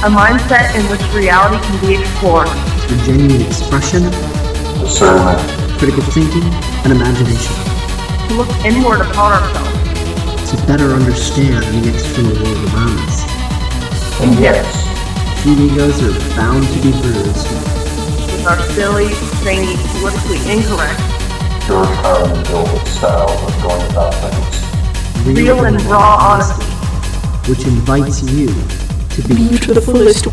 A mindset in which reality can be explored. Through genuine expression, Discernment. critical thinking, and imagination. To look inward upon ourselves. To better understand the external world around us. And yes, Few egos are bound to be bruised. With our silly, zany, politically incorrect, George Carlin Gilbert style of going about things. real and raw honesty. Which invites you to be to the fullest.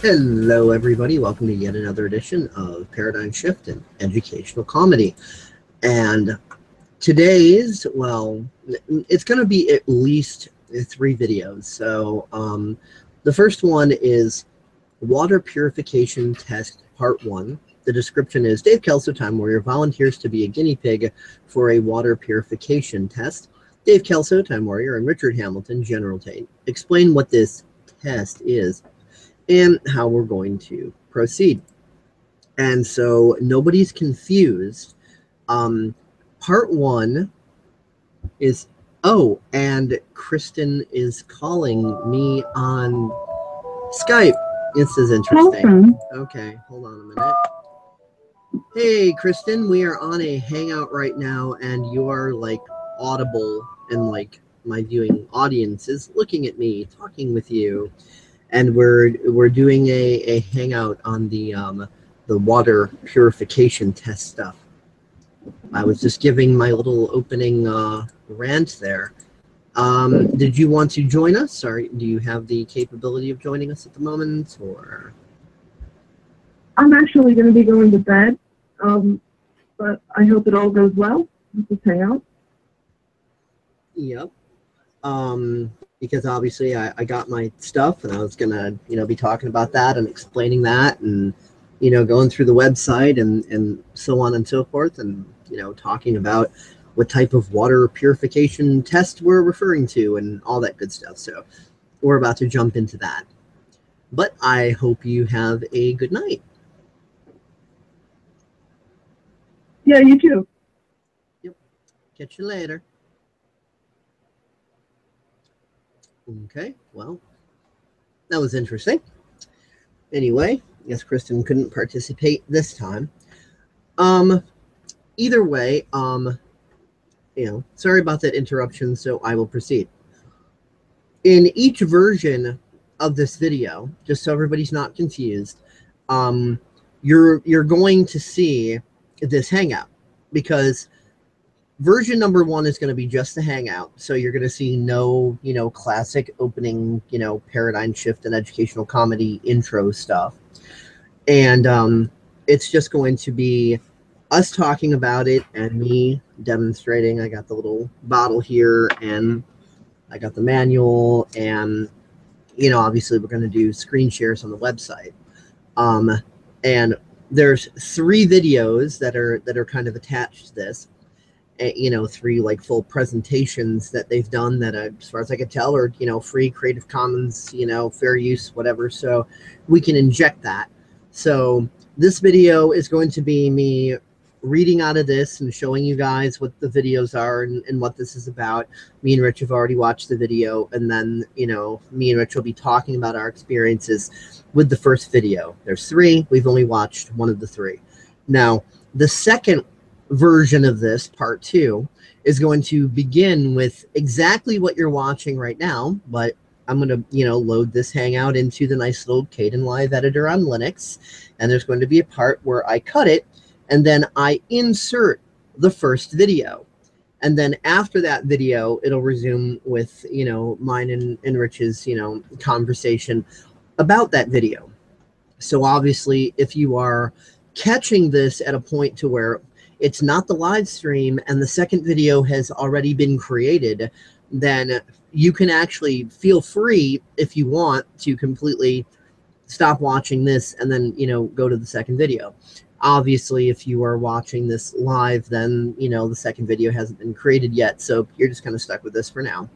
Hello, everybody. Welcome to yet another edition of Paradigm Shift and Educational Comedy. And today's, well, it's going to be at least three videos. So, um, the first one is Water Purification Test Part 1. The description is Dave Kelso, Time Warrior, volunteers to be a guinea pig for a water purification test. Dave Kelso, Time Warrior, and Richard Hamilton, General Tate, explain what this test is and how we're going to proceed. And so nobody's confused. Um, part one is oh, and Kristen is calling me on Skype. This is interesting. Okay, hold on a minute. Hey, Kristen, we are on a hangout right now, and you are like audible, and like my viewing audience is looking at me, talking with you and we're we're doing a, a hangout on the um, the water purification test stuff. I was just giving my little opening uh, rant there. Um, did you want to join us, or do you have the capability of joining us at the moment, or? I'm actually going to be going to bed, um, but I hope it all goes well. Let's just hang out. Yep. Um, because obviously I, I got my stuff and I was gonna, you know, be talking about that and explaining that and, you know, going through the website and, and so on and so forth and, you know, talking about what type of water purification test we're referring to and all that good stuff. So we're about to jump into that. But I hope you have a good night. Yeah, you too. Yep. Catch you later. Okay, well, that was interesting. Anyway, I guess Kristen couldn't participate this time. Um, either way, um, you know, sorry about that interruption, so I will proceed. In each version of this video, just so everybody's not confused, um, you're you're going to see this hangout because version number one is going to be just the hangout. So you're going to see no you know classic opening you know paradigm shift and educational comedy intro stuff. And um it's just going to be us talking about it and me demonstrating. I got the little bottle here and i got the manual and you know obviously we're going to do screen shares on the website. Um and there's three videos that are that are kind of attached to this eh, you know three like full presentations that they've done that uh, as far as i could tell are you know free creative commons you know fair use whatever. So we can inject that. So this video is going to be me reading out of this and showing you guys what the videos are and, and what this is about me and rich have already watched the video and then you know me and rich will be talking about our experiences with the first video there's three we've only watched one of the three now the second version of this, part two, is going to begin with exactly what you're watching right now, but I'm going to, you know, load this Hangout into the nice little Kdenlive editor on Linux. And there's going to be a part where I cut it and then I insert the first video. And then after that video, it'll resume with, you know, mine and, and Rich's, you know, conversation about that video. So obviously, if you are catching this at a point to where it's not the live stream and the second video has already been created, then you can actually feel free if you want to completely stop watching this and then you know go to the second video obviously if you are watching this live then you know the second video hasn't been created yet so you're just kind of stuck with this for now.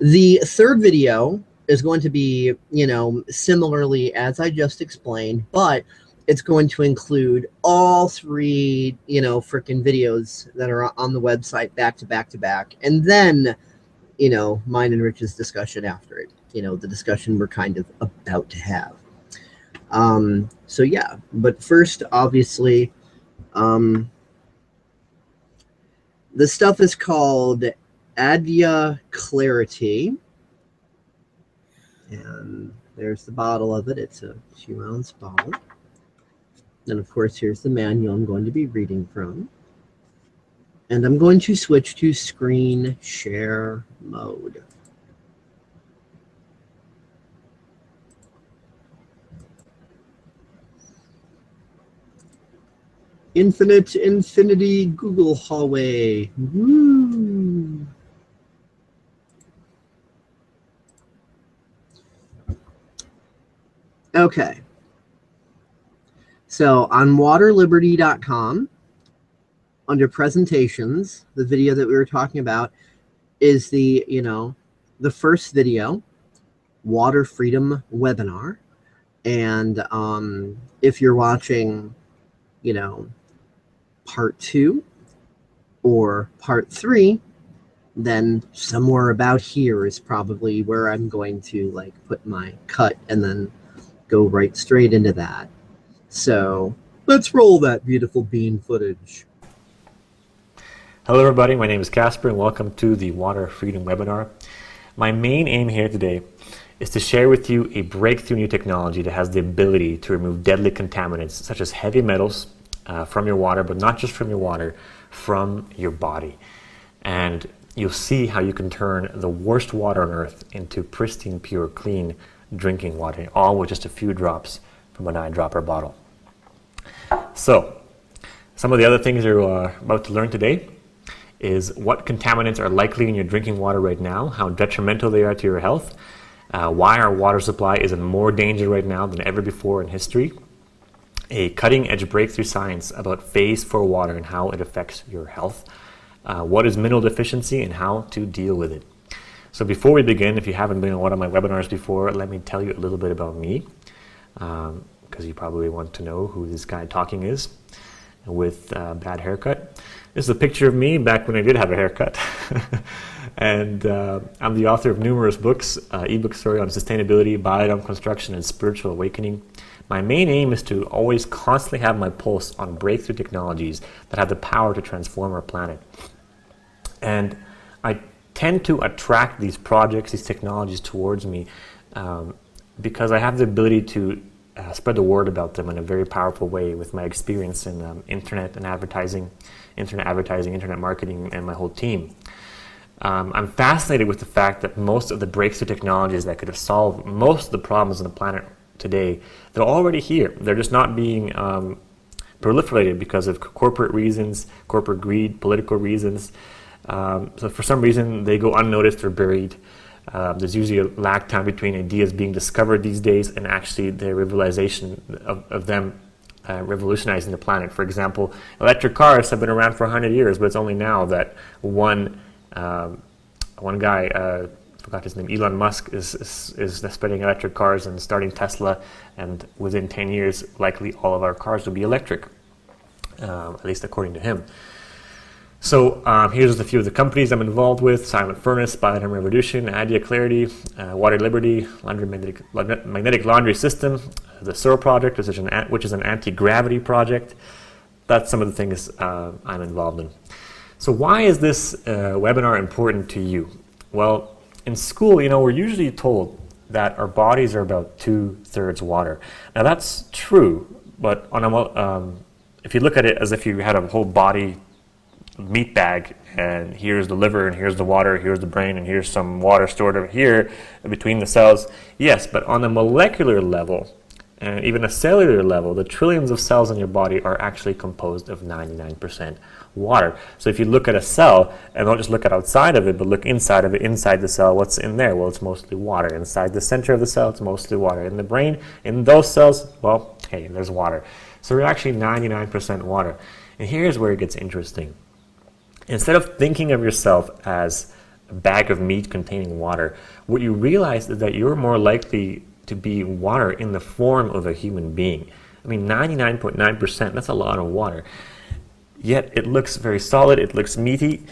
The third video is going to be you know similarly as i just explained but it's going to include all three you know freaking videos that are on the website back to back to back and then you know mine and rich's discussion after it. You know the discussion we're kind of about to have um so yeah but first obviously um the stuff is called advia clarity. And there's the bottle of it. It's a two ounce bottle. And of course here's the manual i'm going to be reading from. And i'm going to switch to screen share mode Infinite Infinity Google Hallway. Woo. Okay. So on waterliberty.com, under presentations, the video that we were talking about is the, you know, the first video, Water Freedom Webinar. And um, if you're watching, you know, part two or part three, then somewhere about here is probably where I'm going to like put my cut and then go right straight into that. So let's roll that beautiful bean footage. Hello everybody, my name is Casper and welcome to the Water Freedom webinar. My main aim here today is to share with you a breakthrough new technology that has the ability to remove deadly contaminants such as heavy metals uh, from your water, but not just from your water, from your body. And you'll see how you can turn the worst water on earth into pristine, pure, clean drinking water, all with just a few drops from an eyedropper bottle. So, some of the other things you're uh, about to learn today is what contaminants are likely in your drinking water right now, how detrimental they are to your health, uh, why our water supply is in more danger right now than ever before in history, a cutting edge breakthrough science about phase 4 water and how it affects your health, uh, what is mineral deficiency and how to deal with it. So before we begin, if you haven't been on one of my webinars before, let me tell you a little bit about me, because um, you probably want to know who this guy talking is with a bad haircut. This is a picture of me back when I did have a haircut. and uh, I'm the author of numerous books, uh, ebook story on sustainability, biodome construction, and spiritual awakening. My main aim is to always constantly have my pulse on breakthrough technologies that have the power to transform our planet. And I tend to attract these projects, these technologies towards me um, because I have the ability to uh, spread the word about them in a very powerful way with my experience in um, internet and advertising, internet advertising, internet marketing, and my whole team. Um, I'm fascinated with the fact that most of the breakthrough technologies that could have solved most of the problems on the planet today, they're already here. They're just not being um, proliferated because of corporate reasons, corporate greed, political reasons. Um, so for some reason, they go unnoticed or buried. Uh, there's usually a lag time between ideas being discovered these days and actually the realization of, of them uh, revolutionizing the planet. For example, electric cars have been around for 100 years, but it's only now that one um, one guy, uh, forgot his name, Elon Musk, is, is, is spreading electric cars and starting Tesla, and within 10 years, likely all of our cars will be electric, uh, at least according to him. So um, here's a few of the companies I'm involved with: Silent Furnace, Biodome Revolution, Advia Clarity, uh, Water Liberty, Laundry Magnetic, Magnetic, Laundry System, the SOAR project, which is an, which is an anti-gravity project. That's some of the things uh, I'm involved in. So why is this uh, webinar important to you? Well, in school, you know, we're usually told that our bodies are about two-thirds water. Now that's true, but on a, um, if you look at it as if you had a whole body meat bag and here's the liver and here's the water here's the brain and here's some water stored over here between the cells yes but on a molecular level and even a cellular level, the trillions of cells in your body are actually composed of 99% water. So if you look at a cell and don't just look at outside of it, but look inside of it, inside the cell, what's in there? Well, it's mostly water. Inside the center of the cell, it's mostly water. In the brain, in those cells, well, hey, there's water. So we're actually 99% water. And here's where it gets interesting. Instead of thinking of yourself as a bag of meat containing water, what you realize is that you're more likely to be water in the form of a human being. I mean, 99.9%, that's a lot of water. Yet it looks very solid, it looks meaty.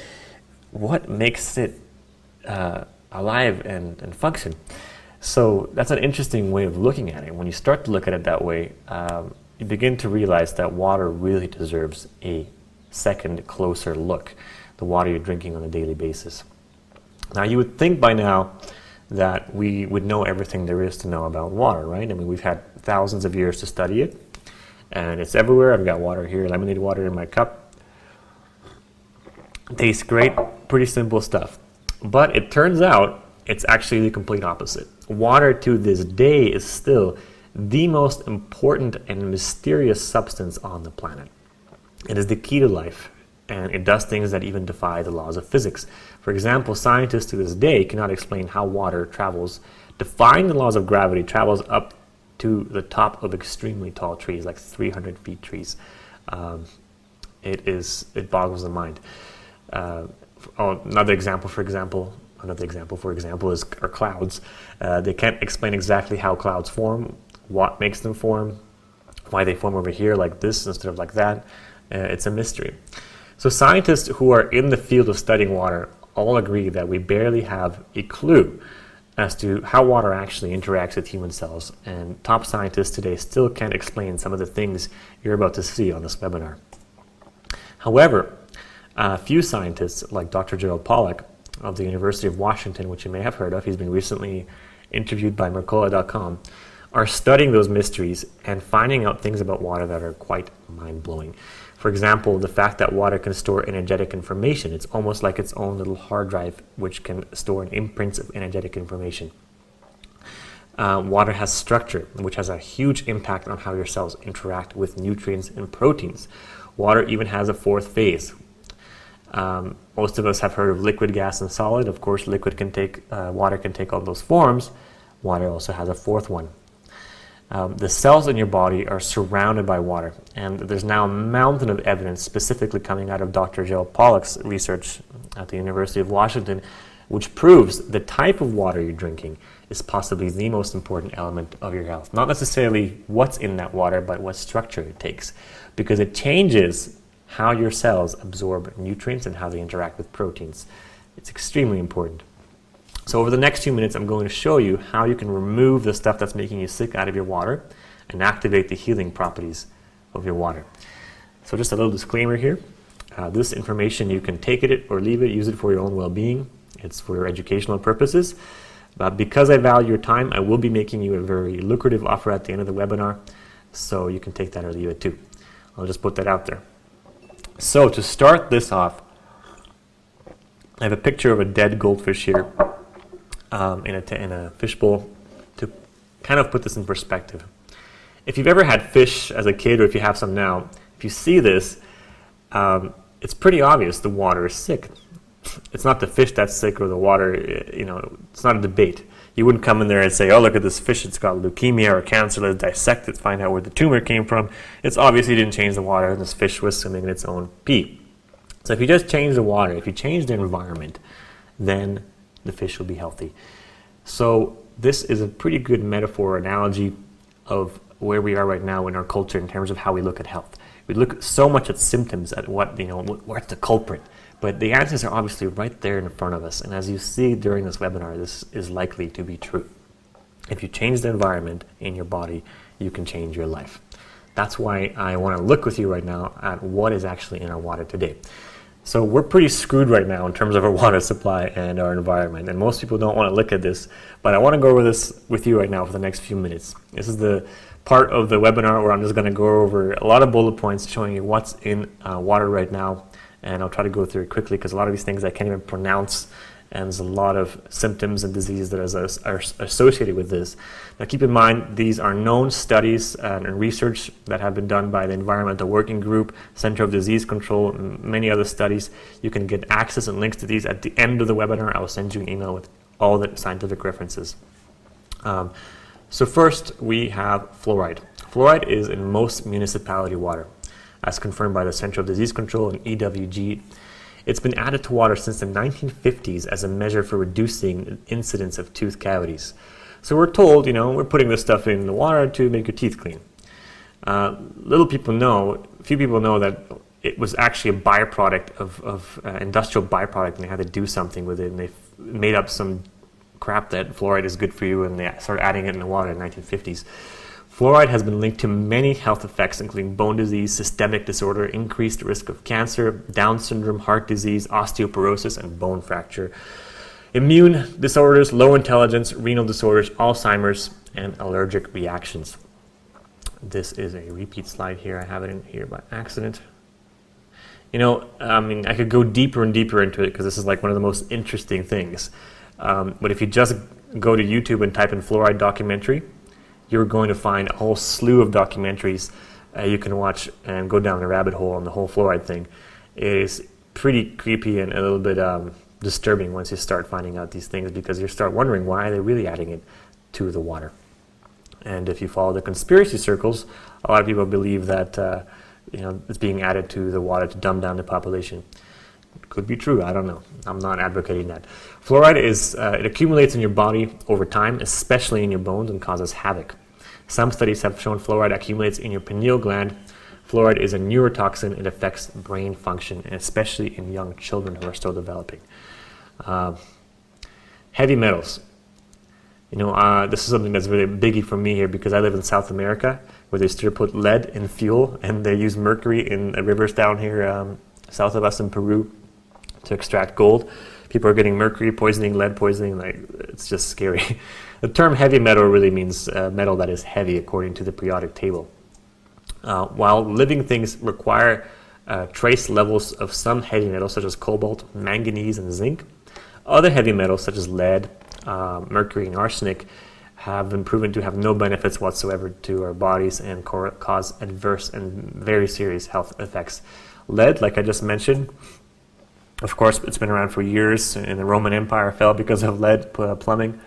What makes it uh, alive and, and function? So that's an interesting way of looking at it. When you start to look at it that way, um, you begin to realize that water really deserves a second, closer look. The water you're drinking on a daily basis. Now, you would think by now that we would know everything there is to know about water, right? I mean, we've had thousands of years to study it, and it's everywhere. I've got water here, lemonade water in my cup. tastes great, pretty simple stuff. But it turns out it's actually the complete opposite. Water to this day is still the most important and mysterious substance on the planet. It is the key to life, and it does things that even defy the laws of physics. For example, scientists to this day cannot explain how water travels, defying the laws of gravity, travels up to the top of extremely tall trees, like 300 feet trees. Um, it is it boggles the mind. Uh, oh, another example, for example, another example, for example, is are clouds. Uh, they can't explain exactly how clouds form, what makes them form, why they form over here like this instead of like that. Uh, it's a mystery. So scientists who are in the field of studying water all agree that we barely have a clue as to how water actually interacts with human cells, and top scientists today still can't explain some of the things you're about to see on this webinar. However, a few scientists, like Dr. Gerald Pollack of the University of Washington, which you may have heard of, he's been recently interviewed by Mercola.com, are studying those mysteries and finding out things about water that are quite mind blowing. For example, the fact that water can store energetic information. It's almost like its own little hard drive which can store imprints of energetic information. Uh, water has structure, which has a huge impact on how your cells interact with nutrients and proteins. Water even has a fourth phase. Um, most of us have heard of liquid, gas, and solid. Of course, liquid can take, uh, water can take all those forms. Water also has a fourth one. Um, the cells in your body are surrounded by water, and there's now a mountain of evidence, specifically coming out of Dr. Joe Pollack's research at the University of Washington, which proves the type of water you're drinking is possibly the most important element of your health. Not necessarily what's in that water, but what structure it takes, because it changes how your cells absorb nutrients and how they interact with proteins. It's extremely important. So over the next few minutes, I'm going to show you how you can remove the stuff that's making you sick out of your water and activate the healing properties of your water. So just a little disclaimer here. Uh, this information, you can take it or leave it, use it for your own well-being. It's for educational purposes. But because I value your time, I will be making you a very lucrative offer at the end of the webinar. So you can take that or leave it too. I'll just put that out there. So to start this off, I have a picture of a dead goldfish here um, in, a, fishbowl to kind of put this in perspective. If you've ever had fish as a kid, or if you have some now, if you see this, um, it's pretty obvious the water is sick. It's not the fish that's sick or the water, you know, it's not a debate. You wouldn't come in there and say, oh, look at this fish, it's got leukemia or cancer, let's dissect it, find out where the tumor came from. It's obviously didn't change the water, and this fish was swimming in its own pee. So if you just change the water, if you change the environment, then the fish will be healthy. So this is a pretty good metaphor analogy of where we are right now in our culture in terms of how we look at health. We look so much at symptoms, at what, you know, what's the culprit. But the answers are obviously right there in front of us. And as you see during this webinar, this is likely to be true. If you change the environment in your body, you can change your life. That's why I want to look with you right now at what is actually in our water today. So we're pretty screwed right now in terms of our water supply and our environment. And most people don't want to look at this, but I want to go over this with you right now for the next few minutes. This is the part of the webinar where I'm just going to go over a lot of bullet points showing you what's in uh, water right now. And I'll try to go through it quickly because a lot of these things I can't even pronounce and there's a lot of symptoms and diseases that are associated with this. Now, keep in mind, these are known studies and research that have been done by the Environmental Working Group, Center of Disease Control, and many other studies. You can get access and links to these at the end of the webinar. I will send you an email with all the scientific references. Um, so first, we have fluoride. Fluoride is in most municipality water, as confirmed by the Center of Disease Control and EWG it's been added to water since the 1950s as a measure for reducing incidence of tooth cavities. So we're told, you know, we're putting this stuff in the water to make your teeth clean. Uh, little people know, few people know that it was actually a byproduct of, of uh, industrial byproduct, and they had to do something with it, and they made up some crap that fluoride is good for you, and they started adding it in the water in the 1950s. Fluoride has been linked to many health effects, including bone disease, systemic disorder, increased risk of cancer, Down syndrome, heart disease, osteoporosis, and bone fracture, immune disorders, low intelligence, renal disorders, Alzheimer's, and allergic reactions. This is a repeat slide here. I have it in here by accident. You know, I mean, I could go deeper and deeper into it because this is like one of the most interesting things. Um, but if you just go to YouTube and type in fluoride documentary, you're going to find a whole slew of documentaries uh, you can watch and go down the rabbit hole on the whole fluoride thing. It is pretty creepy and a little bit um, disturbing once you start finding out these things because you start wondering why they're they really adding it to the water. And if you follow the conspiracy circles, a lot of people believe that uh, you know it's being added to the water to dumb down the population. Could be true. I don't know. I'm not advocating that. Fluoride is uh, it accumulates in your body over time, especially in your bones, and causes havoc. Some studies have shown fluoride accumulates in your pineal gland. Fluoride is a neurotoxin. It affects brain function, especially in young children who are still developing. Uh, heavy metals. You know, uh, this is something that's really biggie for me here because I live in South America where they still put lead in fuel and they use mercury in the rivers down here um, south of us in Peru to extract gold. People are getting mercury poisoning, lead poisoning. Like it's just scary. the term heavy metal really means uh, metal that is heavy, according to the periodic table. Uh, while living things require uh, trace levels of some heavy metals, such as cobalt, manganese, and zinc, other heavy metals, such as lead, uh, mercury, and arsenic, have been proven to have no benefits whatsoever to our bodies and cause adverse and very serious health effects. Lead, like I just mentioned, of course, it's been around for years, and the Roman Empire fell because of lead uh, plumbing.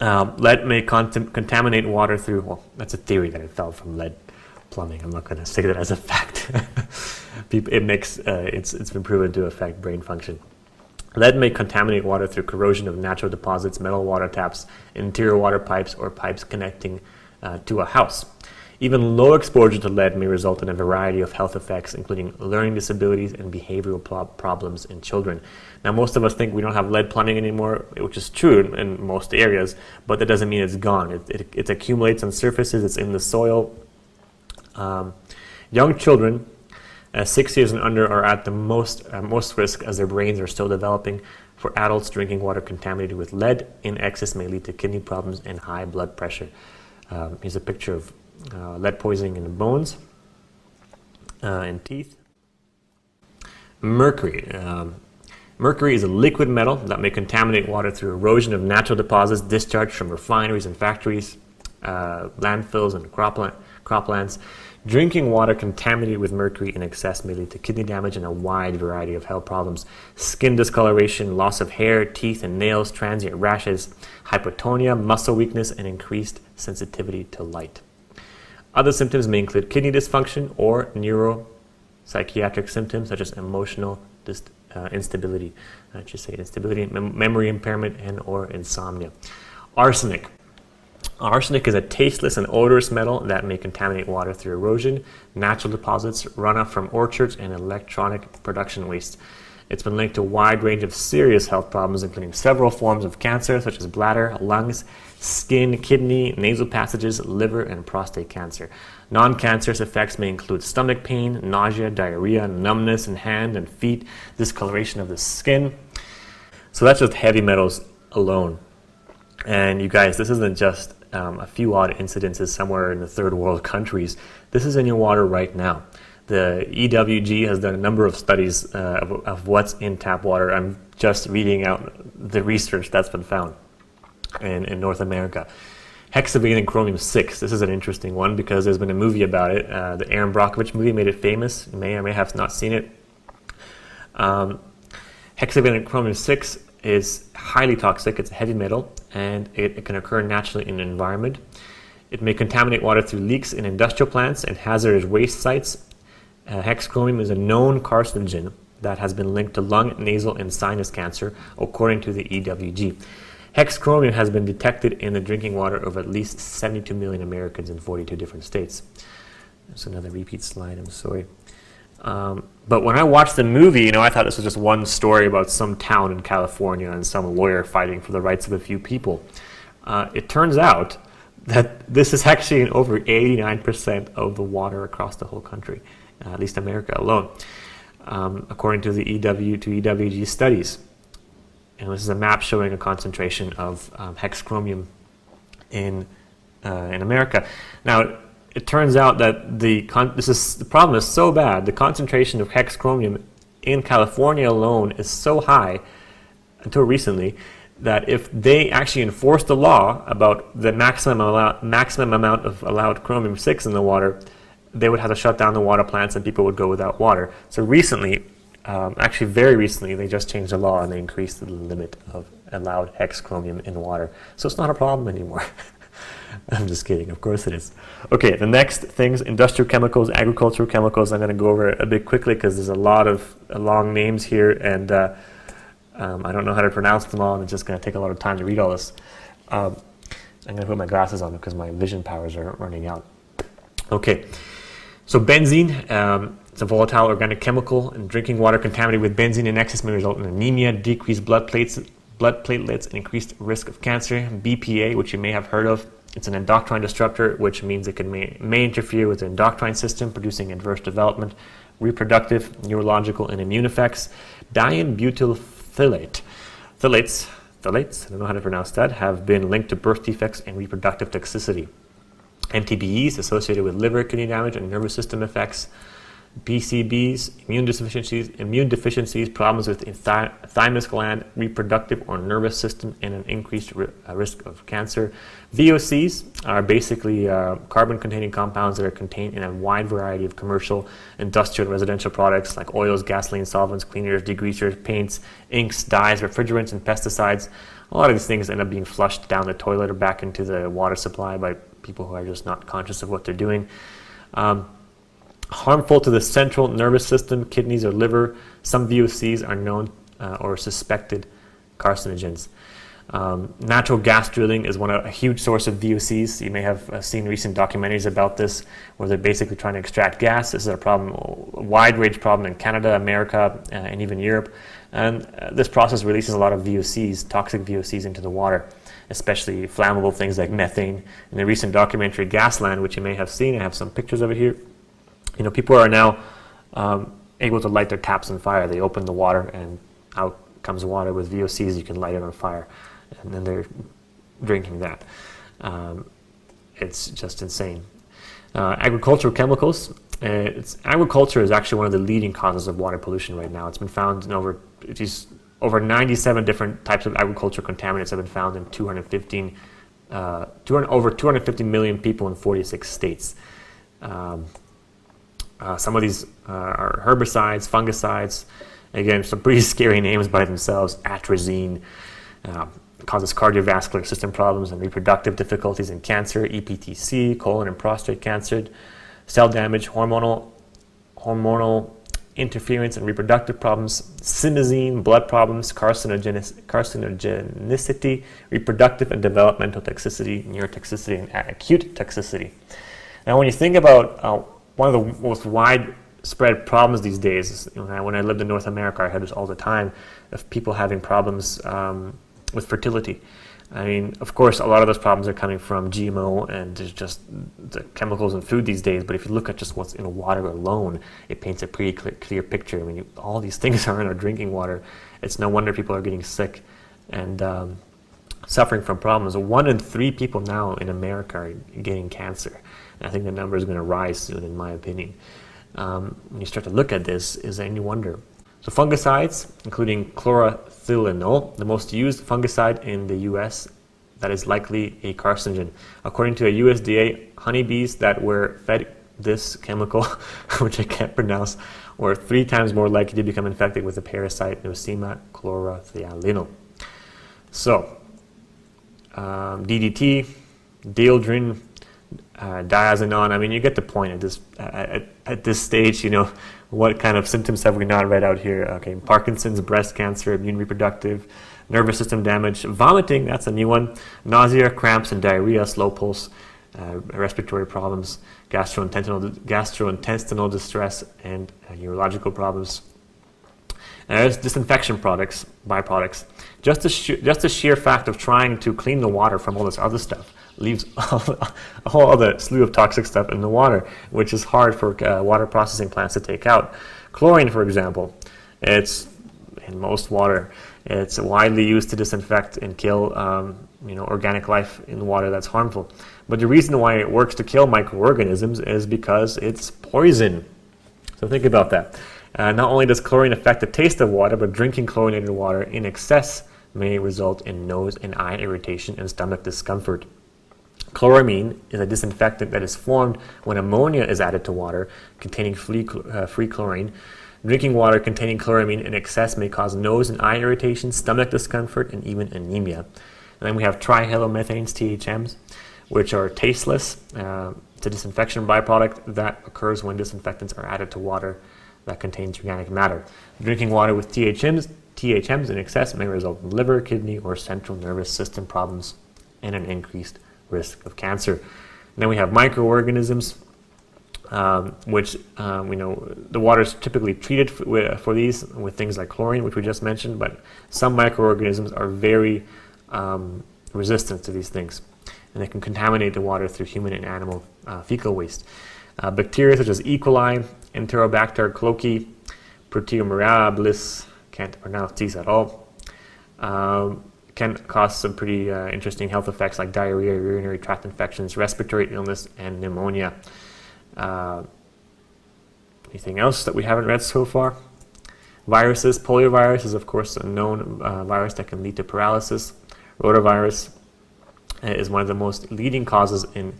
Uh, lead may cont- contaminate water through, well, that's a theory that it fell from lead plumbing. I'm not going to say that as a fact. it makes, uh, it's, it's been proven to affect brain function. Lead may contaminate water through corrosion of natural deposits, metal water taps, interior water pipes, or pipes connecting uh, to a house. Even low exposure to lead may result in a variety of health effects, including learning disabilities and behavioral pro- problems in children. Now, most of us think we don't have lead plumbing anymore, which is true in, most areas, but that doesn't mean it's gone. It, it, it accumulates on surfaces, it's in the soil. Um, young children, uh, six years and under, are at the most, uh, most risk as their brains are still developing. For adults, drinking water contaminated with lead in excess may lead to kidney problems and high blood pressure. Um, here's a picture of uh, lead poisoning in the bones uh, and teeth. Mercury. Um, mercury is a liquid metal that may contaminate water through erosion of natural deposits discharged from refineries and factories, uh, landfills, and cropland, croplands. Drinking water contaminated with mercury in excess may lead to kidney damage and a wide variety of health problems skin discoloration, loss of hair, teeth, and nails, transient rashes, hypotonia, muscle weakness, and increased sensitivity to light. Other symptoms may include kidney dysfunction or neuropsychiatric symptoms such as emotional uh, instability, I should say instability, mem- memory impairment, and or insomnia. Arsenic. Arsenic is a tasteless and odorless metal that may contaminate water through erosion, natural deposits, runoff from orchards, and electronic production waste. It's been linked to a wide range of serious health problems, including several forms of cancer, such as bladder, lungs, skin, kidney, nasal passages, liver, and prostate cancer. Non cancerous effects may include stomach pain, nausea, diarrhea, numbness in hand and feet, discoloration of the skin. So that's just heavy metals alone. And you guys, this isn't just um, a few odd incidences somewhere in the third world countries. This is in your water right now. The EWG has done a number of studies uh, of, of what's in tap water. I'm just reading out the research that's been found in, in North America. Hexavalent chromium 6. This is an interesting one because there's been a movie about it. Uh, the Erin Brockovich movie made it famous. You may or may have not seen it. Um, hexavalent chromium 6 is highly toxic. It's a heavy metal and it, it, can occur naturally in the environment. It may contaminate water through leaks in industrial plants and hazardous waste sites. Uh, hex chromium is a known carcinogen that has been linked to lung, nasal, and sinus cancer, according to the EWG. Hex chromium has been detected in the drinking water of at least 72 million Americans in 42 different states. There's another repeat slide, I'm sorry. Um, but when I watched the movie, you know, I thought this was just one story about some town in California and some lawyer fighting for the rights of a few people. Uh, it turns out that this is actually in over 89% of the water across the whole country, at least America alone, um, according to the EW to EWG studies. And this is a map showing a concentration of um, hex chromium in uh, in America. Now, it turns out that the this is the problem is so bad. The concentration of hex chromium in California alone is so high until recently that if they actually enforced the law about the maximum allow, maximum amount of allowed chromium 6 in the water, they would have to shut down the water plants and people would go without water. So recently, um, actually very recently, they just changed the law and they increased the limit of allowed hex chromium in water. So it's not a problem anymore. I'm just kidding, of course it is. Okay, the next things, industrial chemicals, agricultural chemicals, I'm going to go over a bit quickly because there's a lot of uh, long names here and uh, um, I don't know how to pronounce them all and it's just going to take a lot of time to read all this. Um, I'm going to put my glasses on because my vision powers are running out. Okay, so benzene, um, it's a volatile organic chemical and drinking water contaminated with benzene in excess may result in anemia, decreased blood plates, blood platelets, and increased risk of cancer. BPA, which you may have heard of, it's an endocrine disruptor, which means it can may, may interfere with the endocrine system, producing adverse development, reproductive, neurological, and immune effects. Diambutyl phthalate. Phthalates, phthalates, I don't know how to pronounce that, have been linked to birth defects and reproductive toxicity. MTBEs associated with liver, kidney damage, and nervous system effects. PCBs, immune deficiencies, immune deficiencies, problems with the thymus gland, reproductive or nervous system, and an increased ri- uh, risk of cancer. VOCs are basically uh, carbon-containing compounds that are contained in a wide variety of commercial, industrial, and residential products like oils, gasoline, solvents, cleaners, degreasers, paints, inks, dyes, refrigerants, and pesticides. A lot of these things end up being flushed down the toilet or back into the water supply by people who are just not conscious of what they're doing. Um, harmful to the central nervous system, kidneys, or liver. Some VOCs are known uh, or suspected carcinogens. Um, natural gas drilling is one of a huge source of VOCs. You may have uh, seen recent documentaries about this, where they're basically trying to extract gas. This is a problem, a wide range problem in Canada, America, uh, and even Europe. And uh, this process releases a lot of VOCs, toxic VOCs, into the water, especially flammable things like methane. In the recent documentary Gasland, which you may have seen, I have some pictures of it here you know, people are now um, able to light their taps on fire. They open the water and out comes water with VOCs. You can light it on fire, and then they're drinking that. Um, it's just insane. Uh, agricultural chemicals. Uh, it's, agriculture is actually one of the leading causes of water pollution right now. It's been found in over it's over 97 different types of agricultural contaminants have been found in 215 uh, 200, over 250 million people in 46 states. Um, uh, some of these uh, are herbicides, fungicides. Again, some pretty scary names by themselves. Atrazine uh, causes cardiovascular system problems and reproductive difficulties in cancer, EPTC, colon and prostate cancer, cell damage, hormonal, hormonal interference and reproductive problems, simazine, blood problems, carcinogenicity, reproductive and developmental toxicity, neurotoxicity, and acute toxicity. Now, when you think about uh, one of the most widespread problems these days when I lived in North America, I had this all the time of people having problems um, with fertility. I mean, of course, a lot of those problems are coming from GMO and just the chemicals in food these days. But if you look at just what's in water alone, it paints a pretty clear, clear picture. I mean, you, all these things are in our drinking water. It's no wonder people are getting sick and um, suffering from problems. One in three people now in America are getting cancer. I think the number is going to rise soon, in my opinion. um, when you start to look at this is there any wonder. So fungicides, including chlorothalonil, the most used fungicide in the U.S. that is likely a carcinogen. According to a USDA, honeybees that were fed this chemical, which I can't pronounce, were three times more likely to become infected with the parasite Nosema chlorothalonil. So, um, DDT, dieldrin, uh, diazinon. I mean, you get the point at this at, at this stage. You know, what kind of symptoms have we not read out here? Okay, Parkinson's, breast cancer, immune reproductive, nervous system damage, vomiting. That's a new one. Nausea, cramps, and diarrhea, slow pulse, uh, respiratory problems, gastrointestinal gastrointestinal distress, and uh, neurological problems. And there's disinfection products, byproducts. Just the, just the sheer fact of trying to clean the water from all this other stuff leaves a whole other slew of toxic stuff in the water, which is hard for uh, water processing plants to take out. Chlorine, for example, it's in most water. It's widely used to disinfect and kill, um, you know, organic life in water that's harmful. But the reason why it works to kill microorganisms is because it's poison. So think about that. Uh, not only does chlorine affect the taste of water, but drinking chlorinated water in excess may result in nose and eye irritation and stomach discomfort. Chloramine is a disinfectant that is formed when ammonia is added to water containing free, uh, free chlorine. Drinking water containing chloramine in excess may cause nose and eye irritation, stomach discomfort, and even anemia. And then we have trihalomethanes, THMs, which are tasteless. Uh, it's a disinfection byproduct that occurs when disinfectants are added to water that contains organic matter. Drinking water with THMs, THMs in excess may result in liver, kidney, or central nervous system problems and an increased risk of cancer. And then we have microorganisms, um, which um, we know the water is typically treated for, for, these with things like chlorine, which we just mentioned, but some microorganisms are very um, resistant to these things, and they can contaminate the water through human and animal uh, fecal waste. Uh, bacteria such as E. coli, Enterobacter cloacae, Proteus mirabilis, can't pronounce these at all, um, can cause some pretty uh, interesting health effects like diarrhea, urinary tract infections, respiratory illness, and pneumonia. Uh, anything else that we haven't read so far? Viruses. Poliovirus is, of course, a known uh, virus that can lead to paralysis. Rotavirus uh, is one of the most leading causes in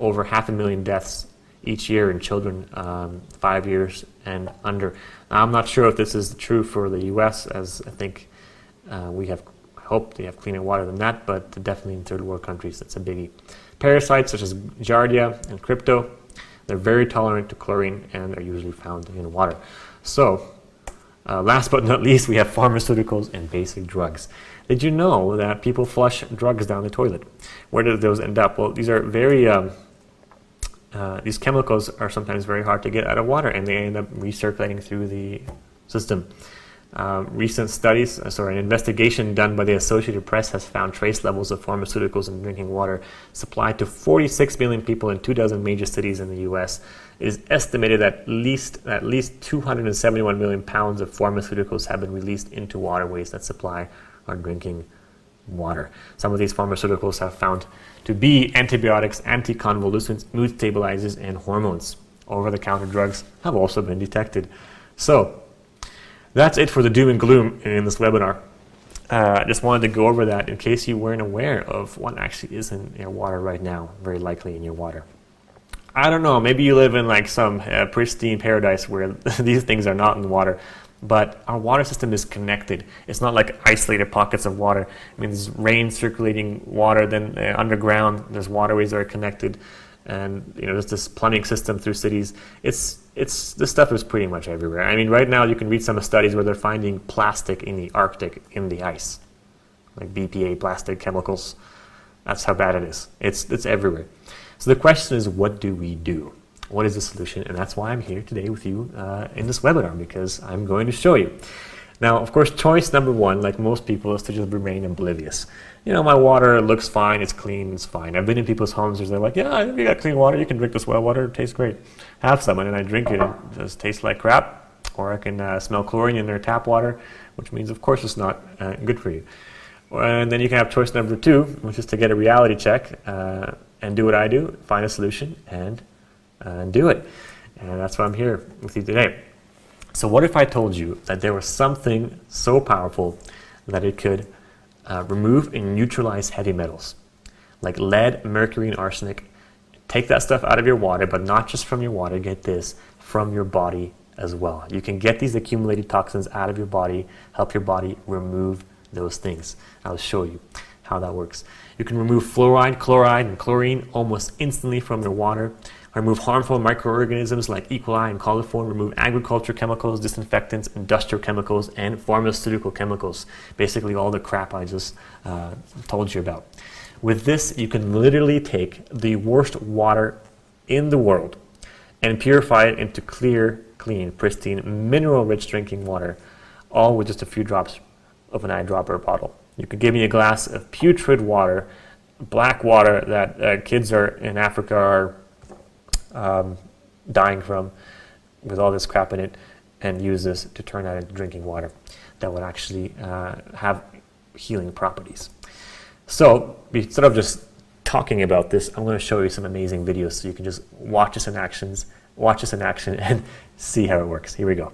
over half a million deaths each year in children um, five years and under. Now, I'm not sure if this is true for the U.S., as I think uh, we have hope they have cleaner water than that, but definitely in third world countries, that's a biggie. Parasites such as Giardia and Crypto, they're very tolerant to chlorine and are usually found in water. So, uh, last but not least, we have pharmaceuticals and basic drugs. Did you know that people flush drugs down the toilet? Where do those end up? Well, these are very um, uh, these chemicals are sometimes very hard to get out of water and they end up recirculating through the system. Uh, recent studies, uh, sorry, an investigation done by the Associated Press has found trace levels of pharmaceuticals in drinking water supplied to 46 million people in two dozen major cities in the U.S. It is estimated that at least at least 271 million pounds of pharmaceuticals have been released into waterways that supply our drinking water. Some of these pharmaceuticals have found to be antibiotics, anticonvulsants, mood stabilizers, and hormones. Over the counter drugs have also been detected. So, that's it for the doom and gloom in this webinar. Uh, I just wanted to go over that in case you weren't aware of what actually is in your water right now, very likely in your water. I don't know, maybe you live in like some uh, pristine paradise where these things are not in the water, but our water system is connected. It's not like isolated pockets of water. I mean, there's rain circulating water, then uh, underground, there's waterways that are connected, and you know, there's this plumbing system through cities. It's it's this stuff is pretty much everywhere. I mean, right now you can read some studies where they're finding plastic in the Arctic in the ice, like BPA plastic chemicals. That's how bad it is. It's it's everywhere. So the question is, what do we do? what is the solution? And that's why I'm here today with you uh, in this webinar because I'm going to show you. Now, of course, choice number one, like most people, is to just remain oblivious. You know, my water looks fine, it's clean, it's fine. I've been in people's homes where they're like, yeah, you got clean water, you can drink this well water, it tastes great. Have some, and then I drink it, it just tastes like crap. Or I can uh, smell chlorine in their tap water, which means, of course, it's not uh, good for you. And then you can have choice number two, which is to get a reality check uh, and do what I do, find a solution, and and do it. And that's why I'm here with you today. So, what if I told you that there was something so powerful that it could uh, remove and neutralize heavy metals like lead, mercury, and arsenic? Take that stuff out of your water, but not just from your water, get this, from your body as well. You can get these accumulated toxins out of your body, help your body remove those things. I'll show you how that works. You can remove fluoride, chloride, and chlorine almost instantly from your water remove harmful microorganisms like E. coli and coliform, remove agriculture chemicals, disinfectants, industrial chemicals, and pharmaceutical chemicals. Basically, all the crap I just uh, told you about. With this, you can literally take the worst water in the world and purify it into clear, clean, pristine, mineral rich drinking water, all with just a few drops of an eyedropper bottle. You can give me a glass of putrid water, black water that uh, kids are in Africa are um, dying from with all this crap in it and use this to turn that into drinking water that would actually uh, have healing properties. So instead of just talking about this, I'm going to show you some amazing videos so you can just watch this in actions, watch this in action and see how it works. Here we go.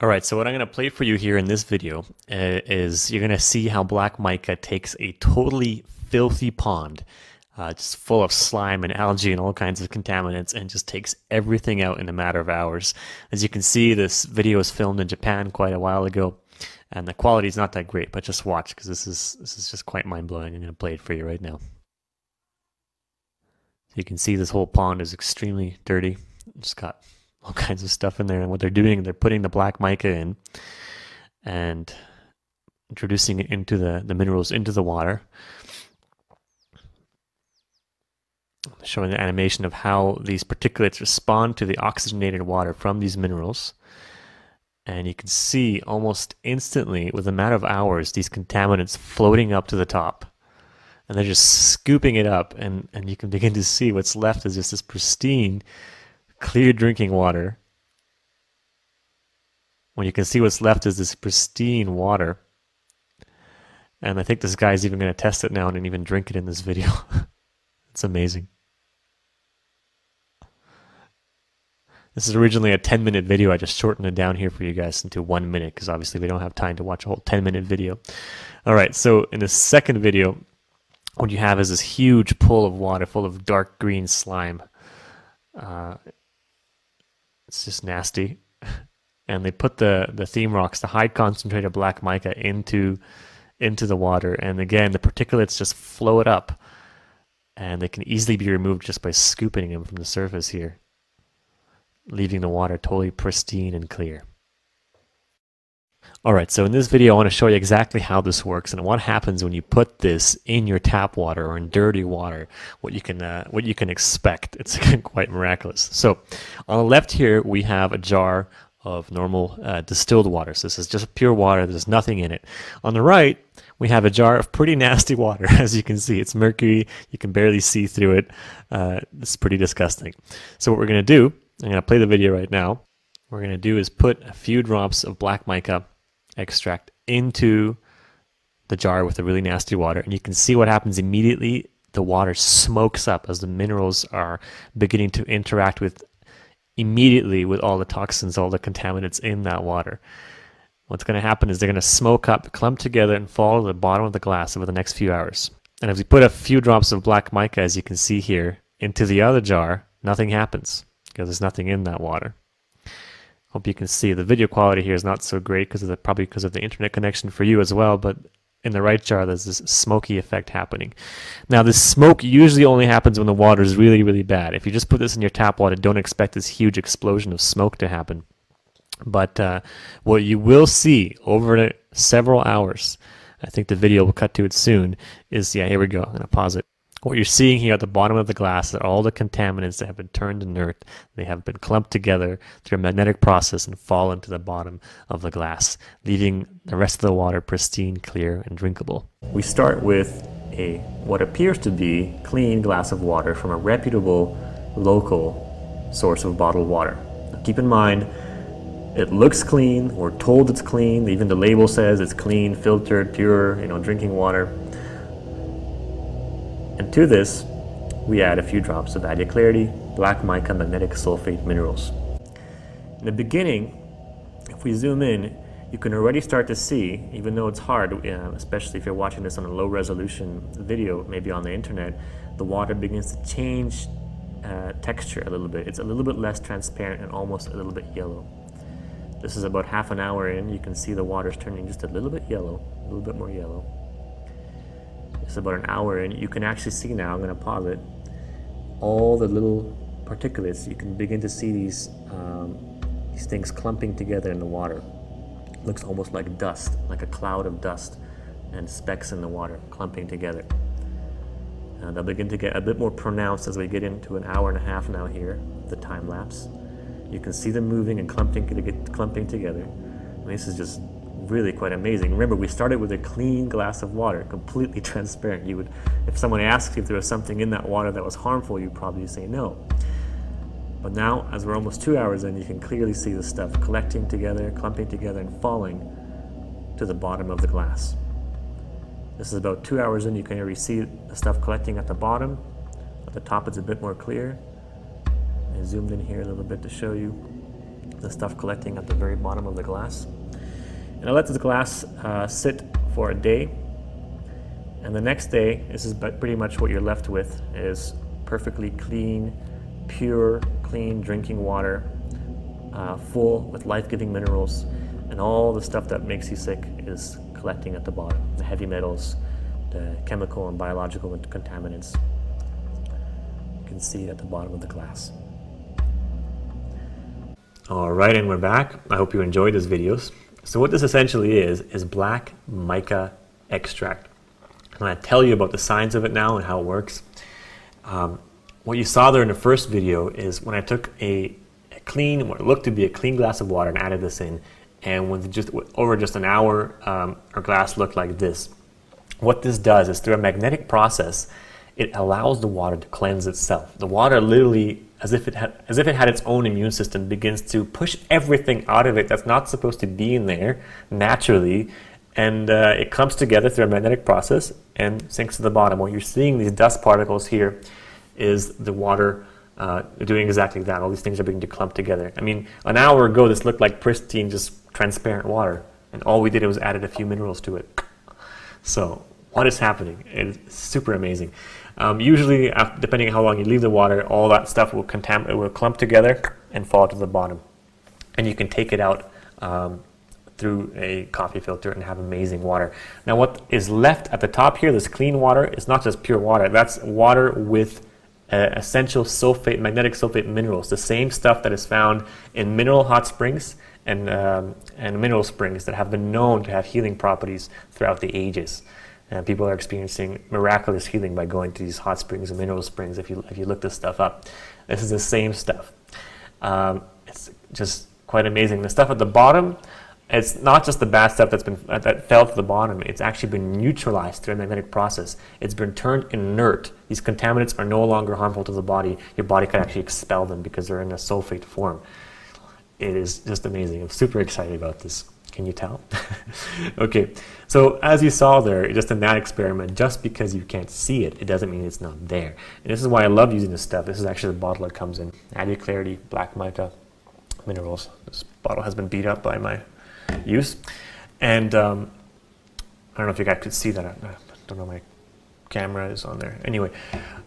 All right, so what I'm going to play for you here in this video uh, is you're going to see how Black Mica takes a totally filthy pond uh, just full of slime and algae and all kinds of contaminants and just takes everything out in a matter of hours. As you can see, this video was filmed in Japan quite a while ago and the quality is not that great, but just watch because this is this is just quite mind-blowing. I'm going to play it for you right now. So you can see this whole pond is extremely dirty. It's got all kinds of stuff in there and what they're doing, they're putting the black mica in and introducing it into the, the minerals into the water showing the animation of how these particulates respond to the oxygenated water from these minerals. And you can see almost instantly, with a matter of hours, these contaminants floating up to the top. And they're just scooping it up, and, and you can begin to see what's left is just this pristine, clear drinking water. When you can see what's left is this pristine water. And I think this guy's even going to test it now and even drink it in this video. it's amazing. This is originally a 10 minute video. I just shortened it down here for you guys into one minute because obviously we don't have time to watch a whole 10 minute video. All right, so in the second video, what you have is this huge pool of water full of dark green slime. Uh, it's just nasty. And they put the, the theme rocks, the high concentrated black mica, into into the water. And again, the particulates just float up, and they can easily be removed just by scooping them from the surface here leaving the water totally pristine and clear. Alright, so in this video I want to show you exactly how this works and what happens when you put this in your tap water or in dirty water, what you can, uh, what you can expect. It's quite miraculous. So on the left here we have a jar of normal uh, distilled water. So this is just pure water, there's nothing in it. On the right, we have a jar of pretty nasty water. As you can see, it's mercury, you can barely see through it. Uh, it's pretty disgusting. So what we're going to do I'm going to play the video right now. What we're going to do is put a few drops of black mica extract into the jar with the really nasty water, and you can see what happens immediately. The water smokes up as the minerals are beginning to interact with immediately with all the toxins, all the contaminants in that water. What's going to happen is they're going to smoke up, clump together, and fall to the bottom of the glass over the next few hours. And if we put a few drops of black mica, as you can see here, into the other jar, nothing happens because there's nothing in that water. Hope you can see the video quality here is not so great because of the probably because of the internet connection for you as well, but in the right jar there's this smoky effect happening. Now this smoke usually only happens when the water is really really bad. If you just put this in your tap water, don't expect this huge explosion of smoke to happen. But uh, what you will see over several hours, I think the video will cut to it soon, is yeah, here we go. I'm going to pause it. What you're seeing here at the bottom of the glass are all the contaminants that have been turned inert. They have been clumped together through a magnetic process and fall into the bottom of the glass, leaving the rest of the water pristine, clear, and drinkable. We start with a what appears to be clean glass of water from a reputable local source of bottled water. Now keep in mind, it looks clean. We're told it's clean. Even the label says it's clean, filtered, pure, you know, drinking water. And to this, we add a few drops of Adya Clarity, Black Mica Magnetic Sulfate Minerals. In the beginning, if we zoom in, you can already start to see, even though it's hard, uh, especially if you're watching this on a low resolution video, maybe on the internet, the water begins to change uh, texture a little bit. It's a little bit less transparent and almost a little bit yellow. This is about half an hour in. You can see the water's turning just a little bit yellow, a little bit more yellow. It's about an hour and You can actually see now, I'm going to pause it, all the little particulates. You can begin to see these, um, these things clumping together in the water. looks almost like dust, like a cloud of dust and specks in the water clumping together. Uh, they'll begin to get a bit more pronounced as we get into an hour and a half now here, the time lapse. You can see them moving and clumping, clumping together. This is just really quite amazing. Remember, we started with a clean glass of water, completely transparent. You would, if someone asked you if there was something in that water that was harmful, you'd probably say no. But now, as we're almost two hours in, you can clearly see the stuff collecting together, clumping together, and falling to the bottom of the glass. This is about two hours in, you can already see the stuff collecting at the bottom. At the top it's a bit more clear. I zoomed in here a little bit to show you the stuff collecting at the very bottom of the glass. And I let this glass uh, sit for a day. And the next day, this is pretty much what you're left with, is perfectly clean, pure, clean drinking water, uh, full with life-giving minerals, and all the stuff that makes you sick is collecting at the bottom, the heavy metals, the chemical and biological contaminants. You can see at the bottom of the glass. All right, and we're back. I hope you enjoyed these videos. So what this essentially is, is black mica extract. I'm going to tell you about the science of it now and how it works. Um, what you saw there in the first video is when I took a, a clean, what looked to be a clean glass of water and added this in, and when just over just an hour, um, our glass looked like this. What this does is through a magnetic process, it allows the water to cleanse itself. The water literally, as if it had, as if it had its own immune system, begins to push everything out of it that's not supposed to be in there naturally, and uh, it comes together through a magnetic process and sinks to the bottom. What you're seeing these dust particles here is the water uh, doing exactly that. All these things are beginning to clump together. I mean, an hour ago, this looked like pristine, just transparent water, and all we did was added a few minerals to it. So what is happening? It's super amazing. Um, usually, depending on how long you leave the water, all that stuff will, contam- will clump together and fall to the bottom. And you can take it out um, through a coffee filter and have amazing water. Now, what is left at the top here, this clean water, is not just pure water. That's water with uh, essential sulfate, magnetic sulfate minerals, the same stuff that is found in mineral hot springs and, um, and mineral springs that have been known to have healing properties throughout the ages. And people are experiencing miraculous healing by going to these hot springs and mineral springs if you, if you look this stuff up. This is the same stuff. Um, it's just quite amazing. The stuff at the bottom, it's not just the bad stuff that's been that fell to the bottom. It's actually been neutralized through a magnetic process. It's been turned inert. These contaminants are no longer harmful to the body. Your body can actually expel them because they're in a sulfate form it is just amazing. I'm super excited about this. Can you tell? okay, so as you saw there, just in that experiment, just because you can't see it, it doesn't mean it's not there. And this is why I love using this stuff. This is actually the bottle it comes in. Adya Clarity, Black Mica, Minerals. This bottle has been beat up by my use. And um, I don't know if you guys could see that. I don't know my camera is on there. Anyway,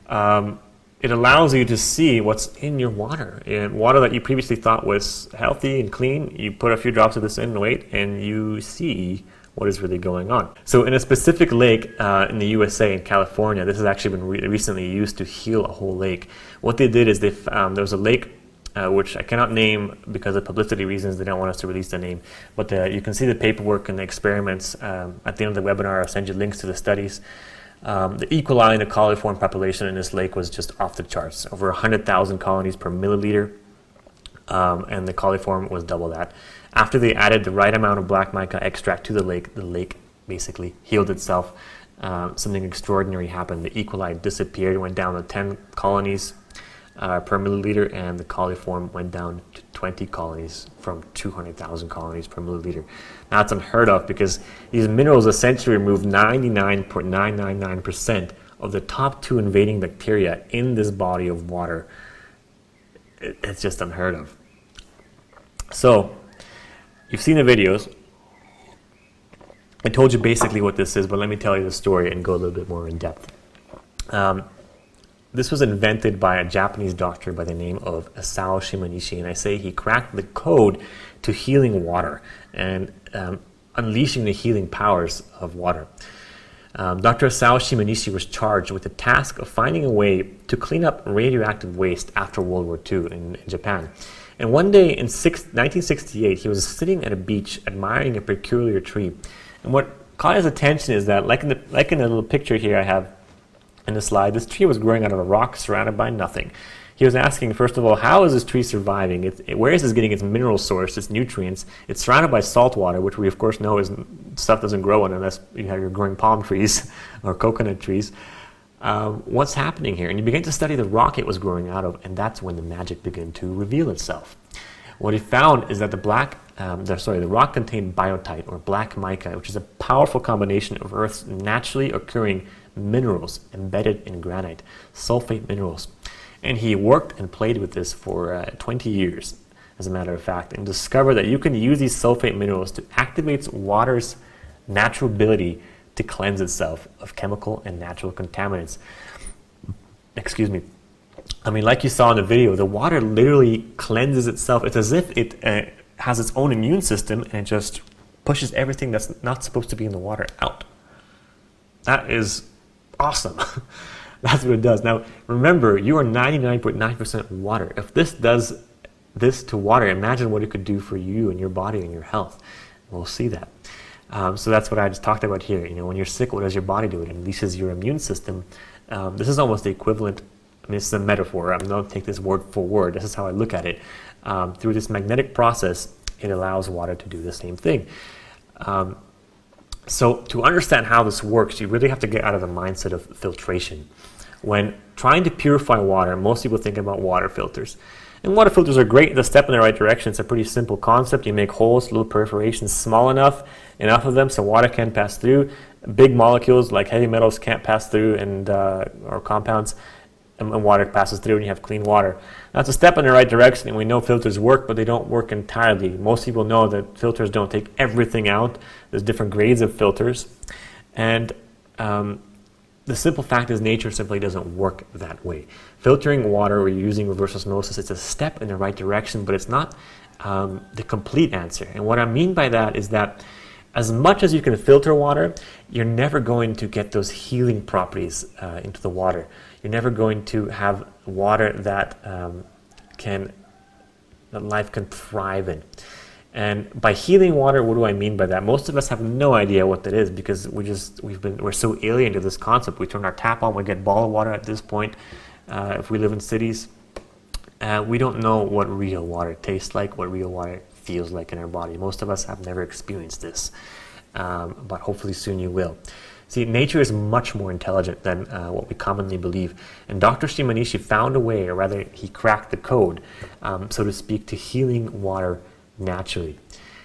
um, it allows you to see what's in your water. And water that you previously thought was healthy and clean, you put a few drops of this in and wait, and you see what is really going on. So in a specific lake uh, in the USA, in California, this has actually been re recently used to heal a whole lake. What they did is they um, there was a lake uh, which I cannot name because of publicity reasons. They don't want us to release the name. But you can see the paperwork and the experiments um, at the end of the webinar. I'll send you links to the studies. Um, the E. the coliform population in this lake was just off the charts, over 100,000 colonies per milliliter, um, and the coliform was double that. After they added the right amount of black mica extract to the lake, the lake basically healed itself. Uh, something extraordinary happened. The E. coli disappeared, went down to 10 colonies uh, per milliliter, and the coliform went down to 20 colonies from 200,000 colonies per milliliter. Now, that's unheard of because these minerals essentially remove 99.999% of the top two invading bacteria in this body of water. It, it's just unheard of. So, you've seen the videos. I told you basically what this is, but let me tell you the story and go a little bit more in depth. Um, this was invented by a Japanese doctor by the name of Asao Shimanishi, and I say he cracked the code to healing water and um, unleashing the healing powers of water. Um, Dr. Asao Shimanishi was charged with the task of finding a way to clean up radioactive waste after World War II in, in Japan. And one day in six, 1968, he was sitting at a beach admiring a peculiar tree. And what caught his attention is that, like in the, like in the little picture here I have in the slide, this tree was growing out of a rock surrounded by nothing. He was asking, first of all, how is this tree surviving? it, where is this getting its mineral source, its nutrients? It's surrounded by salt water, which we of course know is stuff doesn't grow in unless you have your growing palm trees or coconut trees. Um, what's happening here? And you begin to study the rock it was growing out of, and that's when the magic began to reveal itself. What he found is that the black, um, the, sorry, the rock contained biotite or black mica, which is a powerful combination of Earth's naturally occurring minerals embedded in granite, sulfate minerals. And he worked and played with this for uh, 20 years, as a matter of fact, and discovered that you can use these sulfate minerals to activate water's natural ability to cleanse itself of chemical and natural contaminants. Excuse me. I mean, like you saw in the video, the water literally cleanses itself. It's as if it uh, has its own immune system and it just pushes everything that's not supposed to be in the water out. That is awesome. That's what it does. Now, remember, you are 99.9% water. If this does this to water, imagine what it could do for you and your body and your health. We'll see that. Um, so that's what I just talked about here. You know, when you're sick, what does your body do? It unleashes your immune system. Um, this is almost the equivalent. I mean, this is a metaphor. I'm not take this word for word. This is how I look at it. Um, through this magnetic process, it allows water to do the same thing. Um, so to understand how this works, you really have to get out of the mindset of filtration. When trying to purify water, most people think about water filters. And water filters are great, the step in the right direction. It's a pretty simple concept. You make holes, little perforations small enough, enough of them so water can pass through. Big molecules like heavy metals can't pass through and uh, or compounds and water passes through and you have clean water. That's a step in the right direction and we know filters work, but they don't work entirely. Most people know that filters don't take everything out. There's different grades of filters. And um, the simple fact is nature simply doesn't work that way. Filtering water or using reverse osmosis, it's a step in the right direction, but it's not um, the complete answer. And what I mean by that is that as much as you can filter water, you're never going to get those healing properties uh, into the water. You're never going to have water that um, can that life can thrive in. And by healing water, what do I mean by that? Most of us have no idea what that is because we just we've been we're so alien to this concept. We turn our tap on, we get bottled water at this point. Uh, if we live in cities, uh, we don't know what real water tastes like, what real water feels like in our body. Most of us have never experienced this, um, but hopefully soon you will. See, nature is much more intelligent than uh, what we commonly believe. And Dr. Shimanishi found a way, or rather, he cracked the code, um, so to speak, to healing water naturally.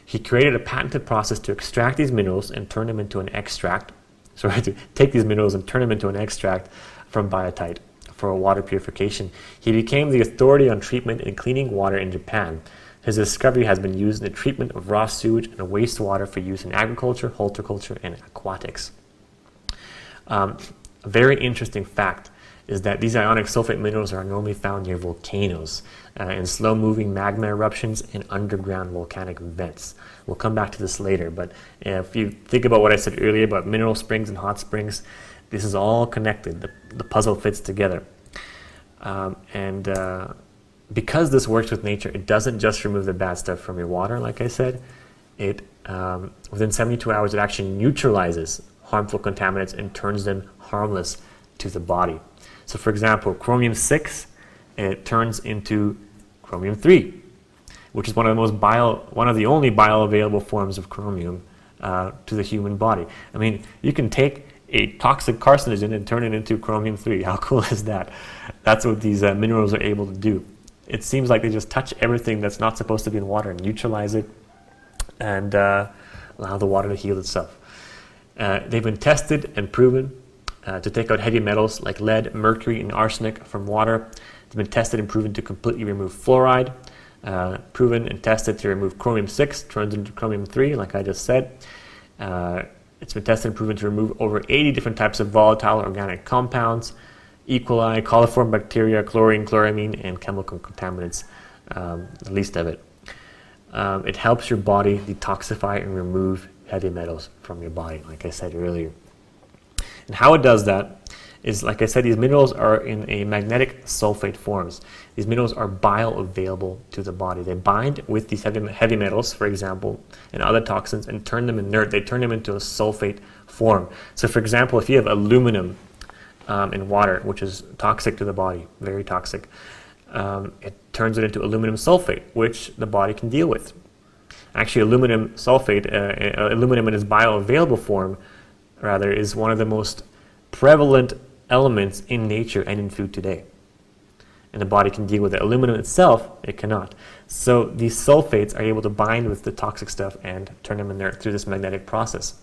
He created a patented process to extract these minerals and turn them into an extract. Sorry, to take these minerals and turn them into an extract from biotite for water purification. He became the authority on treatment and cleaning water in Japan. His discovery has been used in the treatment of raw sewage and wastewater for use in agriculture, horticulture, and aquatics. Um, a very interesting fact is that these ionic sulfate minerals are normally found near volcanoes, uh, in slow moving magma eruptions, and underground volcanic vents. We'll come back to this later, but if you think about what I said earlier about mineral springs and hot springs, this is all connected. The, the puzzle fits together. Um, and uh, because this works with nature, it doesn't just remove the bad stuff from your water, like I said. It um, within 72 hours, it actually neutralizes harmful contaminants and turns them harmless to the body. So for example, chromium 6, it turns into chromium 3, which is one of the most bio, one of the only bioavailable forms of chromium uh, to the human body. I mean, you can take a toxic carcinogen and turn it into chromium 3. How cool is that? That's what these uh, minerals are able to do. It seems like they just touch everything that's not supposed to be in water and neutralize it and uh, allow the water to heal itself. Uh, they've been tested and proven uh, to take out heavy metals like lead, mercury, and arsenic from water. They've been tested and proven to completely remove fluoride. Uh, proven and tested to remove chromium 6, turns into chromium 3, like I just said. Uh, it's been tested and proven to remove over 80 different types of volatile organic compounds, E. coli, coliform bacteria, chlorine, chloramine, and chemical contaminants, um, the least of it. Um, it helps your body detoxify and remove heavy metals from your body, like I said earlier. And how it does that is, like I said, these minerals are in a magnetic sulfate forms. These minerals are bioavailable to the body. They bind with these heavy, heavy metals, for example, and other toxins and turn them inert. They turn them into a sulfate form. So, for example, if you have aluminum um, in water, which is toxic to the body, very toxic, um, it turns it into aluminum sulfate, which the body can deal with. Actually, aluminum sulfate, uh, uh, aluminum in its bioavailable form, rather, is one of the most prevalent elements in nature and in food today. And the body can deal with it. Aluminum itself, it cannot. So these sulfates are able to bind with the toxic stuff and turn them inert through this magnetic process.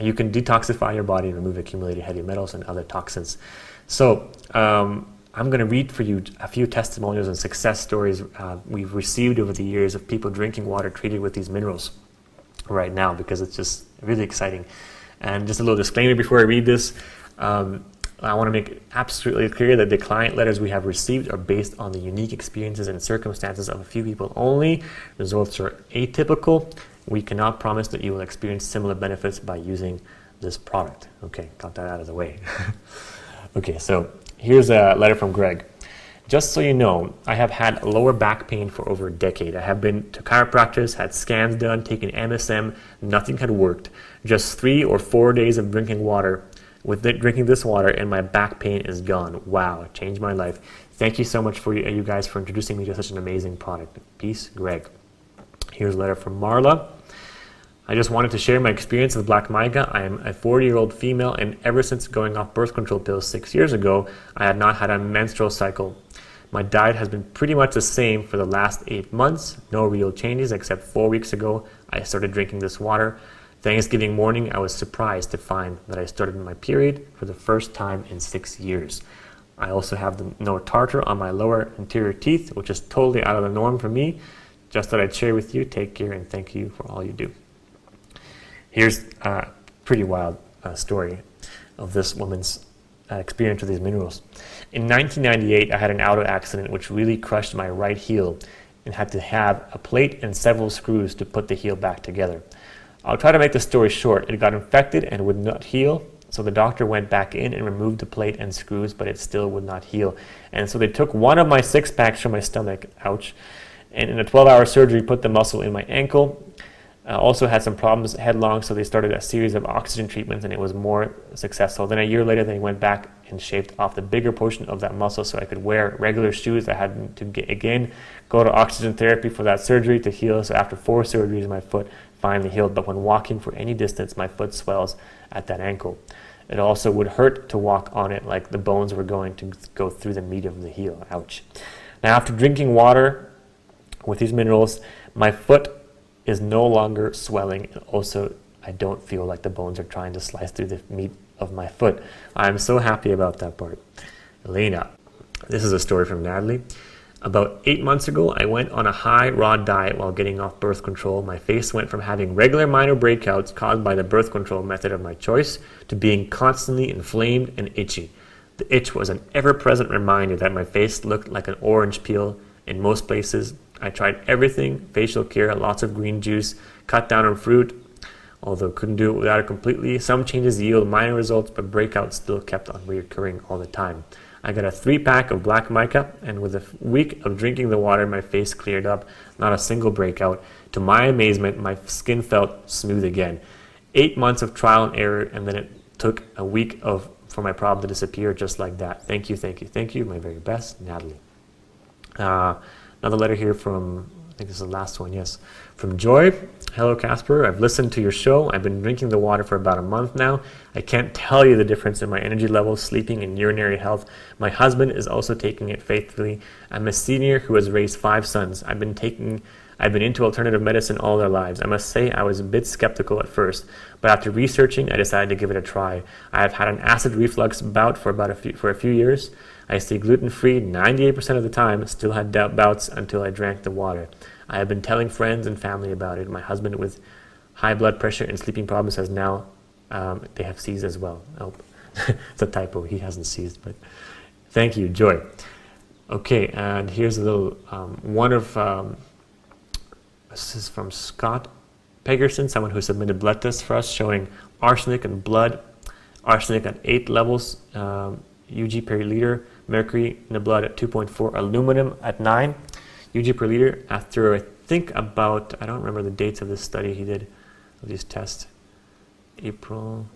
You can detoxify your body and remove accumulated heavy metals and other toxins. So um, I'm going to read for you a few testimonials and success stories uh, we've received over the years of people drinking water treated with these minerals right now because it's just really exciting. And just a little disclaimer before I read this. Um, I want to make absolutely clear that the client letters we have received are based on the unique experiences and circumstances of a few people only. Results are atypical. We cannot promise that you will experience similar benefits by using this product. Okay, got that out of the way. okay, so here's a letter from Greg. Just so you know, I have had lower back pain for over a decade. I have been to chiropractors, had scans done, taken MSM, nothing had worked. Just three or four days of drinking water with drinking this water and my back pain is gone. Wow, changed my life. Thank you so much for you guys for introducing me to such an amazing product. Peace, Greg. Here's a letter from Marla. I just wanted to share my experience with black mica. I am a 40 year old female, and ever since going off birth control pills six years ago, I had not had a menstrual cycle. My diet has been pretty much the same for the last eight months, no real changes except four weeks ago I started drinking this water. Thanksgiving morning, I was surprised to find that I started my period for the first time in six years. I also have the, no tartar on my lower anterior teeth, which is totally out of the norm for me. Just that I'd share with you. Take care and thank you for all you do. Here's a pretty wild uh, story of this woman's uh, experience with these minerals. In 1998, I had an auto accident which really crushed my right heel and had to have a plate and several screws to put the heel back together. I'll try to make the story short. It got infected and would not heal, so the doctor went back in and removed the plate and screws, but it still would not heal. And so they took one of my six packs from my stomach, ouch, and in a 12 hour surgery put the muscle in my ankle. Uh, also had some problems headlong, so they started a series of oxygen treatments and it was more successful. Then a year later, they went back and shaved off the bigger portion of that muscle so I could wear regular shoes. I had to get, again go to oxygen therapy for that surgery to heal. So after four surgeries, my foot finally healed. But when walking for any distance, my foot swells at that ankle. It also would hurt to walk on it like the bones were going to go through the meat of the heel. Ouch. Now, after drinking water with these minerals, my foot is no longer swelling. And also, I don't feel like the bones are trying to slice through the meat of my foot. I'm so happy about that part. Elena, this is a story from Natalie. About eight months ago, I went on a high raw diet while getting off birth control. My face went from having regular minor breakouts caused by the birth control method of my choice to being constantly inflamed and itchy. The itch was an ever present reminder that my face looked like an orange peel in most places I tried everything facial care, lots of green juice, cut down on fruit, although couldn't do it without it completely. Some changes yield minor results, but breakouts still kept on reoccurring all the time. I got a three pack of black mica, and with a week of drinking the water, my face cleared up, not a single breakout. To my amazement, my skin felt smooth again. Eight months of trial and error, and then it took a week of for my problem to disappear just like that. Thank you, thank you, thank you. My very best, Natalie. Uh, Another letter here from, I think this is the last one, yes, from Joy. Hello, Casper. I've listened to your show. I've been drinking the water for about a month now. I can't tell you the difference in my energy levels, sleeping, and urinary health. My husband is also taking it faithfully. I'm a senior who has raised five sons. I've been taking I've been into alternative medicine all their lives. I must say I was a bit skeptical at first, but after researching, I decided to give it a try. I have had an acid reflux bout for about a few, for a few years. I stay gluten free 98% of the time, still had doubt bouts until I drank the water. I have been telling friends and family about it. My husband with high blood pressure and sleeping problems has now, um, they have seized as well. Oh, it's a typo. He hasn't seized, but thank you, Joy. Okay, and here's a little um, one of um, this is from Scott Pegerson, someone who submitted blood tests for us showing arsenic in blood, arsenic at eight levels, um, UG per liter, mercury in the blood at 2.4, aluminum at nine, UG per liter. After I think about I don't remember the dates of this study he did of these tests, April.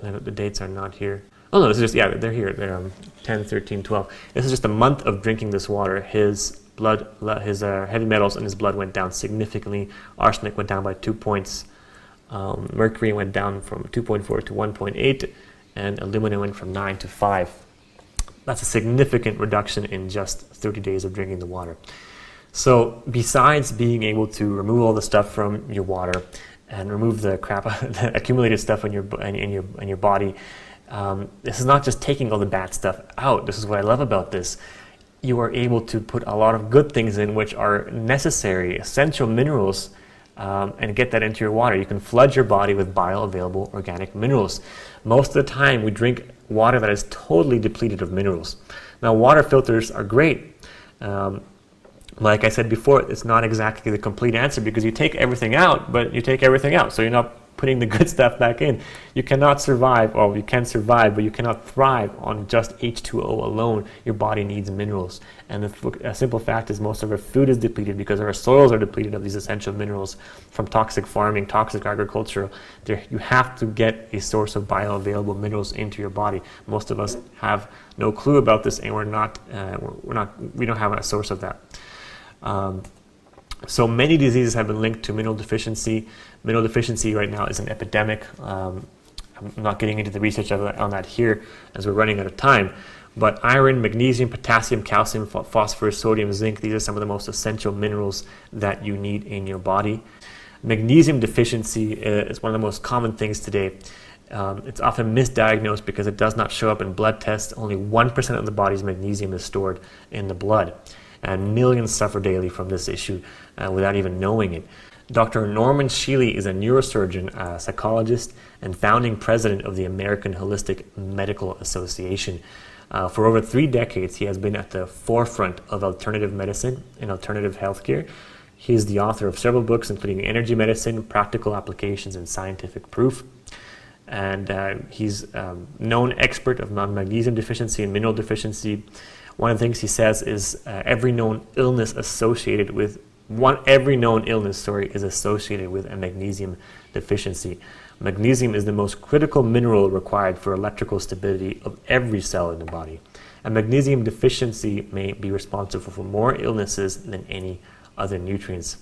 The dates are not here. Oh no, this is just, yeah, they're here. They're um, 10, 13, 12. This is just a month of drinking this water. His blood, his uh, heavy metals in his blood went down significantly. Arsenic went down by two points. Um, mercury went down from 2.4 to 1.8, and aluminum went from 9 to 5. That's a significant reduction in just 30 days of drinking the water. So, besides being able to remove all the stuff from your water and remove the crap, the accumulated stuff in your in your in your body, um, this is not just taking all the bad stuff out. This is what I love about this. You are able to put a lot of good things in, which are necessary, essential minerals, um, and get that into your water. You can flood your body with bioavailable organic minerals. Most of the time, we drink water that is totally depleted of minerals. Now, water filters are great. Um, like I said before, it's not exactly the complete answer because you take everything out, but you take everything out. So you're not putting the good stuff back in. You cannot survive, or you can survive, but you cannot thrive on just H2O alone. Your body needs minerals. And the simple fact is, most of our food is depleted because our soils are depleted of these essential minerals from toxic farming, toxic agriculture. There, you have to get a source of bioavailable minerals into your body. Most of us have no clue about this, and we're not, uh, we're, not, we don't have a source of that. Um, so many diseases have been linked to mineral deficiency. Mineral deficiency right now is an epidemic. Um, I'm not getting into the research on that here as we're running out of time. But iron, magnesium, potassium, calcium, phosphorus, sodium, zinc, these are some of the most essential minerals that you need in your body. Magnesium deficiency is one of the most common things today. Um, it's often misdiagnosed because it does not show up in blood tests. Only 1% of the body's magnesium is stored in the blood. And millions suffer daily from this issue uh, without even knowing it. Dr. Norman Shealy is a neurosurgeon, a psychologist, and founding president of the American Holistic Medical Association. Uh, for over three decades, he has been at the forefront of alternative medicine and alternative healthcare. He is the author of several books, including Energy Medicine, Practical Applications, and Scientific Proof. And uh, he's a um, known expert of magnesium deficiency and mineral deficiency. One of the things he says is uh, every known illness associated with one every known illness story is associated with a magnesium deficiency. Magnesium is the most critical mineral required for electrical stability of every cell in the body. And magnesium deficiency may be responsible for more illnesses than any other nutrients.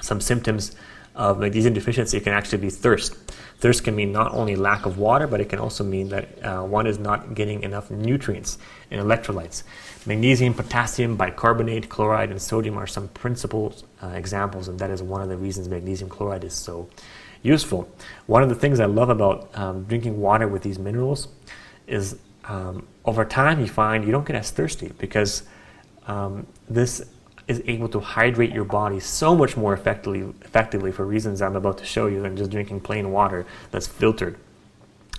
Some symptoms of magnesium deficiency can actually be thirst. Thirst can mean not only lack of water, but it can also mean that uh, one is not getting enough nutrients and electrolytes. Magnesium, potassium, bicarbonate, chloride, and sodium are some principal uh, examples, and that is one of the reasons magnesium chloride is so useful. One of the things I love about um, drinking water with these minerals is um, over time you find you don't get as thirsty because um, this is able to hydrate your body so much more effectively, effectively for reasons I'm about to show you than just drinking plain water that's filtered.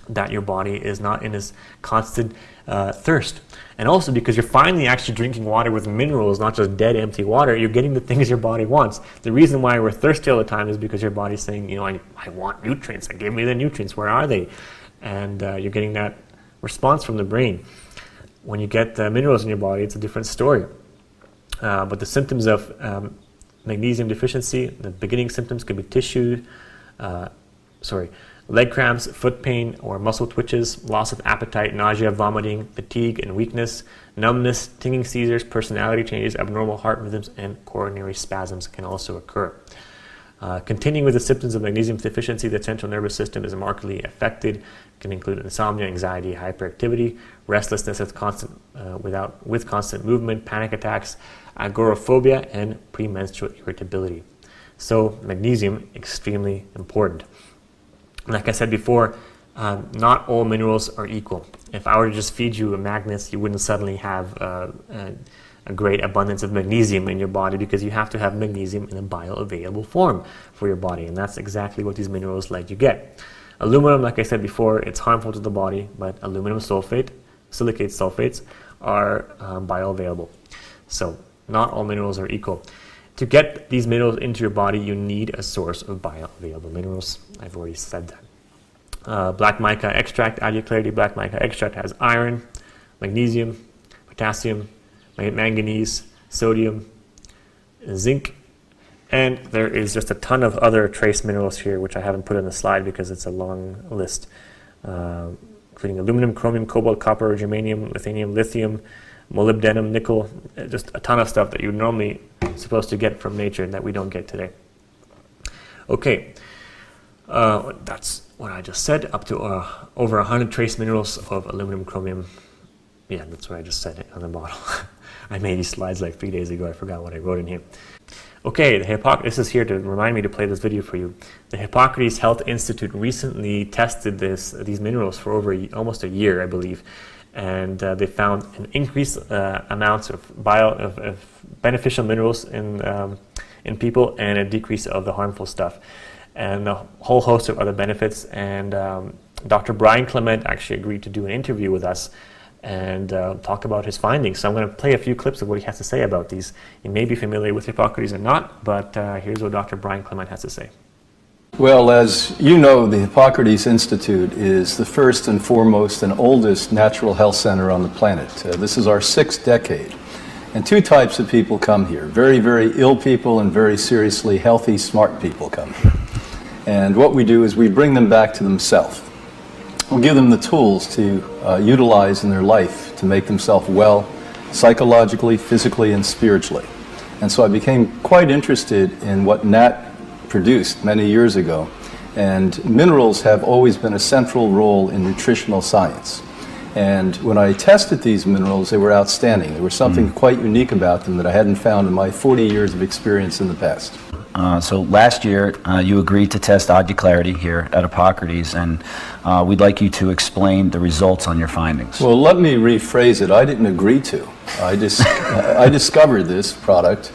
That your body is not in this constant uh, thirst. And also because you're finally actually drinking water with minerals, not just dead, empty water, you're getting the things your body wants. The reason why we're thirsty all the time is because your body's saying, you know, I, I want nutrients. Give me the nutrients. Where are they? And uh, you're getting that response from the brain. When you get the minerals in your body, it's a different story. Uh, but the symptoms of um, magnesium deficiency, the beginning symptoms could be tissue, uh, sorry, leg cramps, foot pain or muscle twitches, loss of appetite, nausea, vomiting, fatigue and weakness, numbness, tingling seizures, personality changes, abnormal heart rhythms, and coronary spasms can also occur. Uh, continuing with the symptoms of magnesium deficiency, the central nervous system is markedly affected. It Can include insomnia, anxiety, hyperactivity, restlessness with constant, uh, without, with constant movement, panic attacks, agoraphobia, and premenstrual irritability. So magnesium extremely important. Like I said before, um, not all minerals are equal. If I were to just feed you a magnets, you wouldn't suddenly have uh, a, a, great abundance of magnesium in your body because you have to have magnesium in a bioavailable form for your body, and that's exactly what these minerals let you get. Aluminum, like I said before, it's harmful to the body, but aluminum sulfate, silicate sulfates, are um, bioavailable. So not all minerals are equal. To get these minerals into your body, you need a source of bioavailable minerals. I've already said that. Uh, black mica extract, Clarity black mica extract has iron, magnesium, potassium, manganese, sodium, zinc, and there is just a ton of other trace minerals here, which I haven't put in the slide because it's a long list, uh, including aluminum, chromium, cobalt, copper, germanium, lithium, lithium, molybdenum, nickel, just a ton of stuff that you're normally supposed to get from nature that we don't get today. Okay, uh, that's what I just said, up to uh, over 100 trace minerals of aluminum, chromium. Yeah, that's what I just said on the bottle. I made these slides like three days ago. I forgot what I wrote in here. Okay, the Hippoc- this is here to remind me to play this video for you. The Hippocrates Health Institute recently tested this these minerals for over almost a year, I believe, and uh, they found an increased uh, amounts of bio of, of beneficial minerals in um, in people and a decrease of the harmful stuff, and a whole host of other benefits. And um, Dr. Brian Clement actually agreed to do an interview with us and uh, talk about his findings. So I'm going to play a few clips of what he has to say about these. You may be familiar with Hippocrates or not, but uh, here's what Dr. Brian Clement has to say. Well, as you know, the Hippocrates Institute is the first and foremost and oldest natural health center on the planet. Uh, this is our sixth decade. And two types of people come here very, very ill people and very seriously healthy, smart people come here. And what we do is we bring them back to themselves. We'll give them the tools to uh, utilize in their life to make themselves well, psychologically, physically, and spiritually. And so I became quite interested in what Nat produced many years ago. And minerals have always been a central role in nutritional science. And when I tested these minerals, they were outstanding. There was something mm. quite unique about them that I hadn't found in my 40 years of experience in the past. Uh, so last year, uh, you agreed to test Adya Clarity here at Hippocrates, and uh, we'd like you to explain the results on your findings. Well, let me rephrase it. I didn't agree to. I, dis- I discovered this product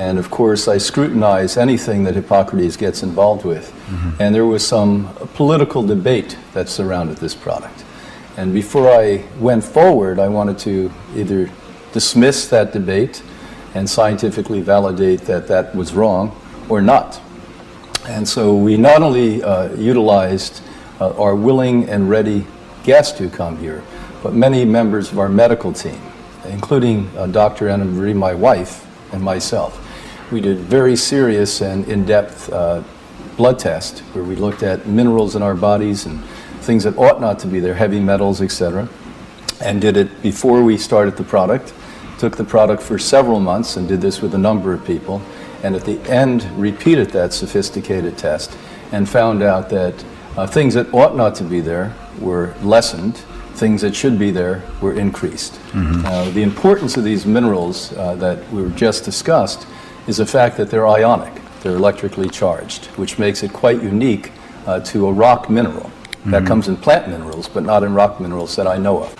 and of course, I scrutinize anything that Hippocrates gets involved with. Mm-hmm. And there was some political debate that surrounded this product. And before I went forward, I wanted to either dismiss that debate and scientifically validate that that was wrong or not. And so we not only uh, utilized uh, our willing and ready guests who come here, but many members of our medical team, including uh, Dr. Anna Marie, my wife, and myself we did very serious and in-depth uh, blood test where we looked at minerals in our bodies and things that ought not to be there, heavy metals, etc. And did it before we started the product. Took the product for several months and did this with a number of people. And at the end, repeated that sophisticated test and found out that uh, things that ought not to be there were lessened, things that should be there were increased. Mm-hmm. Uh, the importance of these minerals uh, that we were just discussed is the fact that they're ionic. They're electrically charged, which makes it quite unique uh, to a rock mineral. Mm-hmm. That comes in plant minerals, but not in rock minerals that I know of.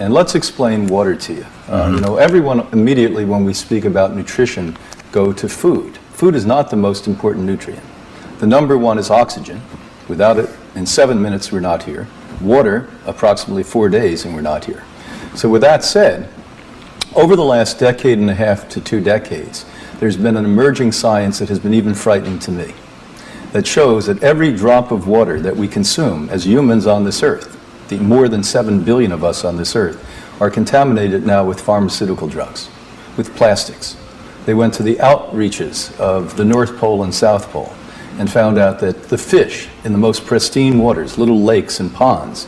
And let's explain water to you. Uh, mm-hmm. You know, everyone immediately when we speak about nutrition go to food. Food is not the most important nutrient. The number one is oxygen. Without it, in seven minutes, we're not here. Water, approximately four days, and we're not here. So, with that said, over the last decade and a half to two decades, there's been an emerging science that has been even frightening to me that shows that every drop of water that we consume as humans on this earth, the more than 7 billion of us on this earth, are contaminated now with pharmaceutical drugs, with plastics. They went to the outreaches of the North Pole and South Pole and found out that the fish in the most pristine waters, little lakes and ponds,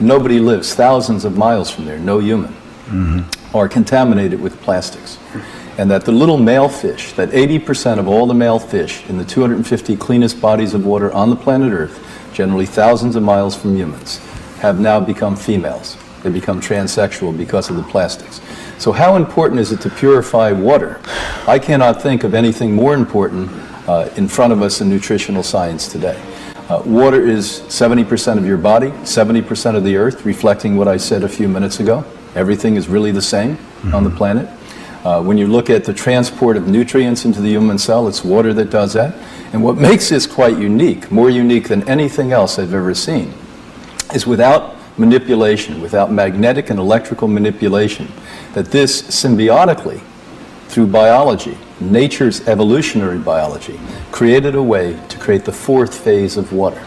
nobody lives thousands of miles from there, no human. Mm-hmm. are contaminated with plastics. And that the little male fish, that 80% of all the male fish in the 250 cleanest bodies of water on the planet Earth, generally thousands of miles from humans, have now become females. They become transsexual because of the plastics. So, how important is it to purify water? I cannot think of anything more important uh, in front of us in nutritional science today. Uh, water is 70% of your body, 70% of the earth, reflecting what I said a few minutes ago. Everything is really the same on the planet. Uh, when you look at the transport of nutrients into the human cell, it's water that does that. And what makes this quite unique, more unique than anything else I've ever seen, is without manipulation, without magnetic and electrical manipulation, that this symbiotically, through biology, nature's evolutionary biology, created a way to create the fourth phase of water.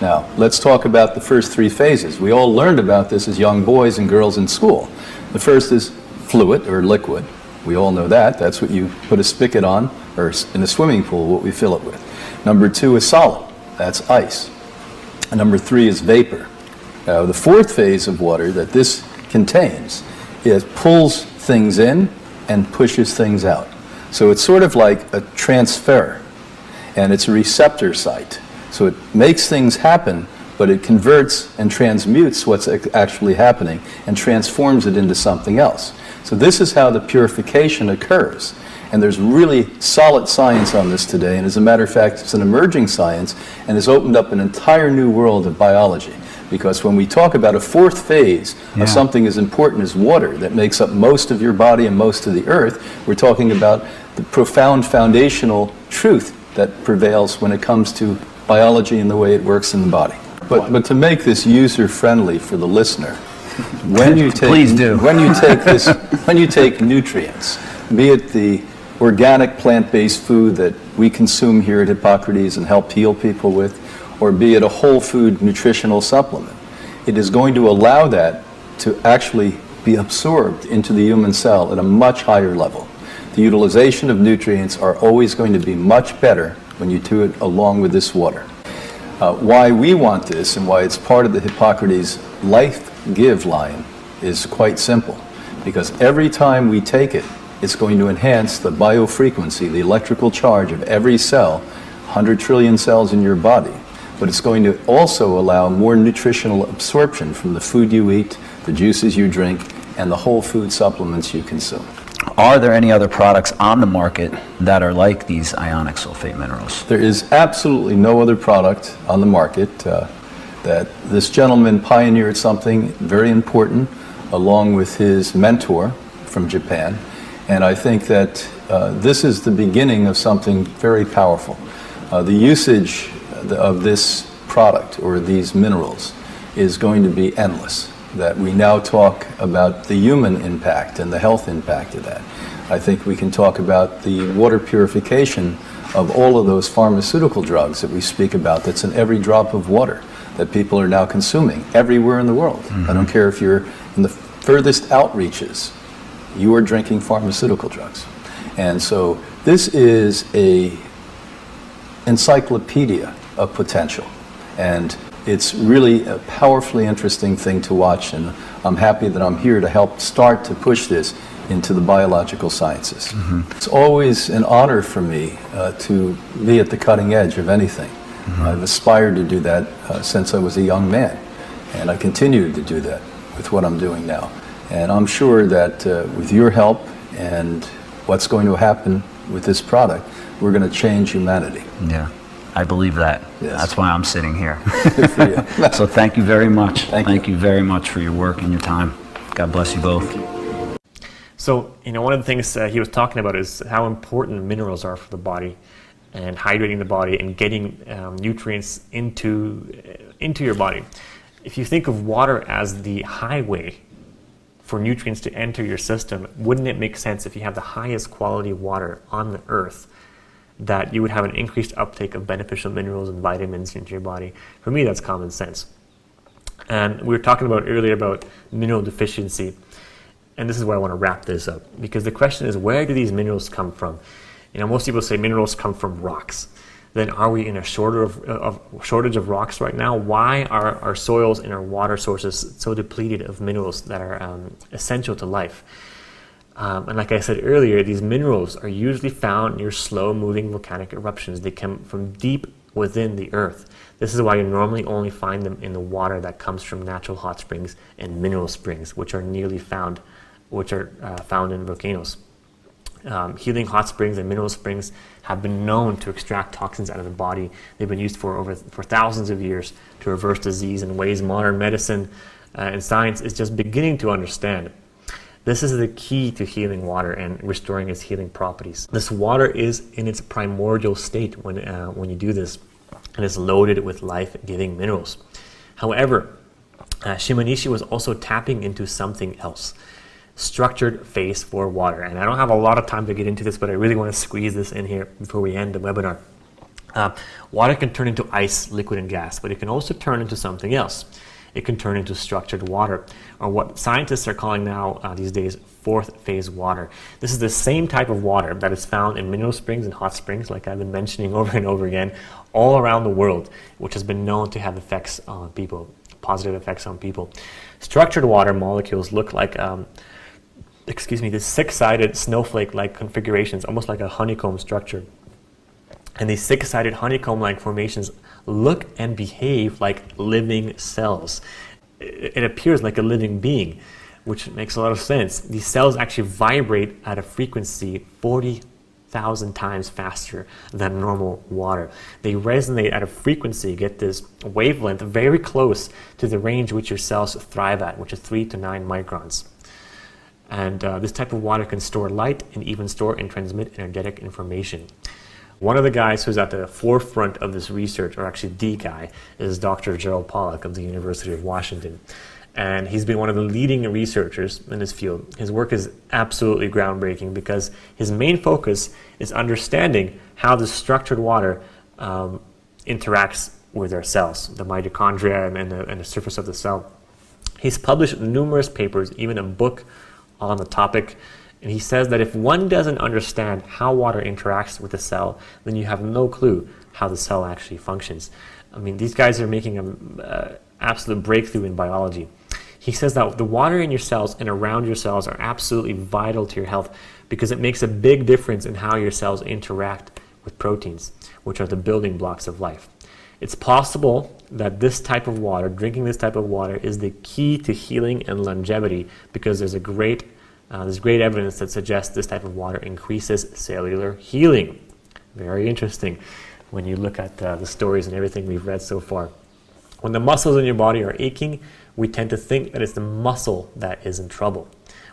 Now, let's talk about the first three phases. We all learned about this as young boys and girls in school. The first is fluid or liquid. We all know that. That's what you put a spigot on, or in a swimming pool, what we fill it with. Number two is solid. That's ice. And number three is vapor. The fourth phase of water that this contains is pulls things in and pushes things out. So it's sort of like a transfer, and it's a receptor site. So it makes things happen, but it converts and transmutes what's actually happening and transforms it into something else. So this is how the purification occurs. And there's really solid science on this today. And as a matter of fact, it's an emerging science and has opened up an entire new world of biology. Because when we talk about a fourth phase Yeah. of something as important as water that makes up most of your body and most of the earth, we're talking about the profound foundational truth that prevails when it comes to biology and the way it works in the body. But, but to make this user friendly for the listener, when you take Please do. when you take this when you take nutrients, be it the organic plant-based food that we consume here at Hippocrates and help heal people with, or be it a whole food nutritional supplement, it is going to allow that to actually be absorbed into the human cell at a much higher level. The utilization of nutrients are always going to be much better when you do it along with this water. Uh, why we want this and why it's part of the Hippocrates Life Give line is quite simple. Because every time we take it, it's going to enhance the biofrequency, the electrical charge of every cell, 100 trillion cells in your body. But it's going to also allow more nutritional absorption from the food you eat, the juices you drink, and the whole food supplements you consume. Are there any other products on the market that are like these ionic sulfate minerals? There is absolutely no other product on the market uh, that this gentleman pioneered something very important along with his mentor from Japan. And I think that uh, this is the beginning of something very powerful. Uh, the usage of this product or these minerals is going to be endless. That we now talk about the human impact and the health impact of that. I think we can talk about the water purification of all of those pharmaceutical drugs that we speak about that's in every drop of water that people are now consuming everywhere in the world. I don't care if you're in the furthest outreaches, you are drinking pharmaceutical drugs. And so this is a encyclopedia of potential. And it's really a powerfully interesting thing to watch, and I'm happy that I'm here to help start to push this into the biological sciences. It's always an honor for me uh, to be at the cutting edge of anything. I've aspired to do that uh, since I was a young man, and I continue to do that with what I'm doing now. And I'm sure that uh, with your help and what's going to happen with this product, we're going to change humanity. Yeah, I believe that. Yes. That's why I'm sitting here. For you. so thank you very much. Thank you. very much for your work and your time. God bless you both. So, you know, one of the things uh, he was talking about is how important minerals are for the body and hydrating the body and getting um, nutrients into, uh, into your body. If you think of water as the highway for nutrients to enter your system, wouldn't it make sense if you have the highest quality water on the earth that you would have an increased uptake of beneficial minerals and vitamins into your body? For me, that's common sense. And we were talking about earlier about mineral deficiency. And this is where I want to wrap this up because the question is where do these minerals come from? You know, most people say minerals come from rocks. then are we in a shorter of, of shortage of rocks right now? Why are our soils and our water sources so depleted of minerals that are um, essential to life? Um, and like I said earlier, these minerals are usually found near slow moving volcanic eruptions. They come from deep within the earth. This is why you normally only find them in the water that comes from natural hot springs and mineral springs, which are nearly found, which are uh, found in volcanoes. Um, healing hot springs and mineral springs have been known to extract toxins out of the body. They've been used for over for thousands of years to reverse disease in ways modern medicine uh, and science is just beginning to understand. This is the key to healing water and restoring its healing properties. This water is in its primordial state when, uh, when you do this and is loaded with life-giving minerals. However, uh, Shimonishi was also tapping into something else structured phase for water. And I don't have a lot of time to get into this, but I really want to squeeze this in here before we end the webinar. Uh, water can turn into ice, liquid, and gas, but it can also turn into something else it can turn into structured water, or what scientists are calling now uh, these days fourth phase water. This is the same type of water that is found in mineral springs and hot springs, like I've been mentioning over and over again, all around the world, which has been known to have effects on people, positive effects on people. Structured water molecules look like um, excuse me, this six-sided snowflake-like configurations, almost like a honeycomb structure. And these six-sided honeycomb-like formations look and behave like living cells. It appears like a living being, which makes a lot of sense. These cells actually vibrate at a frequency 40,000 times faster than normal water. They resonate at a frequency, get this wavelength very close to the range which your cells thrive at, which is 3 to 9 microns. And uh, this type of water can store light and even store and transmit energetic information. One of the guys who's at the forefront of this research, or actually the guy, is Dr. Gerald Pollack of the University of Washington. And he's been one of the leading researchers in this field. His work is absolutely groundbreaking because his main focus is understanding how the structured water um, interacts with our cells, the mitochondria and the, and the surface of the cell. He's published numerous papers, even a book on the topic and he says that if one doesn't understand how water interacts with the cell, then you have no clue how the cell actually functions. I mean, these guys are making an uh, absolute breakthrough in biology. He says that the water in your cells and around your cells are absolutely vital to your health because it makes a big difference in how your cells interact with proteins, which are the building blocks of life. It's possible that this type of water, drinking this type of water, is the key to healing and longevity because there's a great uh, there's great evidence that suggests this type of water increases cellular healing. Very interesting when you look at uh, the stories and everything we've read so far. When the muscles in your body are aching, we tend to think that it's the muscle that is in trouble.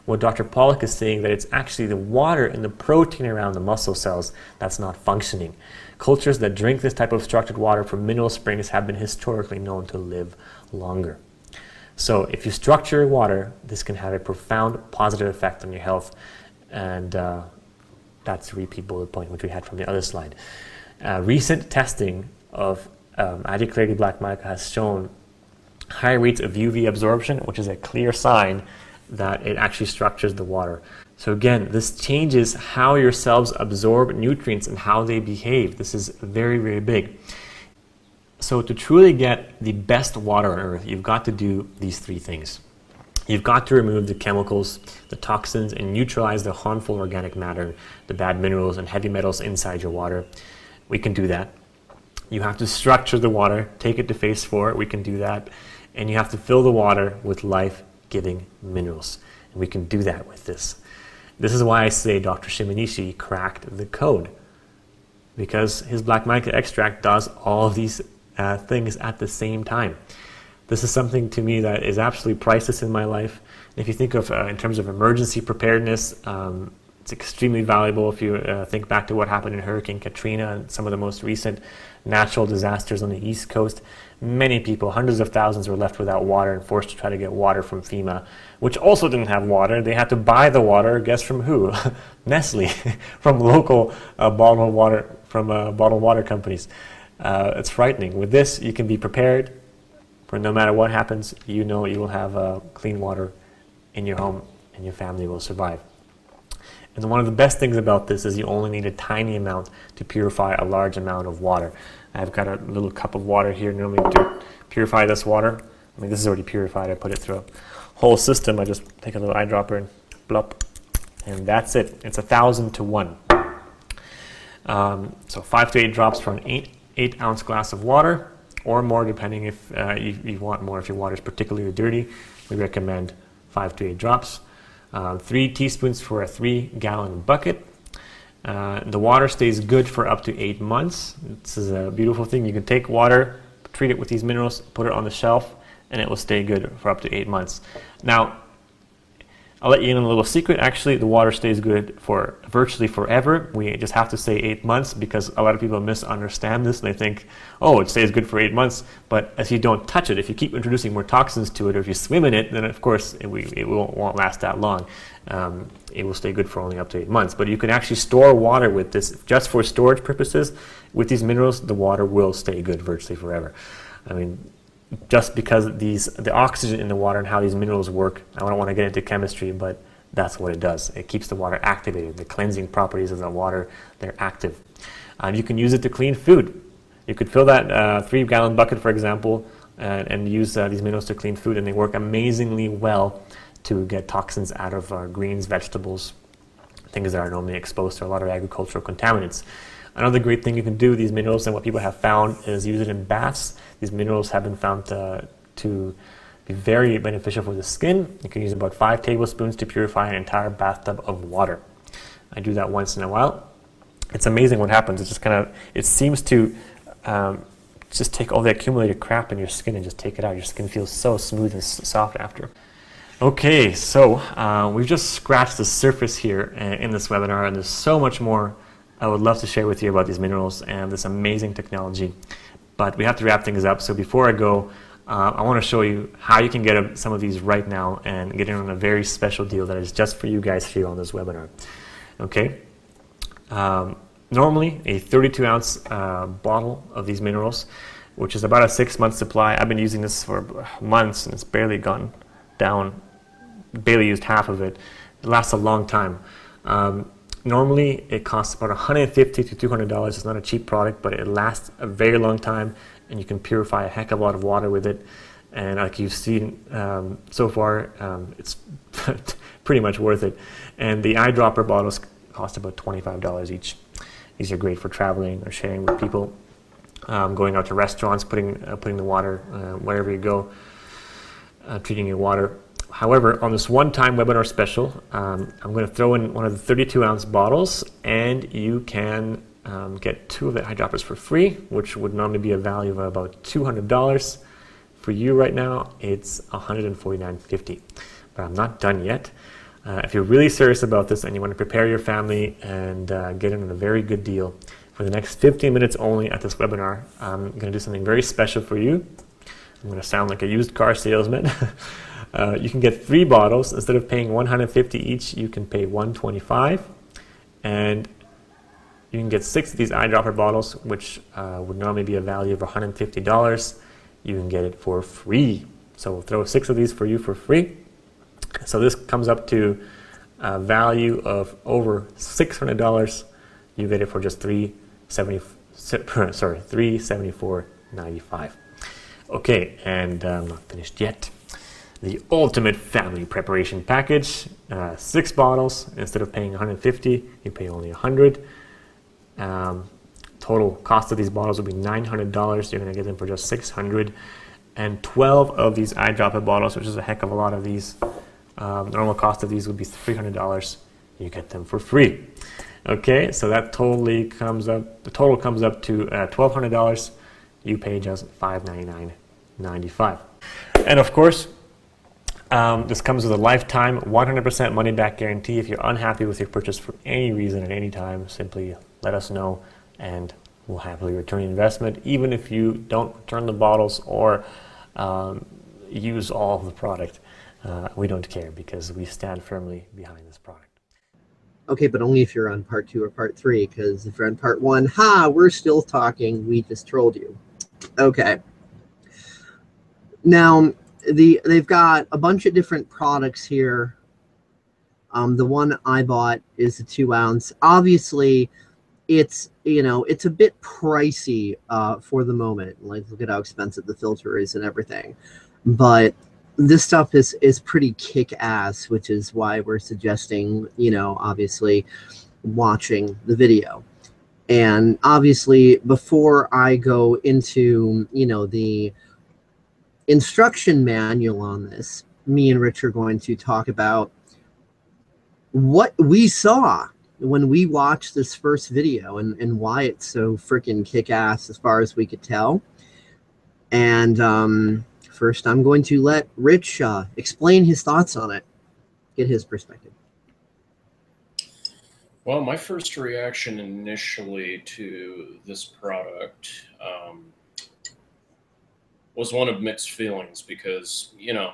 What Dr. Pollack is saying that it's actually the water and the protein around the muscle cells that's not functioning. Cultures that drink this type of structured water from mineral springs have been historically known to live longer. So if you structure your water, this can have a profound positive effect on your health. And uh, that's a repeat bullet point, which we had from the other slide. Uh, recent testing of um, clarity black mica has shown high rates of UV absorption, which is a clear sign that it actually structures the water. So again, this changes how your cells absorb nutrients and how they behave. This is very, very big. So to truly get the best water on earth, you've got to do these three things. You've got to remove the chemicals, the toxins, and neutralize the harmful organic matter, the bad minerals and heavy metals inside your water. We can do that. You have to structure the water, take it to phase four, we can do that. And you have to fill the water with life-giving minerals. And we can do that with this. This is why I say Dr. Shimonishi cracked the code. Because his black mica extract does all these uh, things at the same time. This is something to me that is absolutely priceless in my life. If you think of uh, in terms of emergency preparedness, um, it's extremely valuable if you uh, think back to what happened in Hurricane Katrina and some of the most recent natural disasters on the East Coast. Many people, hundreds of thousands, were left without water and forced to try to get water from FEMA, which also didn't have water. They had to buy the water, guess from who? Nestle, from local uh, bottled water, from uh, bottled water companies uh, it's frightening. With this, you can be prepared for no matter what happens, you know you will have uh, clean water in your home and your family will survive. And one of the best things about this is you only need a tiny amount to purify a large amount of water. I've got a little cup of water here normally to purify this water. I mean, this is already purified. I put it through a whole system. I just take a little eyedropper and blop, and that's it. It's a thousand to one. Um, so five to eight drops for an eight, eight ounce glass of water or more depending if uh, you, you, want more if your water is particularly dirty. We recommend five to eight drops. Uh, three teaspoons for a three gallon bucket. Uh, the water stays good for up to eight months. This is a beautiful thing. You can take water, treat it with these minerals, put it on the shelf, and it will stay good for up to eight months. Now, I'll let you in on a little secret. Actually, the water stays good for virtually forever. We just have to say eight months because a lot of people misunderstand this and they think, oh, it stays good for eight months. But if you don't touch it, if you keep introducing more toxins to it, or if you swim in it, then of course it, we, it won't, won't, last that long. Um, it will stay good for only up to eight months. But you can actually store water with this just for storage purposes. With these minerals, the water will stay good virtually forever. I mean, just because these the oxygen in the water and how these minerals work. I don't want to get into chemistry, but that's what it does. It keeps the water activated. The cleansing properties of the water, they're active. Uh, you can use it to clean food. You could fill that uh, three gallon bucket, for example, and, and use uh, these minerals to clean food, and they work amazingly well to get toxins out of uh, greens, vegetables, things that are normally exposed to a lot of agricultural contaminants. Another great thing you can do with these minerals and what people have found is use it in baths. These minerals have been found to, to be very beneficial for the skin. You can use about five tablespoons to purify an entire bathtub of water. I do that once in a while. It's amazing what happens. It just kind of, it seems to um, just take all the accumulated crap in your skin and just take it out. Your skin feels so smooth and soft after. Okay, so uh, we've just scratched the surface here uh, in this webinar, and there's so much more I would love to share with you about these minerals and this amazing technology. But we have to wrap things up. So before I go, uh, I want to show you how you can get a, some of these right now and get in on a very special deal that is just for you guys here on this webinar. Okay. Um, normally, a 32 ounce uh, bottle of these minerals, which is about a six month supply. I've been using this for months and it's barely gone down, barely used half of it. It lasts a long time. Um, Normally, it costs about 150 to 200 dollars. It's not a cheap product, but it lasts a very long time, and you can purify a heck of a lot of water with it. And like you've seen um, so far, um, it's pretty much worth it. And the eyedropper bottles cost about 25 dollars each. These are great for traveling or sharing with people, um, going out to restaurants, putting uh, putting the water uh, wherever you go, uh, treating your water However, on this one-time webinar special, um, I'm going to throw in one of the 32 ounce bottles and you can um, get two of the eyedroppers for free, which would normally be a value of about $200. For you right now, it's $149.50. But I'm not done yet. Uh, if you're really serious about this and you want to prepare your family and uh, get in on a very good deal, for the next 15 minutes only at this webinar, I'm going to do something very special for you. I'm going to sound like a used car salesman. Uh, you can get three bottles instead of paying 150 each. You can pay 125, and you can get six of these eyedropper bottles, which uh, would normally be a value of 150 dollars. You can get it for free. So we'll throw six of these for you for free. So this comes up to a value of over 600 dollars. You get it for just 370. Sorry, 374.95. Okay, and I'm not finished yet the ultimate family preparation package. Uh, six bottles. Instead of paying 150, you pay only 100. Um, total cost of these bottles will be $900. You're going to get them for just 600 and 12 of these eyedropper bottles, which is a heck of a lot of these. Um, normal cost of these would be $300. You get them for free. Okay, so that totally comes up. The total comes up to uh, $1,200. You pay just $599.95. And of course, um, this comes with a lifetime 100% money back guarantee. If you're unhappy with your purchase for any reason at any time, simply let us know and we'll happily return the investment, even if you don't return the bottles or um, use all of the product. Uh, we don't care because we stand firmly behind this product. Okay, but only if you're on part two or part three, because if you're on part one, ha, we're still talking. We just trolled you. Okay. Now, the they've got a bunch of different products here Um, the one I bought is a two ounce. Obviously, it's you know it's a bit pricey uh, for the moment. Like look at how expensive the filter is and everything, but this stuff is is pretty kick ass, which is why we're suggesting you know obviously watching the video. And obviously, before I go into you know the instruction manual on this, me and Rich are going to talk about what we saw when we watched this first video and, and why it's so freaking kick ass as far as we could tell. And um, first, I'm going to let Rich uh, explain his thoughts on it, get his perspective. Well, my first reaction initially to this product um, was one of mixed feelings because, you know,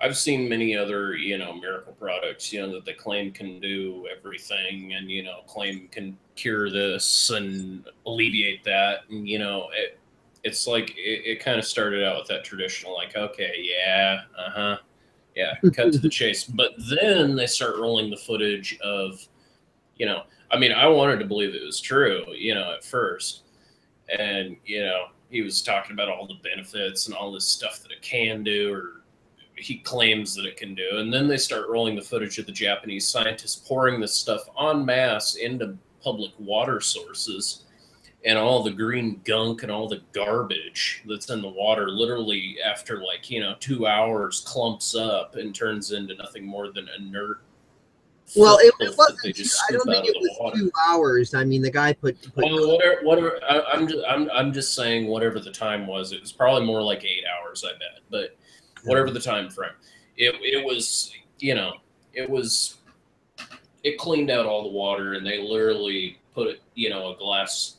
I've seen many other, you know, miracle products, you know, that they claim can do everything and, you know, claim can cure this and alleviate that. And, you know, it, it's like it, it kind of started out with that traditional, like, okay, yeah, uh huh, yeah, cut to the chase. But then they start rolling the footage of, you know, I mean, I wanted to believe it was true, you know, at first. And, you know, he was talking about all the benefits and all this stuff that it can do or he claims that it can do. And then they start rolling the footage of the Japanese scientists pouring this stuff en masse into public water sources and all the green gunk and all the garbage that's in the water literally after like, you know, two hours clumps up and turns into nothing more than inert. Well, it, it wasn't. Two, I don't think it was water. two hours. I mean, the guy put. put Well, whatever, whatever. I, I'm just, I'm, I'm just saying, whatever the time was, it was probably more like eight hours, I bet. But whatever the time frame, it, it was, you know, it was, it cleaned out all the water, and they literally put you know, a glass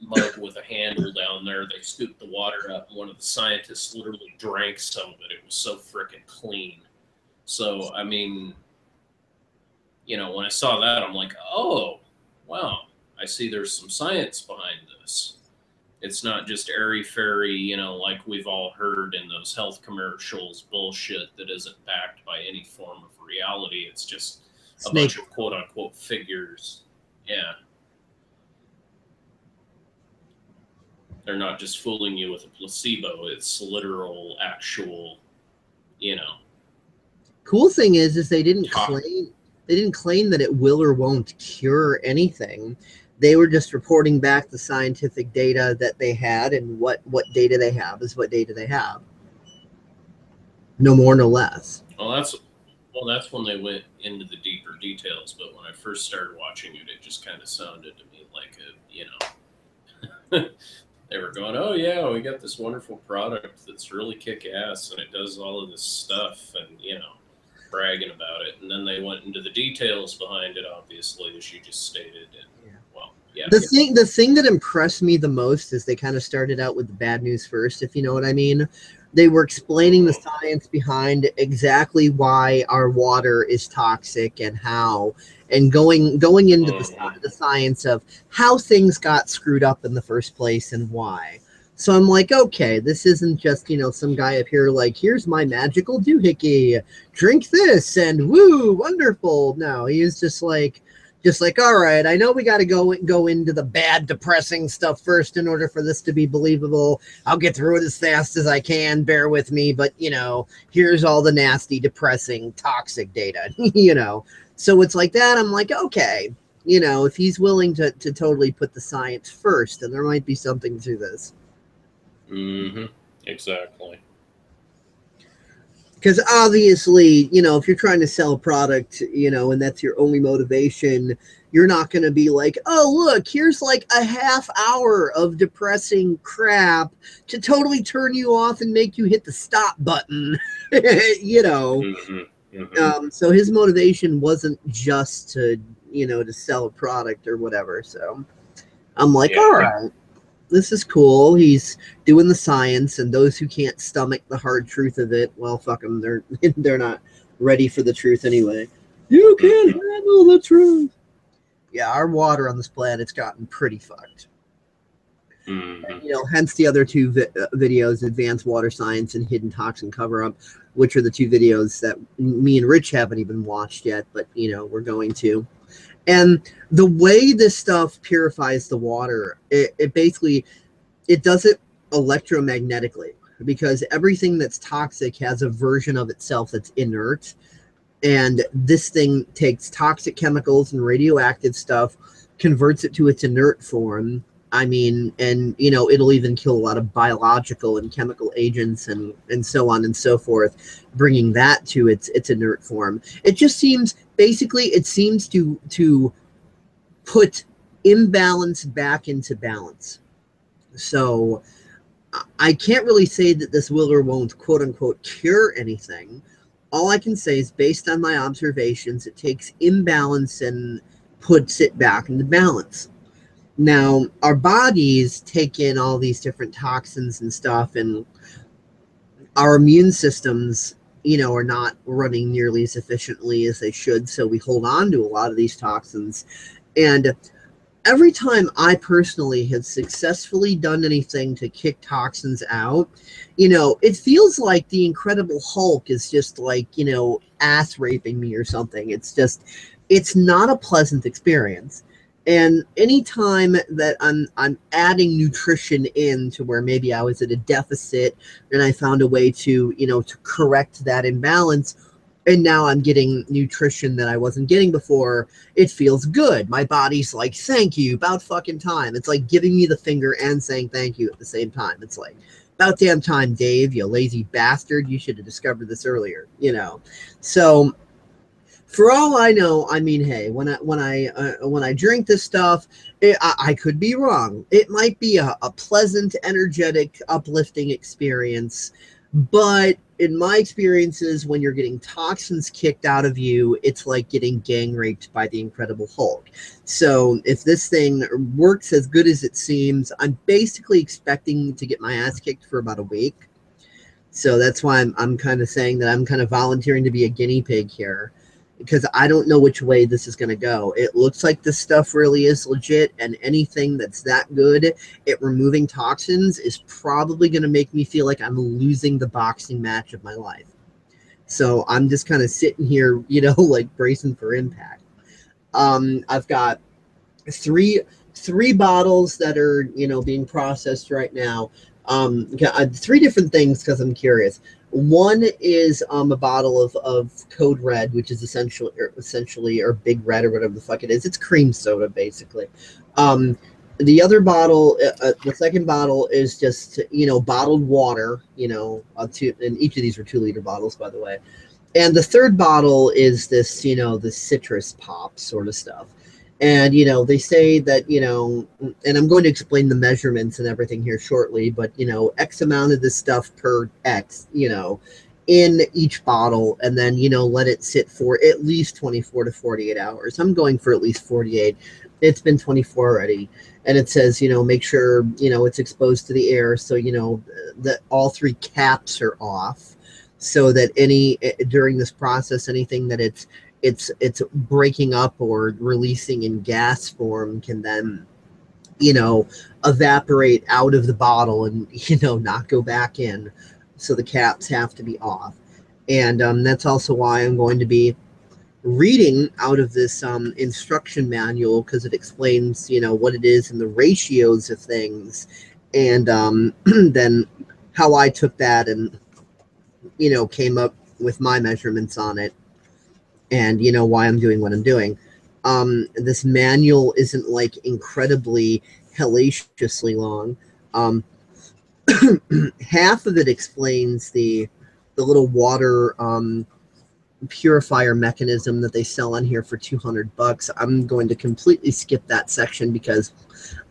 mug with a handle down there. They scooped the water up. and One of the scientists literally drank some of it. It was so freaking clean. So, I mean, you know, when I saw that, I'm like, oh, wow, I see there's some science behind this. It's not just airy fairy, you know, like we've all heard in those health commercials bullshit that isn't backed by any form of reality. It's just a bunch of quote unquote figures. Yeah. They're not just fooling you with a placebo, it's literal, actual, you know. Cool thing is, is they didn't Talk. claim they didn't claim that it will or won't cure anything. They were just reporting back the scientific data that they had, and what what data they have is what data they have. No more, no less. Well, that's well, that's when they went into the deeper details. But when I first started watching it, it just kind of sounded to me like a, you know, they were going, "Oh yeah, we got this wonderful product that's really kick ass, and it does all of this stuff," and you know, bragging about it. And then they went into the details behind it, obviously, as you just stated. And Yeah. well, yeah, The thing the thing that impressed me the most is they kind of started out with the bad news first, if you know what I mean. They were explaining the science behind exactly why our water is toxic and how and going going into the, mm-hmm. sci- the science of how things got screwed up in the first place and why. So I'm like, okay, this isn't just, you know, some guy up here like, here's my magical doohickey, drink this and woo, wonderful. No, he just like just like all right i know we got to go go into the bad depressing stuff first in order for this to be believable. I'll get through it as fast as i can bear with me but you know here's all the nasty depressing toxic data you know? So it's like that i'm like okay you know if he's willing to, to totally put the science first then there might be something to this hmm exactly. because obviously you know if you're trying to sell a product you know and that's your only motivation you're not going to be like oh look here's like a half hour of depressing crap to totally turn you off and make you hit the stop button. You know? Hmm hmm um, so his motivation wasn't just to you know to sell a product or whatever so i'm like Yeah. all right this is cool. He's doing the science and those who can't stomach the hard truth of it well fuck them they're they're not ready for the truth anyway. You can't handle the truth. Yeah our water on this planet's gotten pretty fucked. Mhm. you know, hence the other two vi- uh, videos, Advanced Water Science and Hidden Toxin Cover Up, which are the two videos that me and Rich haven't even watched yet, but, you know, we're going to. And the way this stuff purifies the water, it, it basically, it does it electromagnetically because everything that's toxic has a version of itself that's inert. And this thing takes toxic chemicals and radioactive stuff, converts it to its inert form, I mean, and you know, it'll even kill a lot of biological and chemical agents and and so on and so forth, bringing that to its its inert form. It just seems basically it seems to to put imbalance back into balance. So I- can't really say that this will or won't quote unquote cure anything. All I can say is based on my observations, it takes imbalance and puts it back into balance. Now, our bodies take in all these different toxins and stuff, and our immune systems, you know, are not running nearly as efficiently as they should. So we hold on to a lot of these toxins. And every time I personally have successfully done anything to kick toxins out, you know, it feels like the Incredible Hulk is just like, you know, ass raping me or something. It's just, it's not a pleasant experience and anytime that I'm I'm adding nutrition in to where maybe I was at a deficit and I found a way to you know to correct that imbalance and now I'm getting nutrition that I wasn't getting before it feels good. My body's like thank you about fucking time. It's like giving me the finger and saying thank you at the same time. It's like about damn time Dave you lazy bastard. You should have discovered this earlier you know? So for all I know, I mean, hey, when I when I uh, when I drink this stuff, it, I, I could be wrong. It might be a, a pleasant, energetic, uplifting experience, but in my experiences, when you're getting toxins kicked out of you, it's like getting gang raped by the Incredible Hulk. So if this thing works as good as it seems, I'm basically expecting to get my ass kicked for about a week. So that's why I'm I'm kind of saying that I'm kind of volunteering to be a guinea pig here because I don't know which way this is going to go. It looks like this stuff really is legit, and anything that's that good at removing toxins is probably going to make me feel like I'm losing the boxing match of my life. So I'm just kind of sitting here, you know, like bracing for impact. Um, I've got three three bottles that are you know being processed right now. Um, three different things because I'm curious. One is um, a bottle of, of Code Red, which is essentially or essentially or Big Red or whatever the fuck it is. It's cream soda basically. Um, the other bottle, uh, uh, the second bottle is just you know bottled water. You know, uh, two, and each of these are two liter bottles, by the way. And the third bottle is this, you know, the citrus pop sort of stuff. And you know, they say that you know, and I'm going to explain the measurements and everything here shortly. But you know, X amount of this stuff per X, you know, in each bottle, and then you know, let it sit for at least 24 to 48 hours. I'm going for at least 48. It's been 24 already, and it says you know, make sure you know it's exposed to the air, so you know that all three caps are off so that any eh, during this process anything that it's it's it's breaking up or releasing in gas form can then you know evaporate out of the bottle and you know not go back in. So the caps have to be off. And um, that's also why i'm going to be reading out of this um, instruction manual because it explains you know what it is and the ratios of things. And um, then how i took that and you know came up with my measurements on it and you know why i'm doing what i'm doing. Um this manual isn't like incredibly hellaciously long. Um half of it explains the the little water um purifier mechanism that they sell on here for 200 bucks. I'm going to completely skip that section because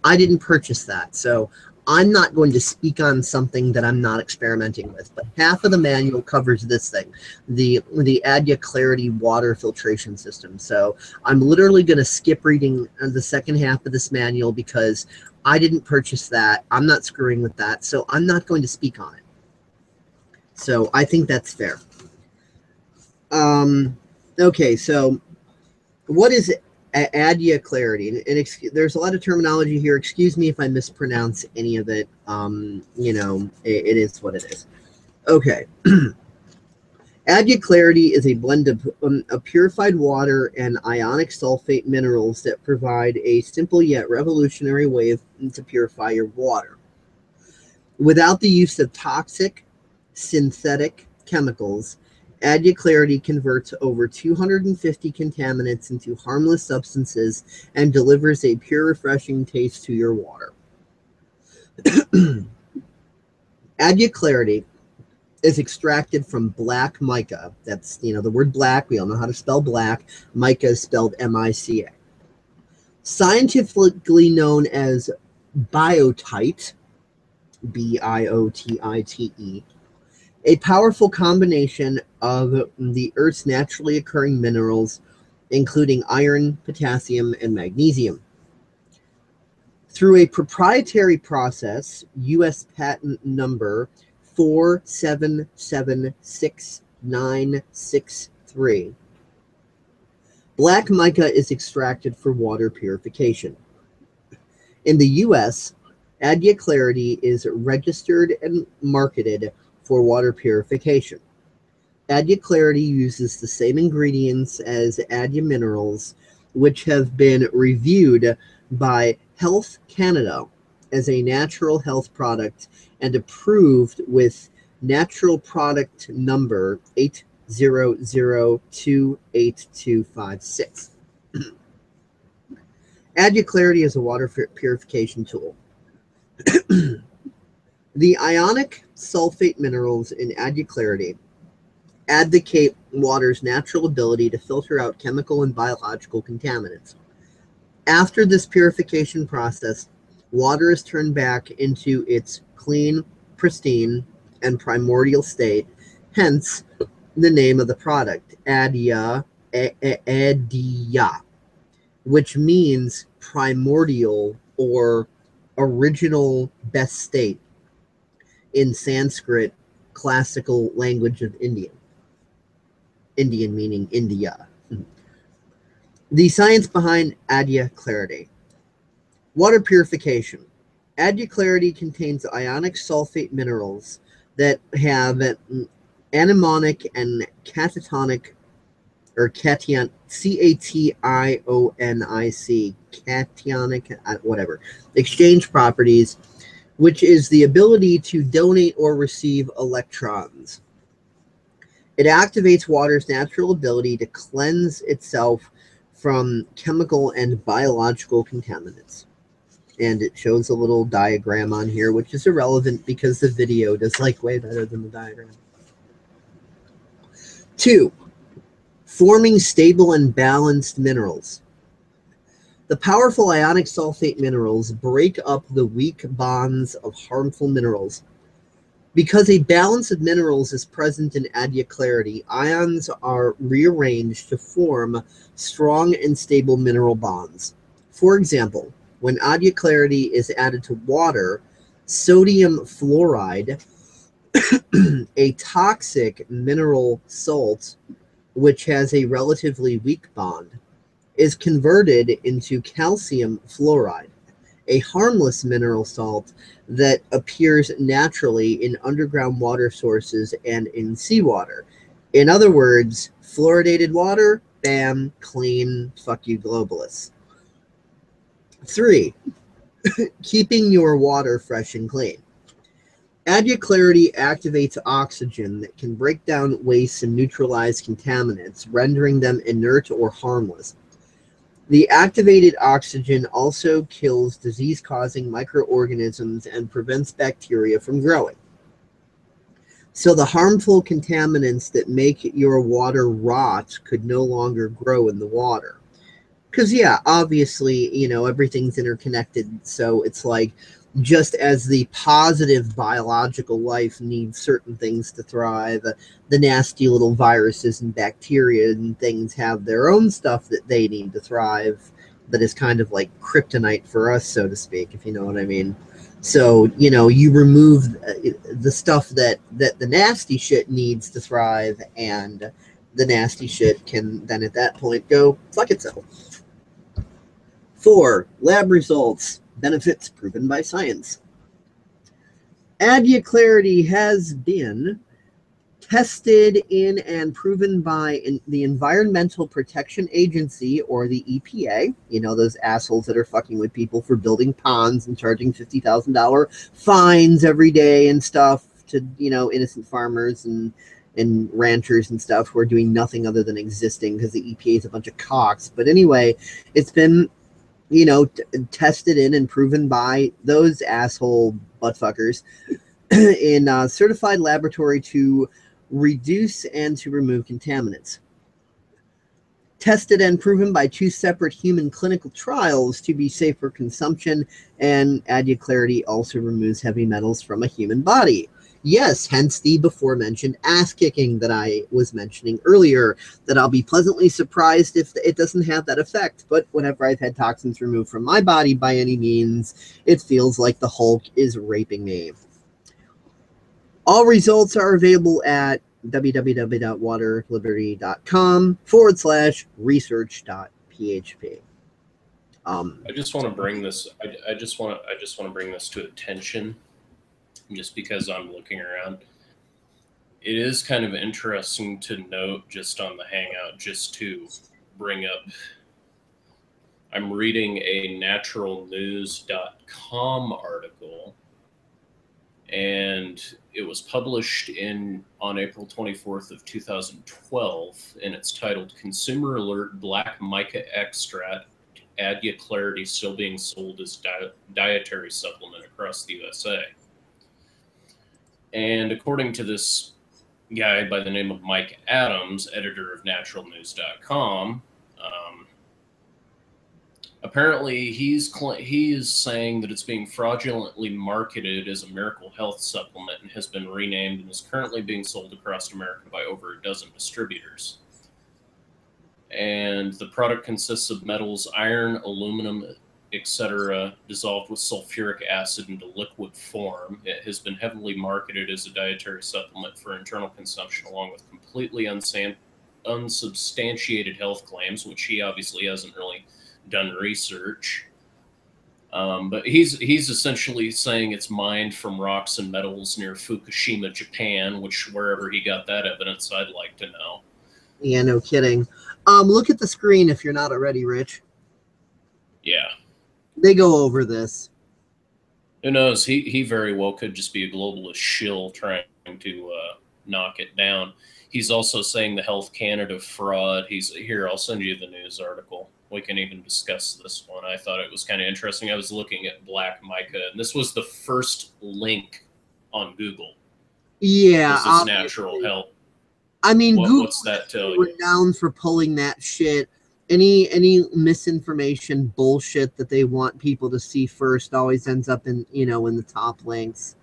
i didn't purchase that. So I'm not going to speak on something that I'm not experimenting with, but half of the manual covers this thing, the the Adya Clarity water filtration system. So I'm literally going to skip reading the second half of this manual because I didn't purchase that. I'm not screwing with that, so I'm not going to speak on it. So I think that's fair. Um, okay, so what is Adya Clarity, and, and ex- there's a lot of terminology here. Excuse me if I mispronounce any of it. Um, you know, it, it is what it is. Okay. Adya Clarity is a blend of um, purified water and ionic sulfate minerals that provide a simple yet revolutionary way of, to purify your water. Without the use of toxic, synthetic chemicals, Adya Clarity converts over 250 contaminants into harmless substances and delivers a pure, refreshing taste to your water. Adya Clarity is extracted from black mica. That's, you know, the word black. We all know how to spell black. Mica is spelled M I C A. Scientifically known as biotite, B I O T I T E, a powerful combination of the Earth's naturally occurring minerals, including iron, potassium, and magnesium. Through a proprietary process, U.S. patent number 4776963, black mica is extracted for water purification. In the U.S., Adya Clarity is registered and marketed for water purification. Adya Clarity uses the same ingredients as Adya Minerals, which have been reviewed by Health Canada as a natural health product and approved with natural product number 800282256. Adya Clarity is a water purification tool. the ionic sulfate minerals in Adya Clarity advocate water's natural ability to filter out chemical and biological contaminants. After this purification process, water is turned back into its clean, pristine, and primordial state, hence the name of the product, Adya, Adya, which means primordial or original best state in Sanskrit classical language of Indian. Indian meaning India. The science behind Adya Clarity. Water purification. Adya Clarity contains ionic sulfate minerals that have anemonic and catatonic or cation C A T I O N I C cationic whatever exchange properties which is the ability to donate or receive electrons. It activates water's natural ability to cleanse itself from chemical and biological contaminants. And it shows a little diagram on here, which is irrelevant because the video does like way better than the diagram. Two, forming stable and balanced minerals. The powerful ionic sulfate minerals break up the weak bonds of harmful minerals. Because a balance of minerals is present in Adya Clarity, ions are rearranged to form strong and stable mineral bonds. For example, when Adya Clarity is added to water, sodium fluoride, a toxic mineral salt, which has a relatively weak bond, is converted into calcium fluoride, a harmless mineral salt that appears naturally in underground water sources and in seawater. In other words, fluoridated water, bam, clean, fuck you, globalists. Three, keeping your water fresh and clean. Adya Clarity activates oxygen that can break down waste and neutralize contaminants, rendering them inert or harmless. The activated oxygen also kills disease causing microorganisms and prevents bacteria from growing. So the harmful contaminants that make your water rot could no longer grow in the water. Because, yeah, obviously, you know, everything's interconnected. So it's like just as the positive biological life needs certain things to thrive, uh, the nasty little viruses and bacteria and things have their own stuff that they need to thrive that is kind of like kryptonite for us, so to speak, if you know what I mean. So, you know, you remove uh, the stuff that, that the nasty shit needs to thrive, and the nasty shit can then at that point go fuck itself. Four, lab results, benefits proven by science. Adya Clarity has been tested in and proven by the Environmental Protection Agency or the EPA. You know, those assholes that are fucking with people for building ponds and charging $50,000 fines every day and stuff to, you know, innocent farmers and and ranchers and stuff who are doing nothing other than existing because the EPA is a bunch of cocks. But anyway, it's been, you know, t- tested in and proven by those asshole buttfuckers in a certified laboratory to reduce and to remove contaminants. Tested and proven by two separate human clinical trials to be safe for consumption, and Adya Clarity also removes heavy metals from a human body. Yes, hence the before mentioned ass kicking that I was mentioning earlier. That I'll be pleasantly surprised if it doesn't have that effect. But whenever I've had toxins removed from my body by any means, it feels like the Hulk is raping me. All results are available at www.waterliberty.com forward slash research.php. Um, I just want to bring this. I, I just want to. I just want to bring this to attention, just because I'm looking around. It is kind of interesting to note, just on the Hangout, just to bring up. I'm reading a naturalnews.com article, and it was published in on April 24th of 2012, and it's titled "Consumer Alert: Black Mica Extract Adya Clarity still being sold as di- dietary supplement across the USA. And according to this guy by the name of Mike Adams, editor of naturalnews.com, um, apparently he's cl- he is saying that it's being fraudulently marketed as a miracle health supplement and has been renamed and is currently being sold across America by over a dozen distributors. And the product consists of metals iron, aluminum, etc., dissolved with sulfuric acid into liquid form. It has been heavily marketed as a dietary supplement for internal consumption, along with completely unsan- unsubstantiated health claims, which he obviously hasn't really done research. Um, but he's he's essentially saying it's mined from rocks and metals near Fukushima, Japan, which wherever he got that evidence, I'd like to know. yeah, no kidding. Um, look at the screen if you're not already, Rich. Yeah. They go over this. Who knows? He he very well could just be a globalist shill trying to uh, knock it down. He's also saying the Health Canada fraud. He's here. I'll send you the news article. We can even discuss this one. I thought it was kind of interesting. I was looking at Black Mica, and this was the first link on Google. Yeah, This is natural health. I mean, What, Google what's that tell were you? down for pulling that shit. Any any misinformation bullshit that they want people to see first always ends up in you know in the top links.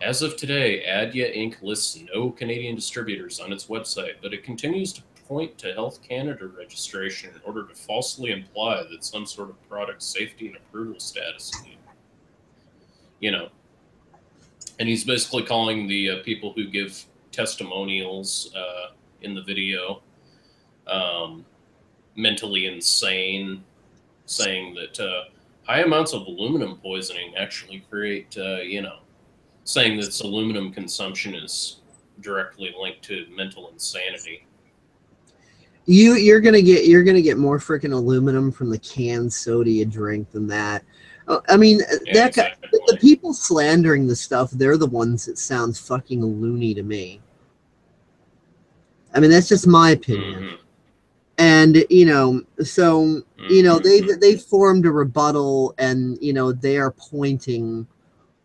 As of today, Adya Inc. lists no Canadian distributors on its website, but it continues to point to Health Canada registration in order to falsely imply that some sort of product safety and approval status. You know, and he's basically calling the uh, people who give testimonials uh, in the video um, mentally insane, saying that uh, high amounts of aluminum poisoning actually create, uh, you know, saying that aluminum consumption is directly linked to mental insanity. You you're gonna get you're gonna get more freaking aluminum from the canned soda you drink than that. Uh, I mean Yeah, that guy, the people slandering the stuff they're the ones that sounds fucking loony to me. I mean that's just my opinion. Mhm, And you know so you know mhm. they've they've formed a rebuttal and you know they are pointing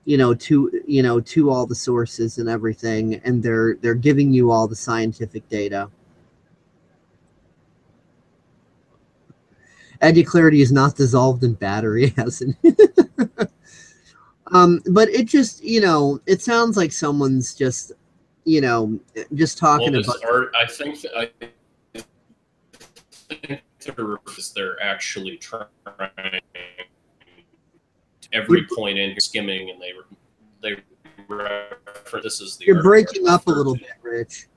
you know to you know to all the sources and everything and they're they're giving you all the scientific data Clarity is not dissolved in battery acid. um, but it just, you know, it sounds like someone's just, you know, just talking well, about. art, I think that I think they're, they're actually trying every point in here skimming, and they they refer this is the You're breaking up a little bit, Rich.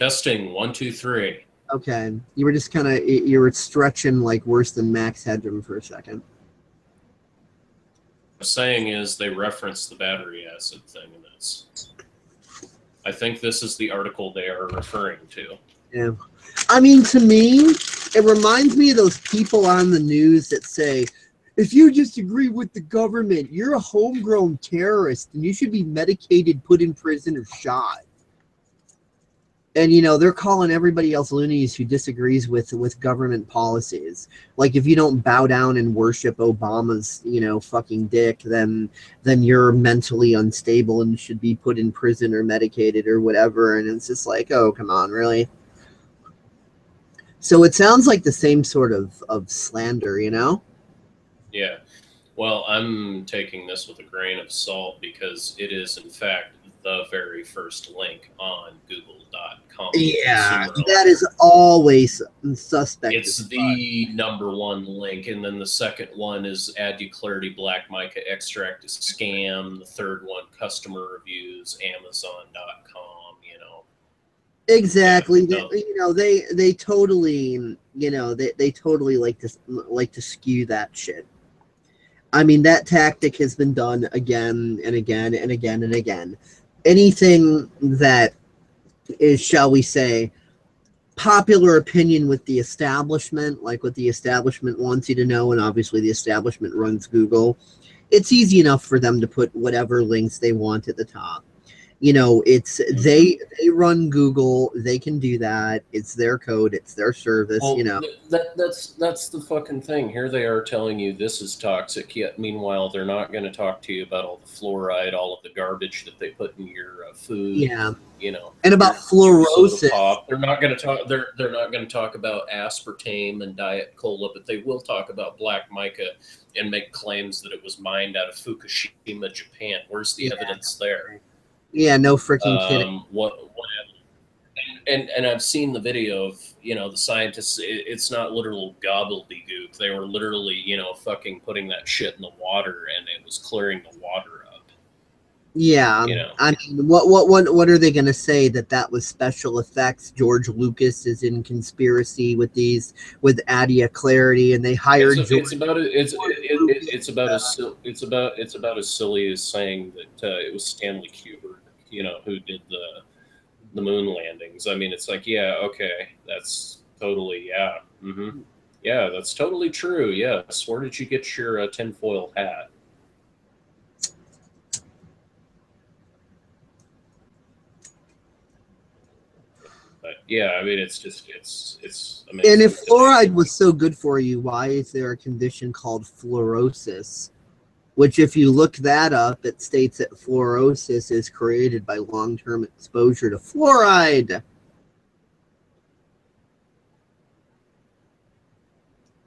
Testing one two three. Okay, you were just kind of you were stretching like worse than Max Headroom for a second. I'm saying is they reference the battery acid thing in this. I think this is the article they are referring to. Yeah. I mean, to me, it reminds me of those people on the news that say, if you disagree with the government, you're a homegrown terrorist and you should be medicated, put in prison, or shot. And you know they're calling everybody else loonies who disagrees with with government policies. Like if you don't bow down and worship Obama's you know fucking dick, then then you're mentally unstable and should be put in prison or medicated or whatever. And it's just like, oh come on, really? So it sounds like the same sort of of slander, you know? Yeah. Well, I'm taking this with a grain of salt because it is, in fact, the very first link on Google.com. Yeah, that is always suspect. It's the number one link, and then the second one is Adya Clarity black mica extract is scam. The third one, customer reviews, Amazon.com. You know, Exactly. Yeah, They- you know, they they totally, you know, they, they totally like to like to skew that shit. I mean, that tactic has been done again and again and again and again. Anything that is, shall we say, popular opinion with the establishment, like what the establishment wants you to know, and obviously the establishment runs Google, it's easy enough for them to put whatever links they want at the top. You know, it's they they run Google, they can do that. It's their code, it's their service, Well, you know. that that's that's the fucking thing. Here they are telling you this is toxic, yet meanwhile they're not going to talk to you about all the fluoride, all of the garbage that they put in your uh, food. Yeah. You know, And about fluorosis. pop. They're not going to talk. They're they're not going to talk about aspartame and diet cola, but they will talk about black mica and make claims that it was mined out of Fukushima, Japan. Where's the Yeah. evidence there? Yeah, no freaking kidding. um, what, what and, and and I've seen the video of you know the scientists. It, it's not literal gobbledygook. They were literally you know fucking putting that shit in the water, and it was clearing the water up. Yeah, you know. I mean, what what what what are they going to say that that was special effects? George Lucas is in conspiracy with these with Adya Clarity, and they hired. It's, George, it's about it's it, it, it's about as it's about it's about as silly as saying that uh, it was Stanley Kubrick, you know, who did the the moon landings. I mean, it's like, yeah, okay, that's totally yeah, hmm yeah, that's totally true. Yes, where did you get your uh, tinfoil hat? But yeah, I mean, it's just it's it's amazing. and if fluoride was so good for you, why is there a condition called fluorosis? Which, if you look that up, it states that fluorosis is created by long-term exposure to fluoride.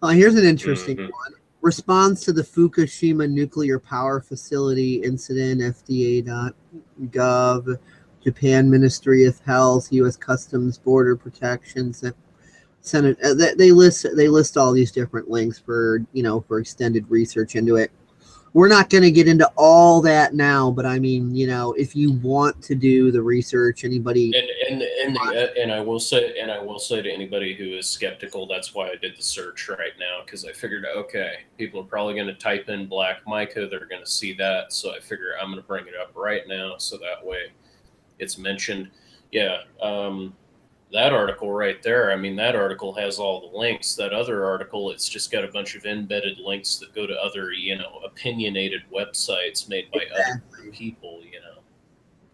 Oh, here's an interesting Mhm. one. Response to the Fukushima nuclear power facility incident, FDA.gov, Japan Ministry of Health, U.S. Customs Border Protection, Senate. Uh, they, they list they list all these different links for you know for extended research into it. We're not going to get into all that now, but I mean, you know, if you want to do the research, anybody, and and and, uh, and I will say and I will say to anybody who is skeptical, that's why I did the search right now because I figured, okay, people are probably going to type in black mica, they're going to see that, so I figure I'm going to bring it up right now, so that way it's mentioned. Yeah, um, that article right there. I mean, that article has all the links. That other article, it's just got a bunch of embedded links that go to other, you know, opinionated websites made by other people. You know,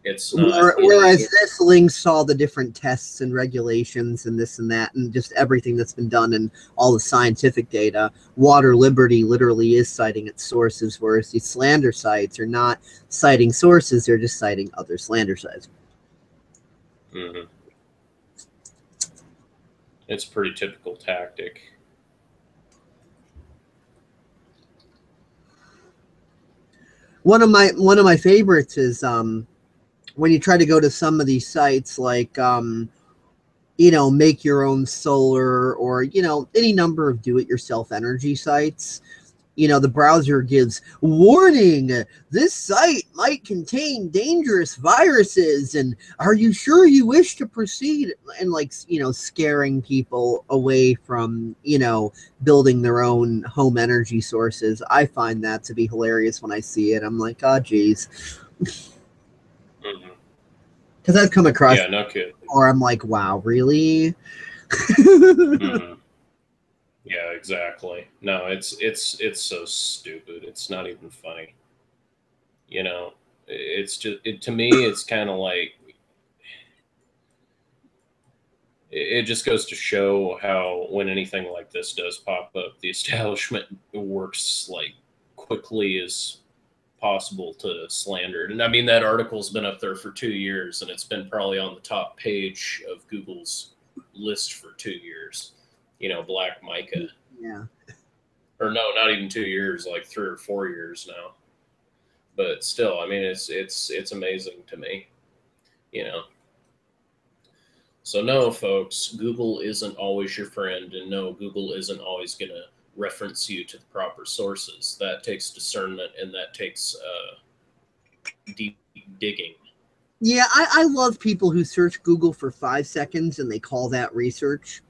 it's not. Where- you know, whereas this links all the different tests and regulations and this and that and just everything that's been done and all the scientific data water liberty literally is citing its sources whereas these slander sites are not citing sources they're just citing other slander sites Mhm. It's pretty typical tactic. one of my one of my favorites is um when you try to go to some of these sites like um you know make your own solar or you know any number of do it yourself energy sites you know, the browser gives warning this site might contain dangerous viruses and are you sure you wish to proceed and like you know scaring people away from you know building their own home energy sources i find that to be hilarious when i see it i'm like oh geez Mhm. because i've come across Yeah, no kidding. or i'm like wow really Mhm. Yeah, exactly. No, it's it's it's so stupid. It's not even funny. You know, it's just it, to me. It's kind of like it just goes to show how when anything like this does pop up, the establishment works like quickly as possible to slander. And I mean that article's been up there for two years, and it's been probably on the top page of Google's list for two years. You know, Black Mica yeah or no, not even two years, like three or four years now. But still, I mean, it's it's it's amazing to me, you know. So no, folks, Google isn't always your friend, and no, Google isn't always going to reference you to the proper sources. That takes discernment, and that takes uh, deep digging. yeah I, I love people who search google for five seconds and they call that research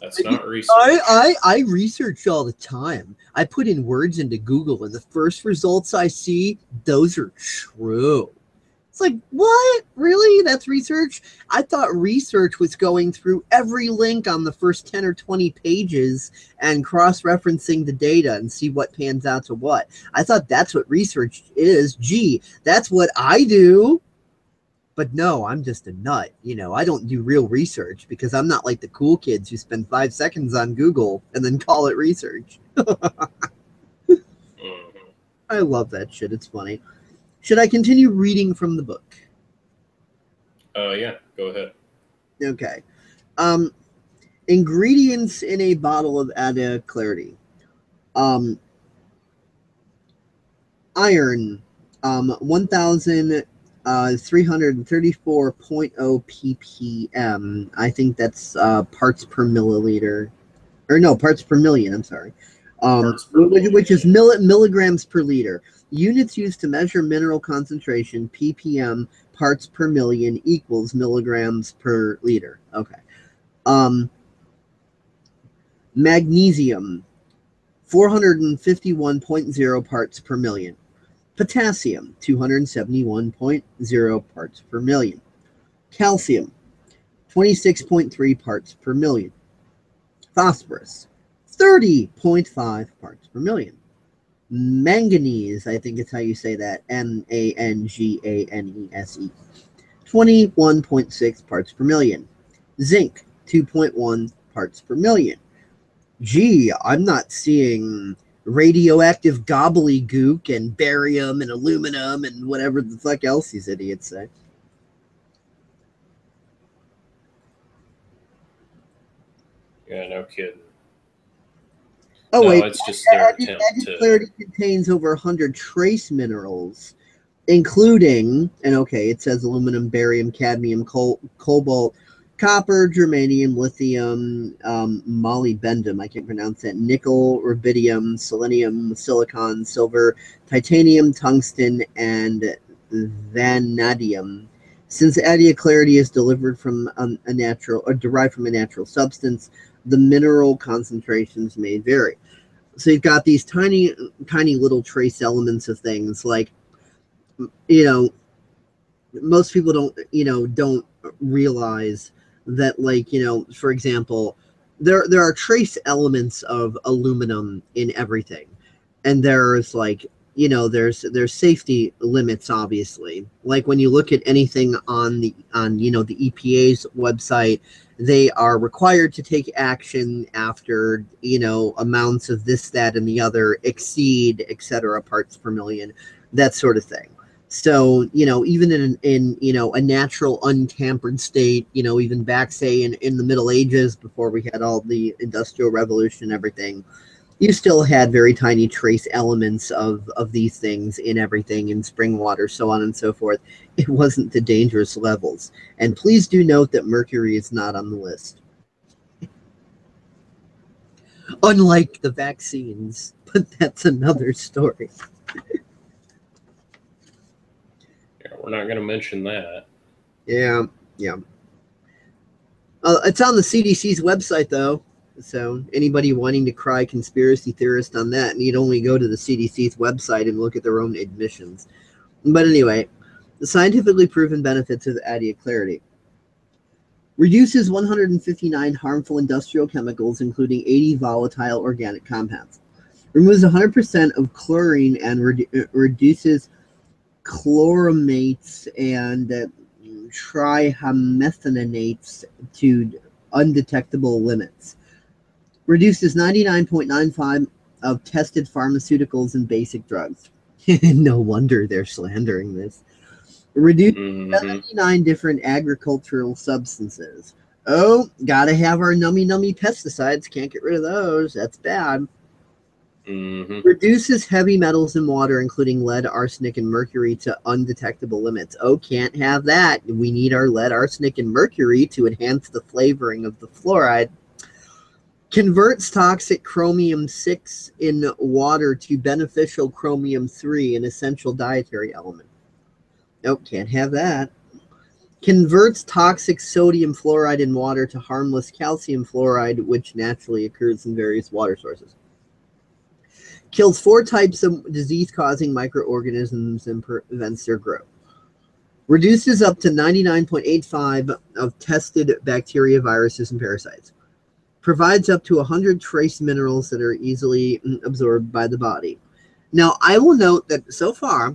That's not research. I, I I research all the time. I put in words into Google, and the first results I see, those are true. It's like, what? Really? That's research? I thought research was going through every link on the first 10 or 20 pages and cross referencing the data and see what pans out to what. I thought that's what research is. Gee, that's what I do. But no, I'm just a nut. You know, I don't do real research because I'm not like the cool kids who spend five seconds on Google and then call it research. Mhm. I love that shit. It's funny. Should I continue reading from the book? Uh, yeah, go ahead. Okay. Um, ingredients in a bottle of Adya Clarity. Um, iron, um, 1,334.0 ppm. I think that's uh, parts per milliliter. Or no, parts per million. I'm sorry. Um, which, which is milli- milligrams per liter. Units used to measure mineral concentration, ppm, parts per million equals milligrams per liter. Okay. Um, magnesium, 451.0 parts per million. Potassium, 271.0 parts per million. Calcium, 26.3 parts per million. Phosphorus, 30.5 parts per million. Manganese, I think it's how you say that, M A N G A N E S E, 21.6 parts per million. Zinc, 2.1 parts per million. Gee, I'm not seeing radioactive gobbledygook and barium and aluminum and whatever the fuck else these idiots say. Yeah, no kidding. Oh no, wait, it's just their Adi- attempt Adi to. Clarity contains over 100 trace minerals, including, and okay, it says aluminum, barium, cadmium, col- cobalt, copper, germanium, lithium, um, molybdenum, I can't pronounce that, nickel, rubidium, selenium, silicon, silver, titanium, tungsten, and vanadium. Since Adya Clarity is delivered from a natural or derived from a natural substance, the mineral concentrations may vary. So you've got these tiny, tiny little trace elements of things like, you know, most people don't, you know, don't realize that, like, you know, for example, there there are trace elements of aluminum in everything, and there's like, you know, there's there's safety limits, obviously. Like when you look at anything on the on you know the EPA's website, they are required to take action after you know amounts of this that and the other exceed etc parts per million that sort of thing so you know even in in you know a natural untampered state you know even back say in in the middle ages before we had all the industrial revolution and everything you still had very tiny trace elements of of these things in everything in spring water so on and so forth. It wasn't the dangerous levels. And please do note that mercury is not on the list. Unlike the vaccines, but that's another story. Yeah, we're not going to mention that. Yeah, yeah. Uh, it's on the CDC's website, though. So anybody wanting to cry conspiracy theorist on that need only go to the CDC's website and look at their own admissions. But anyway, the scientifically proven benefits of Adya Clarity. Reduces 159 harmful industrial chemicals, including 80 volatile organic compounds. Removes 100% of chlorine and redu- uh, reduces chloramates and uh, to undetectable limits. Reduces 99.95 of tested pharmaceuticals and basic drugs. no wonder they're slandering this. Reduce Mhm. 79 different agricultural substances. Oh, gotta have our nummy nummy pesticides. Can't get rid of those. That's bad. Mhm. Reduces heavy metals in water, including lead, arsenic, and mercury, to undetectable limits. Oh, can't have that. We need our lead, arsenic, and mercury to enhance the flavoring of the fluoride. Converts toxic chromium 6 in water to beneficial chromium 3, an essential dietary element. Nope, can't have that. Converts toxic sodium fluoride in water to harmless calcium fluoride, which naturally occurs in various water sources kills four types of disease causing microorganisms and prevents their growth. Reduces up to 99.85 of tested bacteria, viruses, and parasites. Provides up to 100 trace minerals that are easily absorbed by the body. Now, I will note that so far,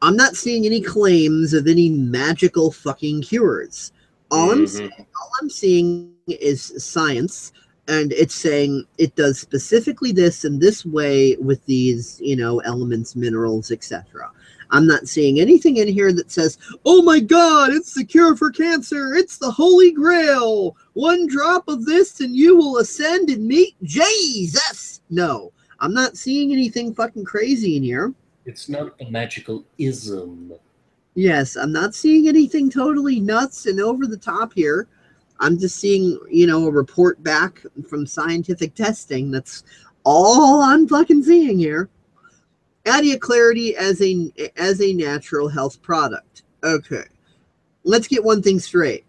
I'm not seeing any claims of any magical fucking cures. All I'm Mhm. seeing, all I'm seeing is science and it's saying it does specifically this in this way with these you know elements minerals etc i'm not seeing anything in here that says oh my god it's the cure for cancer. It's the holy grail. One drop of this and you will ascend and meet jesus. No i'm not seeing anything fucking crazy in here. It's not a magical ism. Yes, I'm not seeing anything totally nuts and over the top here. I'm just seeing, you know, a report back from scientific testing. That's all I'm fucking seeing here. Adya Clarity as a as a natural health product. Okay. Let's get one thing straight.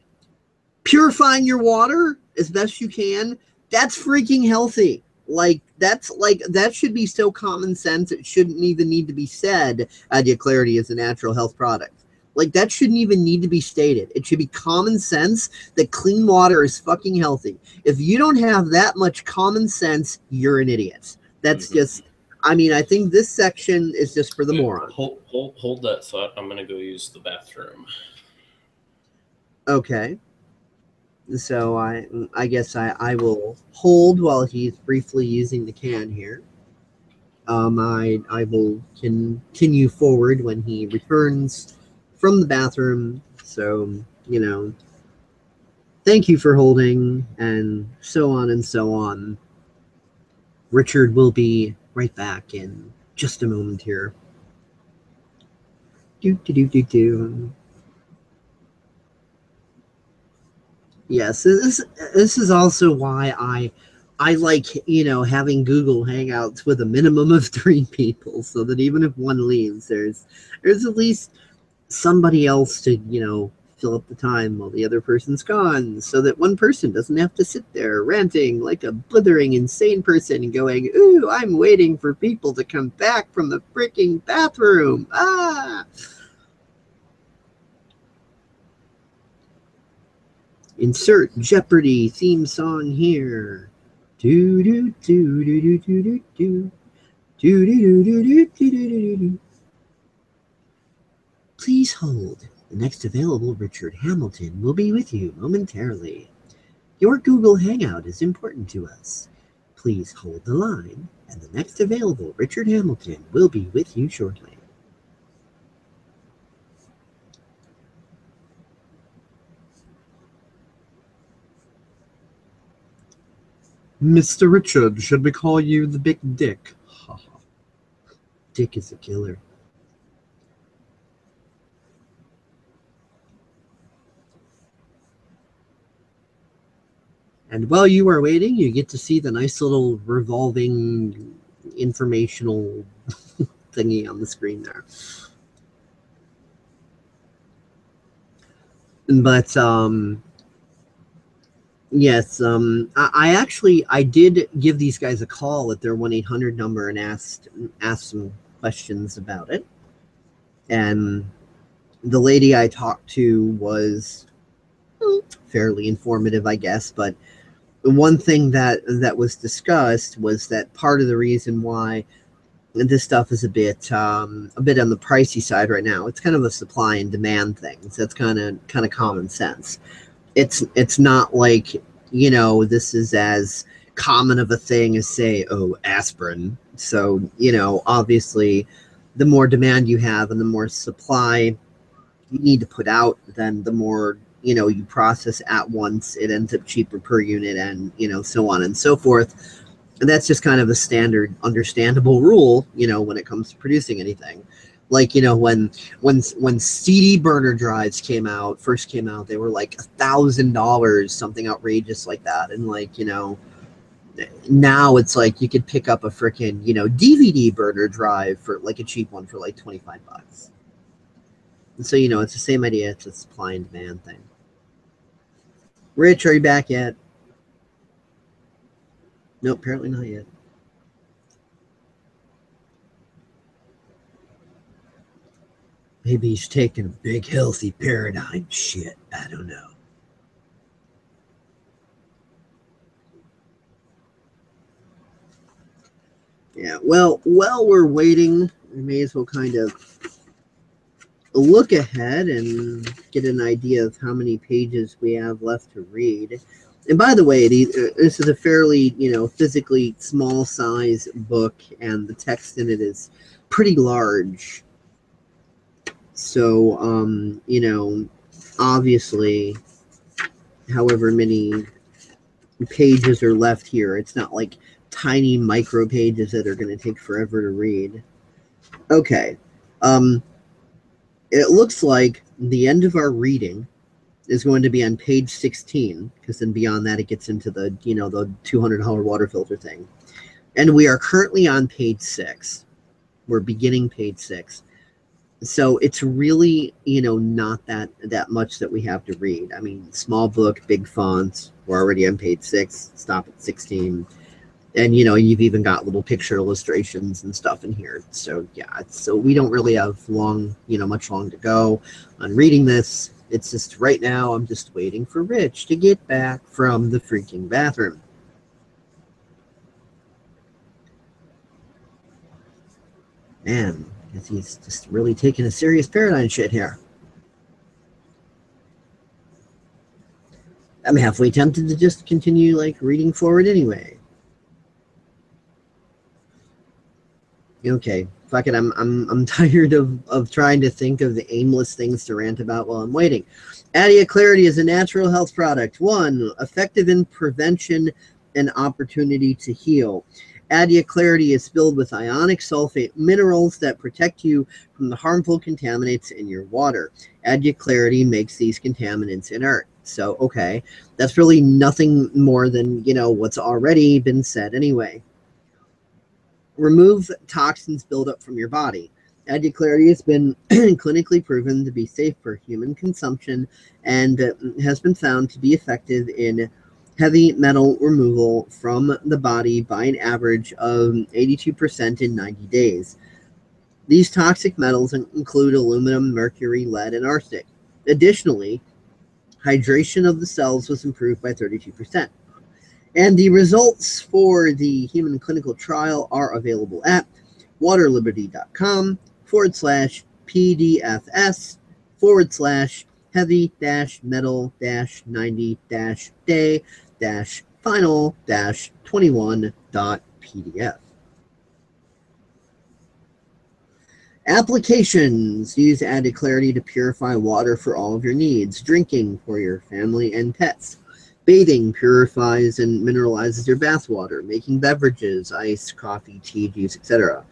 Purifying your water as best you can, that's freaking healthy. Like that's like that should be so common sense it shouldn't even need to be said Adya Clarity is a natural health product. Like that shouldn't even need to be stated. It should be common sense that clean water is fucking healthy. If you don't have that much common sense, you're an idiot. That's Mhm. just I mean, I think this section is just for the moron. Hold, hold, hold that thought. I'm gonna go use the bathroom. Okay. So I I guess I, I will hold while he's briefly using the can here. Um I I will continue forward when he returns from the bathroom. So, you know, thank you for holding and so on and so on. Richard will be right back in just a moment here. Do do do do do. Yes, this this is also why I I like you know having Google Hangouts with a minimum of three people, so that even if one leaves, there's there's at least somebody else to you know fill up the time while the other person's gone, so that one person doesn't have to sit there ranting like a blithering insane person and going, "Ooh, I'm waiting for people to come back from the freaking bathroom." Ah. Insert Jeopardy theme song here. Do do do do do do do do. Do do do do do do do do. Please hold. The next available Richard Hamilton will be with you momentarily. Your Google Hangout is important to us. Please hold the line, and the next available Richard Hamilton will be with you shortly. Mr. Richard, should we call you the Big Dick? Ha ha. Dick is a killer. And while you are waiting, you get to see the nice little revolving informational thingy on the screen there. But um, yes, um, I, I actually I did give these guys a call at their one eight hundred number and asked asked some questions about it, and the lady I talked to was fairly informative, I guess. But one thing that that was discussed was that part of the reason why this stuff is a bit um, a bit on the pricey side right now. It's kind of a supply and demand thing. So that's kind of kind of common sense. It's it's not like you know this is as common of a thing as say oh aspirin. So you know obviously the more demand you have and the more supply you need to put out, then the more you know you process at once. It ends up cheaper per unit, and you know so on and so forth. And that's just kind of a standard understandable rule you know when it comes to producing anything. Like you know when when when cd burner drives came out first came out they were like a thousand dollars something outrageous like that. And like you know now it's like you could pick up a freaking you know dvd burner drive for like a cheap one for like 25 bucks. And so you know it's the same idea it's a supply and demand thing rich are you back yet no, apparently not yet. Maybe he's taking a big healthy paradigm shit. I don't know. Yeah, well, while we're waiting, we may as well kind of look ahead and get an idea of how many pages we have left to read. And by the way, uh, this is a fairly, you know, physically small size book, and the text in it is pretty large. So, um, you know, obviously, however many pages are left here, it's not like tiny micro pages that are going to take forever to read. Okay. Um, it looks like the end of our reading is going to be on page 16 because then beyond that it gets into the you know the $200 water filter thing. And we are currently on page six. We're beginning page six. So it's really you know not that that much that we have to read. I mean small book big fonts we're already on page six stop at 16 and you know you've even got little picture illustrations and stuff in here so yeah so we don't really have long you know much long to go on reading this it's just right now, I'm just waiting for Rich to get back from the freaking bathroom. Man, he's just really taking a serious paradigm shit here. I'm halfway tempted to just continue like reading forward anyway. Okay, fuck it, I'm I'm I'm tired of of trying to think of the aimless things to rant about while I'm waiting. Adya Clarity is a natural health product. One, effective in prevention and opportunity to heal. Adya Clarity is filled with ionic sulfate minerals that protect you from the harmful contaminants in your water. Adya Clarity makes these contaminants inert. So, okay, that's really nothing more than, you know, what's already been said anyway remove toxins buildup from your body. Adya Clarity has been clinically proven to be safe for human consumption and has been found to be effective in heavy metal removal from the body by an average of 82% in 90 days. These toxic metals include aluminum, mercury, lead, and arsenic. Additionally, hydration of the cells was improved by 32%. And the results for the human clinical trial are available at waterliberty.com forward slash PDFS forward slash heavy dash metal dash 90 dash day dash final dash 21 dot PDF. Applications. Use Adya Clarity to purify water for all of your needs, drinking for your family and pets Bathing purifies and mineralizes your bathwater, making beverages, ice, coffee, tea, juice, etc.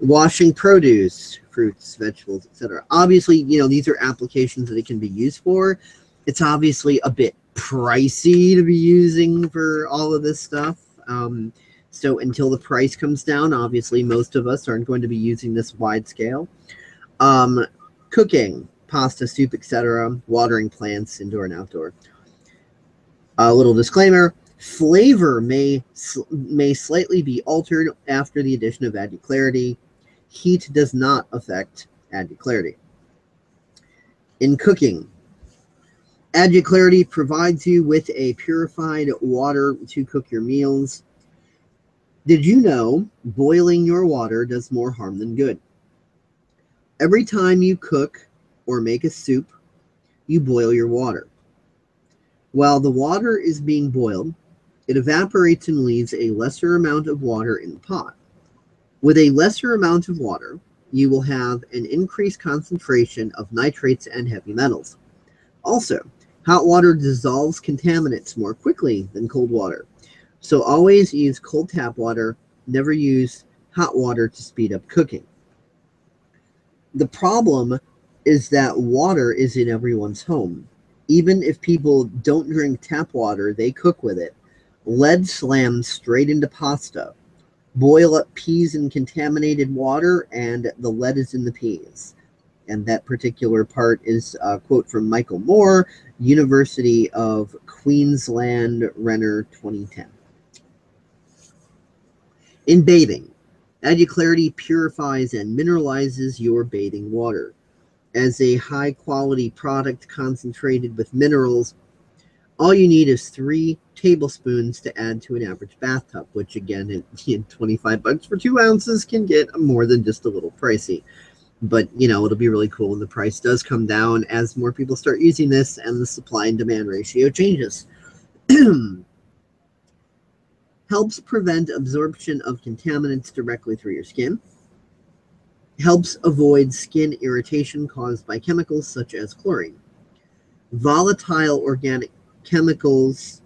Washing produce, fruits, vegetables, etc. Obviously, you know, these are applications that it can be used for. It's obviously a bit pricey to be using for all of this stuff. Um, so until the price comes down, obviously most of us aren't going to be using this wide scale. Um, cooking, pasta, soup, etc., watering plants, indoor and outdoor. A little disclaimer: flavor may may slightly be altered after the addition of Adya Clarity. Heat does not affect Adya Clarity. In cooking, Adya Clarity provides you with a purified water to cook your meals. Did you know boiling your water does more harm than good? Every time you cook or make a soup, you boil your water. While the water is being boiled, it evaporates and leaves a lesser amount of water in the pot. With a lesser amount of water, you will have an increased concentration of nitrates and heavy metals. Also, hot water dissolves contaminants more quickly than cold water. So always use cold tap water, never use hot water to speed up cooking. The problem is that water is in everyone's home. Even if people don't drink tap water, they cook with it. Lead slams straight into pasta. Boil up peas in contaminated water, and the lead is in the peas. And that particular part is a quote from Michael Moore, University of Queensland, Renner 2010. In bathing, Clarity purifies and mineralizes your bathing water. As a high quality product concentrated with minerals, all you need is three tablespoons to add to an average bathtub, which again, in 25 bucks for two ounces can get more than just a little pricey. But you know, it'll be really cool when the price does come down as more people start using this and the supply and demand ratio changes. helps prevent absorption of contaminants directly through your skin, helps avoid skin irritation caused by chemicals such as chlorine. Volatile organic chemicals,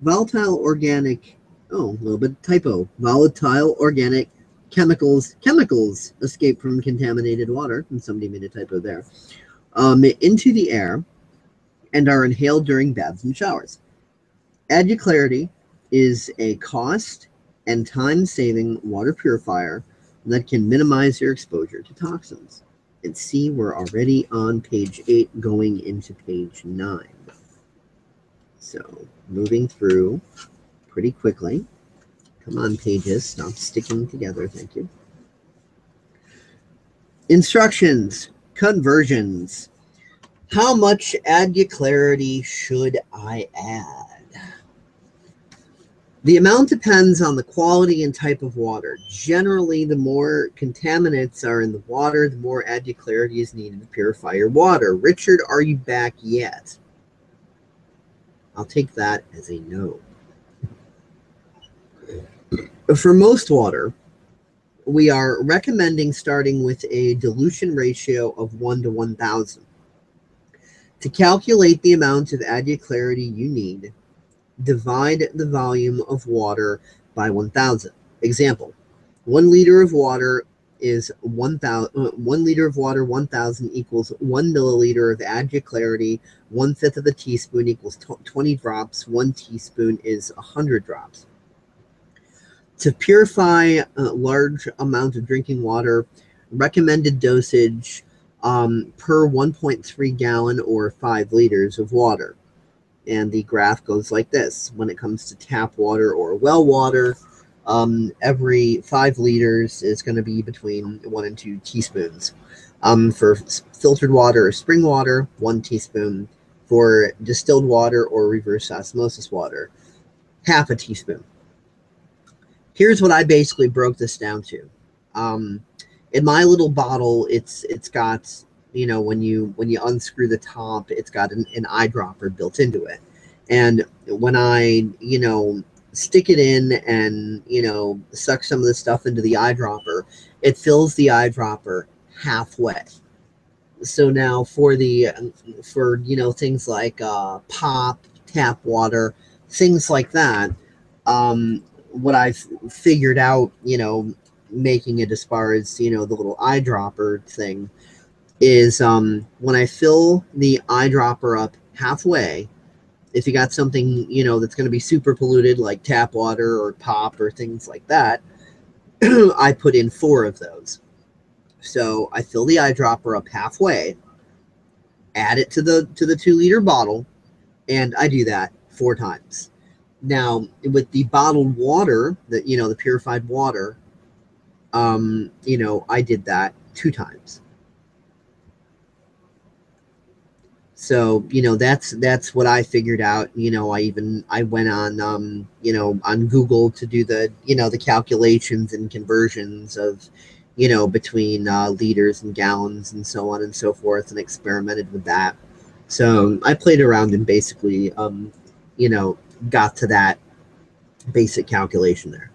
volatile organic, oh, a little bit typo, volatile organic chemicals, chemicals escape from contaminated water, and somebody made a typo there, um, into the air and are inhaled during baths and showers. Clarity is a cost and time saving water purifier that can minimize your exposure to toxins. And see, we're already on page eight, going into page nine. So, moving through pretty quickly. Come on, pages, stop sticking together. Thank you. Instructions, conversions. How much Adya Clarity should I add? The amount depends on the quality and type of water. Generally, the more contaminants are in the water, the more Adya Clarity is needed to purify your water. Richard, are you back yet? I'll take that as a no. For most water, we are recommending starting with a dilution ratio of 1 to 1,000. To calculate the amount of Adya Clarity you need, divide the volume of water by 1000. Example, one liter of water is 1000, uh, one liter of water, 1000 equals one milliliter of Adya Clarity. One fifth of a teaspoon equals 20 drops. One teaspoon is 100 drops. To purify a large amount of drinking water, recommended dosage um, per 1.3 gallon or 5 liters of water and the graph goes like this. When it comes to tap water or well water, um, every five liters is going to be between one and two teaspoons. Um, for filtered water or spring water, one teaspoon. For distilled water or reverse osmosis water, half a teaspoon. Here's what I basically broke this down to. Um, in my little bottle, it's it's got you know when you when you unscrew the top it's got an, an eyedropper built into it. And when i you know stick it in and you know suck some of the stuff into the eyedropper it fills the eyedropper halfway. So now for the for you know things like uh, pop tap water things like that um, what i've figured out you know making it as far as you know the little eyedropper thing is um, when I fill the eyedropper up halfway, if you got something, you know, that's going to be super polluted like tap water or pop or things like that, I put in four of those. So I fill the eyedropper up halfway, add it to the to the two liter bottle, and I do that four times. Now with the bottled water, that you know, the purified water, um, you know, I did that two times. So you know that's that's what I figured out. You know, I even I went on um, you know on Google to do the you know the calculations and conversions of you know between uh, liters and gallons and so on and so forth, and experimented with that. So I played around and basically um, you know got to that basic calculation there.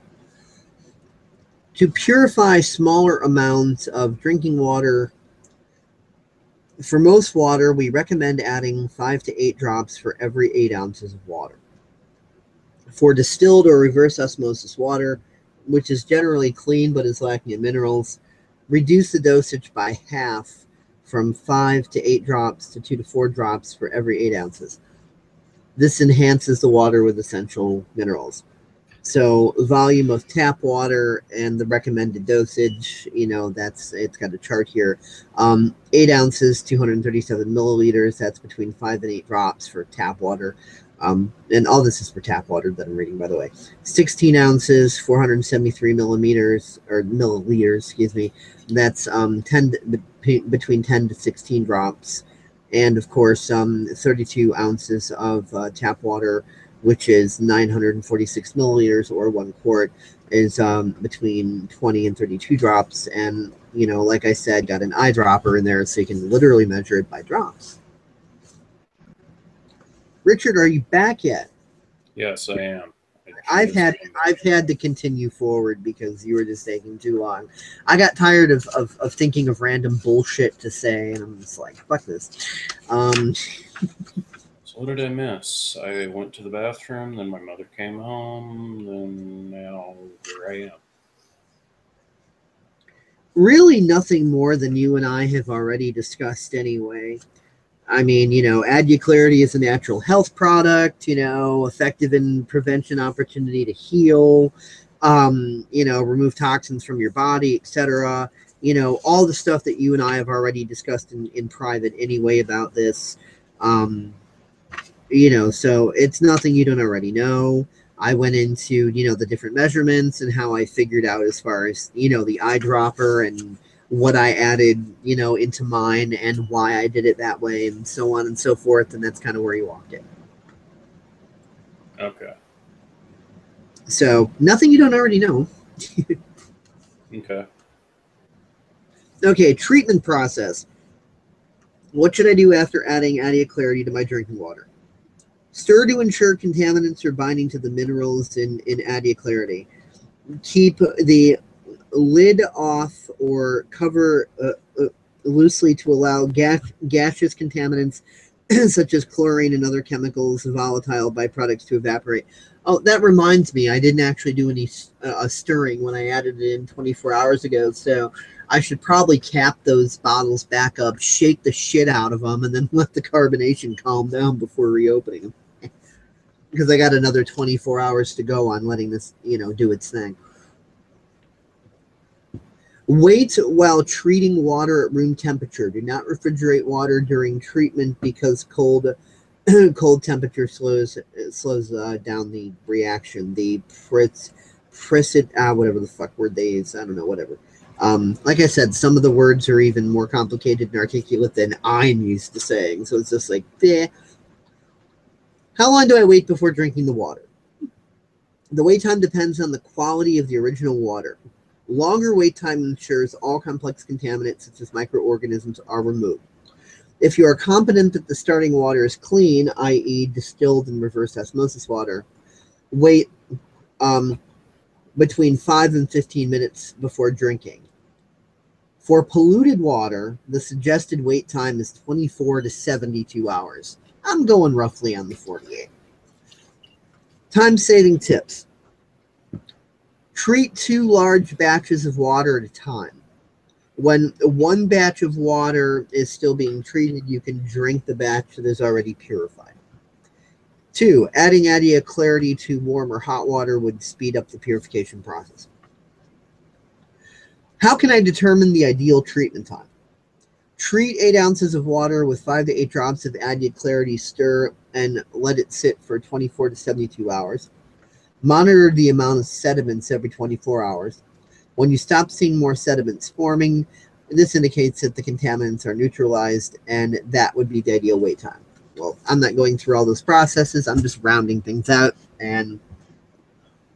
To purify smaller amounts of drinking water for most water, we recommend adding five to eight drops for every eight ounces of water. For distilled or reverse osmosis water, which is generally clean but is lacking in minerals, reduce the dosage by half from five to eight drops to two to four drops for every eight ounces. This enhances the water with essential minerals. So volume of tap water and the recommended dosage, you know, that's it's got a chart here. Um, eight ounces, 237 milliliters. That's between five and eight drops for tap water. Um, and all this is for tap water that I'm reading, by the way. 16 ounces, 473 millimeters or milliliters, excuse me. That's um, 10 between 10 to 16 drops, and of course, um, 32 ounces of uh, tap water which is 946 milliliters or one quart, is um, between 20 and 32 drops. And, you know, like I said, got an eyedropper in there so you can literally measure it by drops. Richard, are you back yet? Yes, I am. I've had I've had to continue forward because you were just taking too long. I got tired of, of, of thinking of random bullshit to say, and I'm just like, fuck this. Um, what did I miss? I went to the bathroom, then my mother came home, then now here I am. Really, nothing more than you and I have already discussed anyway. I mean, you know, Clarity is a natural health product, you know, effective in prevention opportunity to heal, um, you know, remove toxins from your body, etc. You know, all the stuff that you and I have already discussed in, in private anyway about this. Um, you know, so it's nothing you don't already know. I went into, you know, the different measurements and how I figured out as far as, you know, the eyedropper and what I added, you know, into mine and why I did it that way and so on and so forth. And that's kind of where you walked in. Okay. So nothing you don't already know. okay. Okay, treatment process. What should I do after adding Adya Clarity to my drinking water? Stir to ensure contaminants are binding to the minerals in, in Adya Clarity. Keep the lid off or cover uh, uh, loosely to allow gas, gaseous contaminants such as chlorine and other chemicals, volatile byproducts to evaporate. Oh, that reminds me, I didn't actually do any uh, stirring when I added it in 24 hours ago. So I should probably cap those bottles back up, shake the shit out of them, and then let the carbonation calm down before reopening them because I got another 24 hours to go on letting this, you know, do its thing. Wait while treating water at room temperature. Do not refrigerate water during treatment because cold cold temperature slows slows uh, down the reaction. The prit precit ah whatever the fuck word they use. I don't know whatever. Um, like I said, some of the words are even more complicated and articulate than I'm used to saying. So it's just like, eh. How long do I wait before drinking the water? The wait time depends on the quality of the original water. Longer wait time ensures all complex contaminants such as microorganisms are removed. If you are confident that the starting water is clean, i.e., distilled and reverse osmosis water, wait um, between 5 and 15 minutes before drinking. For polluted water, the suggested wait time is 24 to 72 hours. I'm going roughly on the 48. Time saving tips. Treat two large batches of water at a time. When one batch of water is still being treated, you can drink the batch that is already purified. Two, adding Adya Clarity to warm or hot water would speed up the purification process. How can I determine the ideal treatment time? Treat eight ounces of water with five to eight drops of Adya Clarity, stir, and let it sit for 24 to 72 hours. Monitor the amount of sediments every 24 hours. When you stop seeing more sediments forming, this indicates that the contaminants are neutralized, and that would be the ideal wait time. Well, I'm not going through all those processes. I'm just rounding things out and,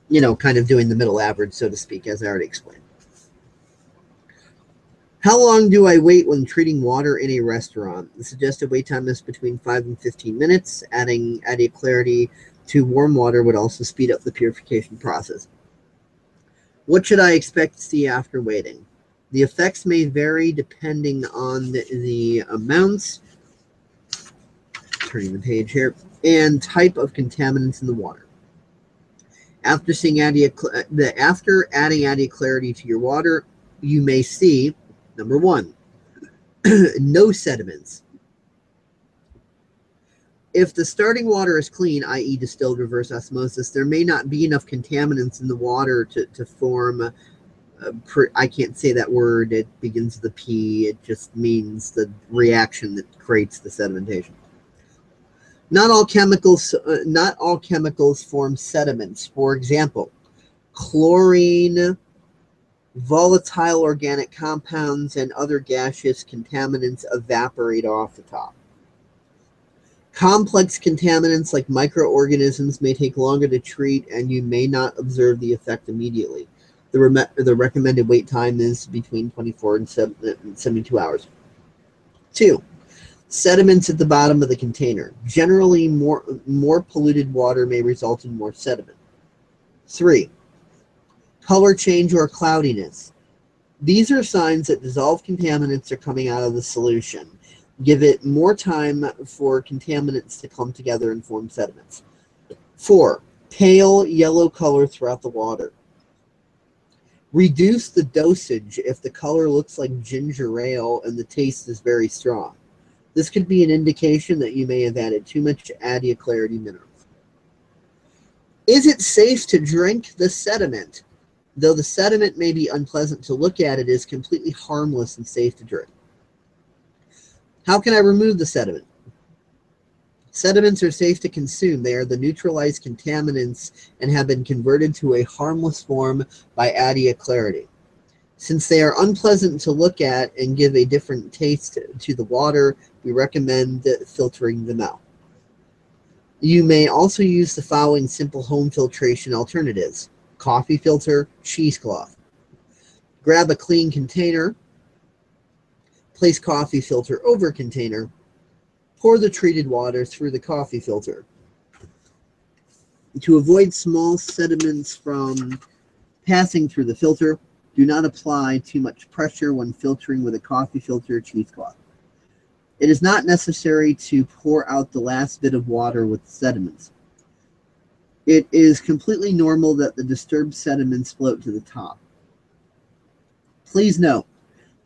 you know, kind of doing the middle average, so to speak, as I already explained. How long do I wait when treating water in a restaurant? The suggested wait time is between 5 and 15 minutes. Adding Adya Clarity to warm water would also speed up the purification process. What should I expect to see after waiting? The effects may vary depending on the, the amounts, turning the page here, and type of contaminants in the water. After seeing Adya, the after adding Adya Clarity to your water, you may see Number one, no sediments. If the starting water is clean, i.e., distilled reverse osmosis, there may not be enough contaminants in the water to, to form. Uh, per, I can't say that word. It begins with a P. It just means the reaction that creates the sedimentation. Not all chemicals. Uh, not all chemicals form sediments. For example, chlorine volatile organic compounds and other gaseous contaminants evaporate off the top. Complex contaminants like microorganisms may take longer to treat and you may not observe the effect immediately. The, re- the recommended wait time is between 24 and 72 hours. Two, sediments at the bottom of the container. Generally, more, more polluted water may result in more sediment. Three, color change or cloudiness. These are signs that dissolved contaminants are coming out of the solution. Give it more time for contaminants to come together and form sediments. Four, pale yellow color throughout the water. Reduce the dosage if the color looks like ginger ale and the taste is very strong. This could be an indication that you may have added too much Adya Clarity minerals. Is it safe to drink the sediment? Though the sediment may be unpleasant to look at, it is completely harmless and safe to drink. How can I remove the sediment? Sediments are safe to consume. They are the neutralized contaminants and have been converted to a harmless form by Adya Clarity. Since they are unpleasant to look at and give a different taste to the water, we recommend filtering them out. You may also use the following simple home filtration alternatives coffee filter, cheesecloth. Grab a clean container, place coffee filter over container, pour the treated water through the coffee filter. To avoid small sediments from passing through the filter, do not apply too much pressure when filtering with a coffee filter or cheesecloth. It is not necessary to pour out the last bit of water with sediments. It is completely normal that the disturbed sediments float to the top. Please note,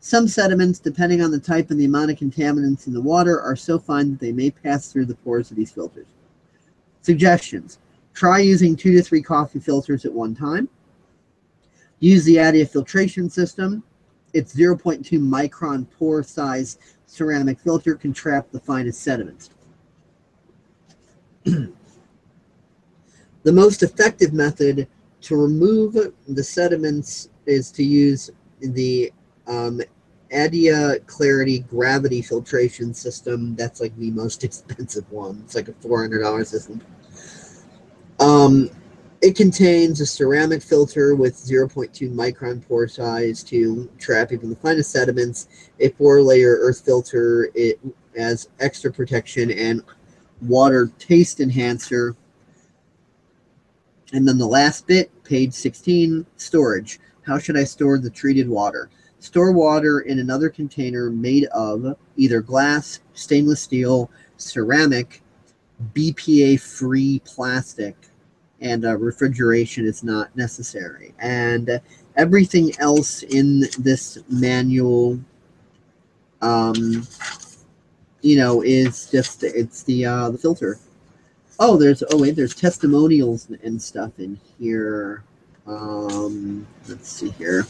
some sediments, depending on the type and the amount of contaminants in the water, are so fine that they may pass through the pores of these filters. Suggestions. Try using two to three coffee filters at one time. Use the Adya filtration system. Its 0.2 micron pore size ceramic filter can trap the finest sediments. The most effective method to remove the sediments is to use the um, Adya Clarity gravity filtration system. That's like the most expensive one. It's like a $400 system. Um, it contains a ceramic filter with 0.2 micron pore size to trap even the finest sediments, a four layer earth filter it as extra protection, and water taste enhancer and then the last bit, page 16, storage. How should I store the treated water? Store water in another container made of either glass, stainless steel, ceramic, BPA free plastic, and uh, refrigeration is not necessary. And everything else in this manual, um, you know, is just it's the uh, the filter. Oh, there's oh wait, there's testimonials and- stuff in here. Um, let's see here.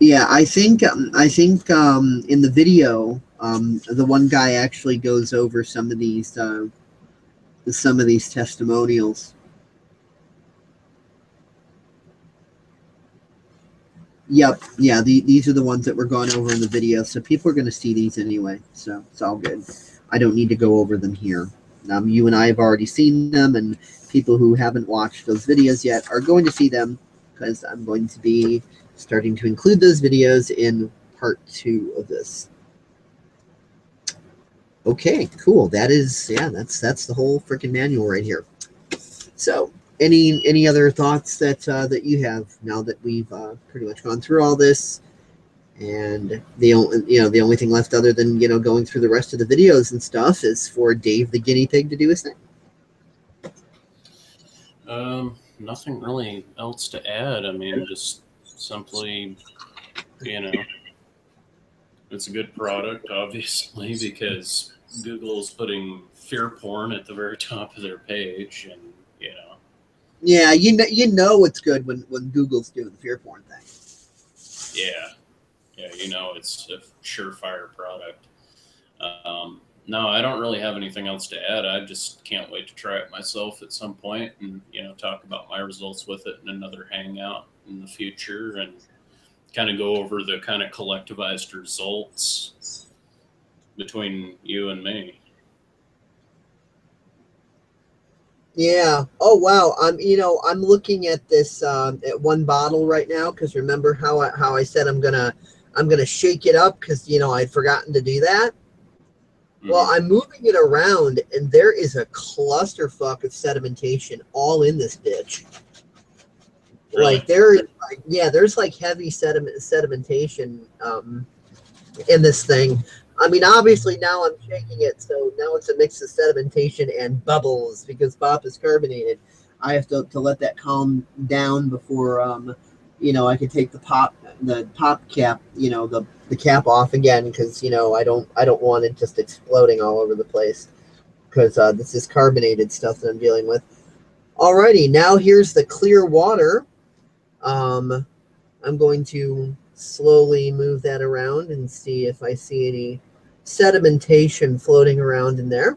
Yeah, I think um, I think um, in the video, um, the one guy actually goes over some of these uh, some of these testimonials. Yep, yeah, the, these are the ones that were gone over in the video, so people are going to see these anyway, so it's all good. I don't need to go over them here. Um, you and I have already seen them, and people who haven't watched those videos yet are going to see them because I'm going to be starting to include those videos in part two of this. Okay, cool. That is, yeah, that's that's the whole freaking manual right here. So, any any other thoughts that uh, that you have now that we've uh, pretty much gone through all this, and the only you know the only thing left other than you know going through the rest of the videos and stuff is for Dave the guinea pig to do his thing. Um, nothing really else to add. I mean, just simply, you know, it's a good product, obviously, because Google is putting fear porn at the very top of their page, and Yeah, you know you know it's good when when Google's doing the fear porn thing. yeah, yeah, you know, it's a surefire product. Um, no, I don't really have anything else to add. I just can't wait to try it myself at some point, and you know, talk about my results with it in another hangout in the future, and kind of go over the kind of collectivized results between you and me. Yeah. Oh wow. I'm you know I'm looking at this um, at one bottle right now because remember how I, how I said I'm gonna I'm gonna shake it up because you know I'd forgotten to do that. Well, I'm moving it around and there is a clusterfuck of sedimentation all in this bitch. Really? Like there is like yeah, there's like heavy sediment sedimentation um, in this thing. I mean, obviously now I'm shaking it, so now it's a mix of sedimentation and bubbles because Bop is carbonated. I have to, to let that calm down before um, you know I can take the pop the pop cap you know the the cap off again because you know I don't I don't want it just exploding all over the place because uh, this is carbonated stuff that I'm dealing with. Alrighty, now here's the clear water. Um, I'm going to slowly move that around and see if I see any sedimentation floating around in there.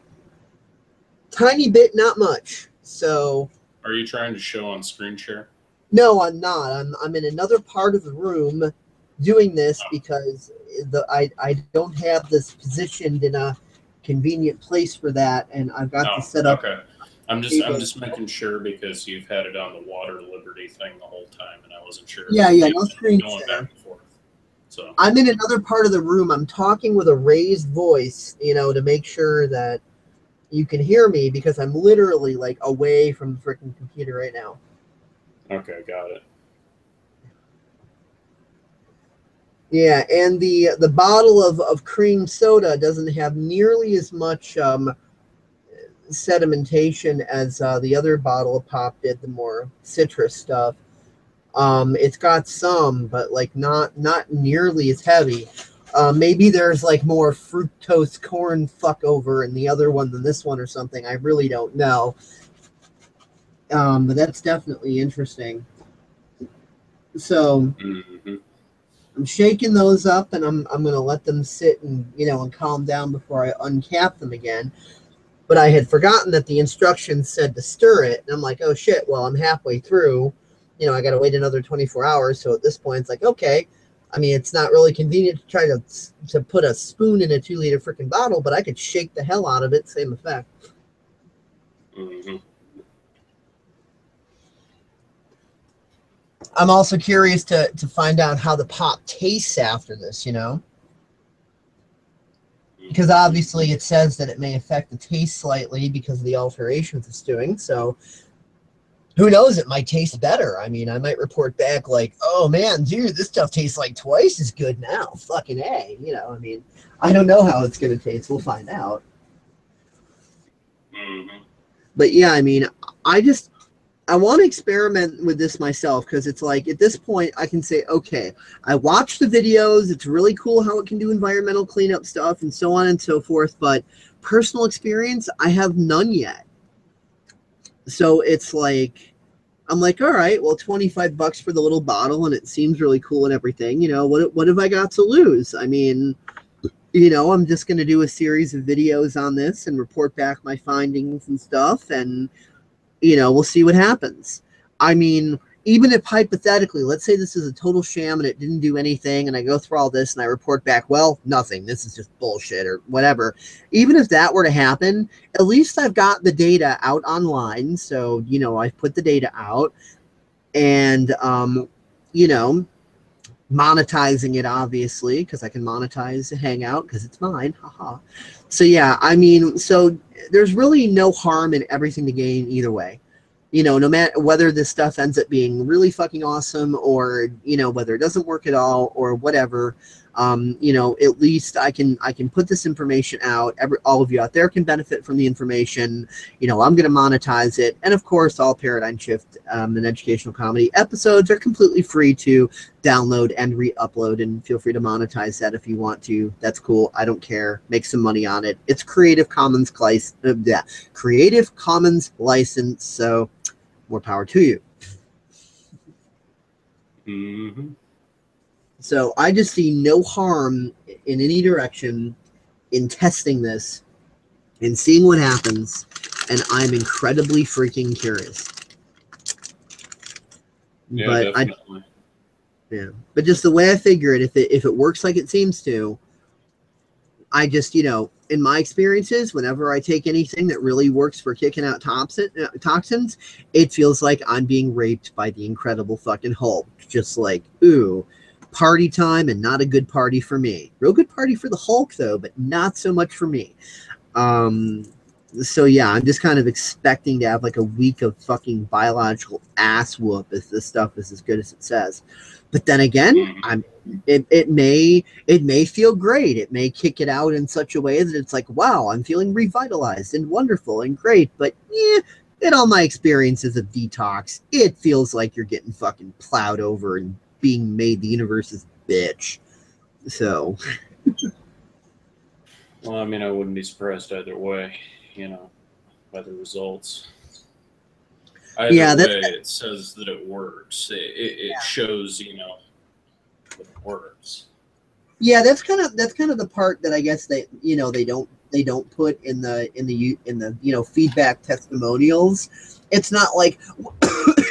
Tiny bit, not much. So Are you trying to show on screen share? no, I'm not. I'm I'm in another part of the room doing this oh. because the I I don't have this positioned in a convenient place for that, and I've got Oh, to set up. Okay. I'm just I'm just making sure because you've had it on the water liberty thing the whole time, and I wasn't sure. Yeah, yeah, no screen share. Back and forth. So I'm in another part of the room. I'm talking with a raised voice, you know, to make sure that you can hear me because I'm literally like away from the freaking computer right now. okay, got it. Yeah, and the the bottle of, of cream soda doesn't have nearly as much um, sedimentation as uh, the other bottle of pop did. The more citrus stuff. Um, it's got some, but like not not nearly as heavy. Uh, maybe there's like more fructose corn fuck over in the other one than this one or something. I really don't know. Um, but that's definitely interesting. So hmm I'm shaking those up and I'm I'm gonna let them sit and you know and calm down before I uncap them again. But I had forgotten that the instructions said to stir it, and I'm like, oh shit, well I'm halfway through. You know, I gotta wait another 24 hours. So at this point it's like, okay. I mean it's not really convenient to try to to put a spoon in a two liter freaking bottle, but I could shake the hell out of it, same effect. hmm I'm also curious to to find out how the pop tastes after this, you know? because obviously it says that it may affect the taste slightly because of the alterations it's doing. So who knows? It might taste better. I mean, I might report back like, "Oh man, dude, this stuff tastes like twice as good now." Fucking a, you know. I mean, I don't know how it's gonna taste. We'll find out. Mhm. But yeah, I mean, I just I want to experiment with this myself because it's like at this point I can say, okay, I watched the videos. It's really cool how it can do environmental cleanup stuff and so on and so forth. But personal experience, I have none yet. So it's like I'm like, all right, well, 25 bucks for the little bottle, and it seems really cool and everything. You know, what what have I got to lose? I mean, you know, I'm just going to do a series of videos on this and report back my findings and stuff, and you know, we'll see what happens. I mean, even if hypothetically, let's say this is a total sham and it didn't do anything, and I go through all this and I report back, well, nothing. This is just bullshit or whatever. Even if that were to happen, at least I've got the data out online. So, you know, I've put the data out and, um, you know, monetizing it obviously because I can monetize the Hangout because it's mine. Haha. So, yeah, I mean, so there's really no harm in everything to gain either way you know, no matter whether this stuff ends up being really fucking awesome or, you know, whether it doesn't work at all or whatever, um, you know, at least I can I can put this information out. Every all of you out there can benefit from the information. You know, I'm going to monetize it, and of course, all Paradigm Shift um, and educational comedy episodes are completely free to download and re-upload. And feel free to monetize that if you want to. That's cool. I don't care. Make some money on it. It's Creative Commons license. Uh, yeah, Creative Commons license. So more power to you. Mhm. So I just see no harm in any direction in testing this and seeing what happens. And I'm incredibly freaking curious. Yeah, but I yeah, but just the way I figure it, if it if it works like it seems to, I just you know in my experiences, whenever I take anything that really works for kicking out toxin, uh, toxins, it feels like I'm being raped by the incredible fucking Hulk. Just like ooh, party time and not a good party for me. Real good party for the Hulk though, but not so much for me. Um, so yeah, I'm just kind of expecting to have like a week of fucking biological ass whoop if this stuff is as good as it says. But then again, mm-hmm. I'm it, it may it may feel great. It may kick it out in such a way that it's like, wow, I'm feeling revitalized and wonderful and great. But yeah, in all my experiences of detox, it feels like you're getting fucking plowed over and being made the universe's bitch. So Well, I mean, I wouldn't be surprised either way, you know, by the results. Either Yeah, way, that's- it says that it works. It, it, it shows, you know, it works. yeah, that's kind of that's kind of the part that I guess they you know they don't they don't put in the in the in the you know feedback testimonials. It's not like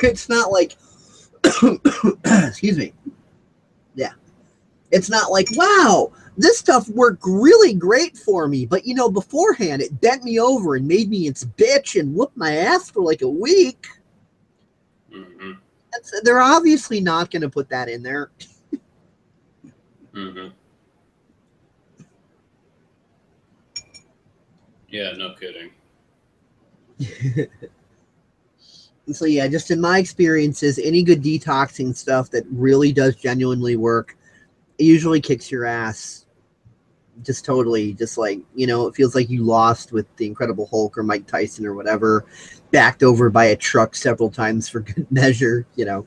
it's not like excuse me. Yeah. It's not like, wow, this stuff worked really great for me, but you know, beforehand it bent me over and made me its bitch and whooped my ass for like a week. hmm That's, they're obviously not going to put that in there. hmm Yeah, no kidding. so yeah, just in my experiences, any good detoxing stuff that really does genuinely work, it usually kicks your ass. Just totally, just like you know, it feels like you lost with the Incredible Hulk or Mike Tyson or whatever, backed over by a truck several times for good measure. You know,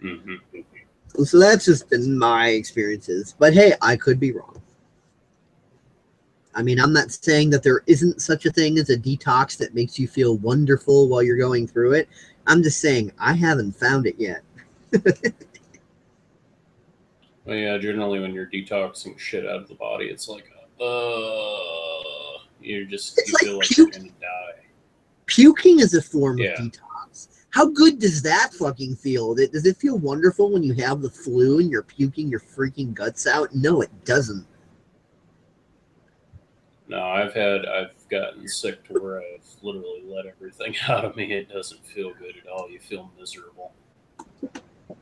hmm so that's just been my experiences. But hey, I could be wrong. I mean, I'm not saying that there isn't such a thing as a detox that makes you feel wonderful while you're going through it. I'm just saying I haven't found it yet. Well, yeah, generally when you're detoxing shit out of the body, it's like, uh, you're just, It's you like feel like you're going to die. Puking is a form Yeah. of detox. How good does that fucking feel? Does it feel wonderful when you have the flu and you're puking your freaking guts out? No, it doesn't. No, I've had, I've gotten sick to where I've literally let everything out of me. It doesn't feel good at all. You feel miserable.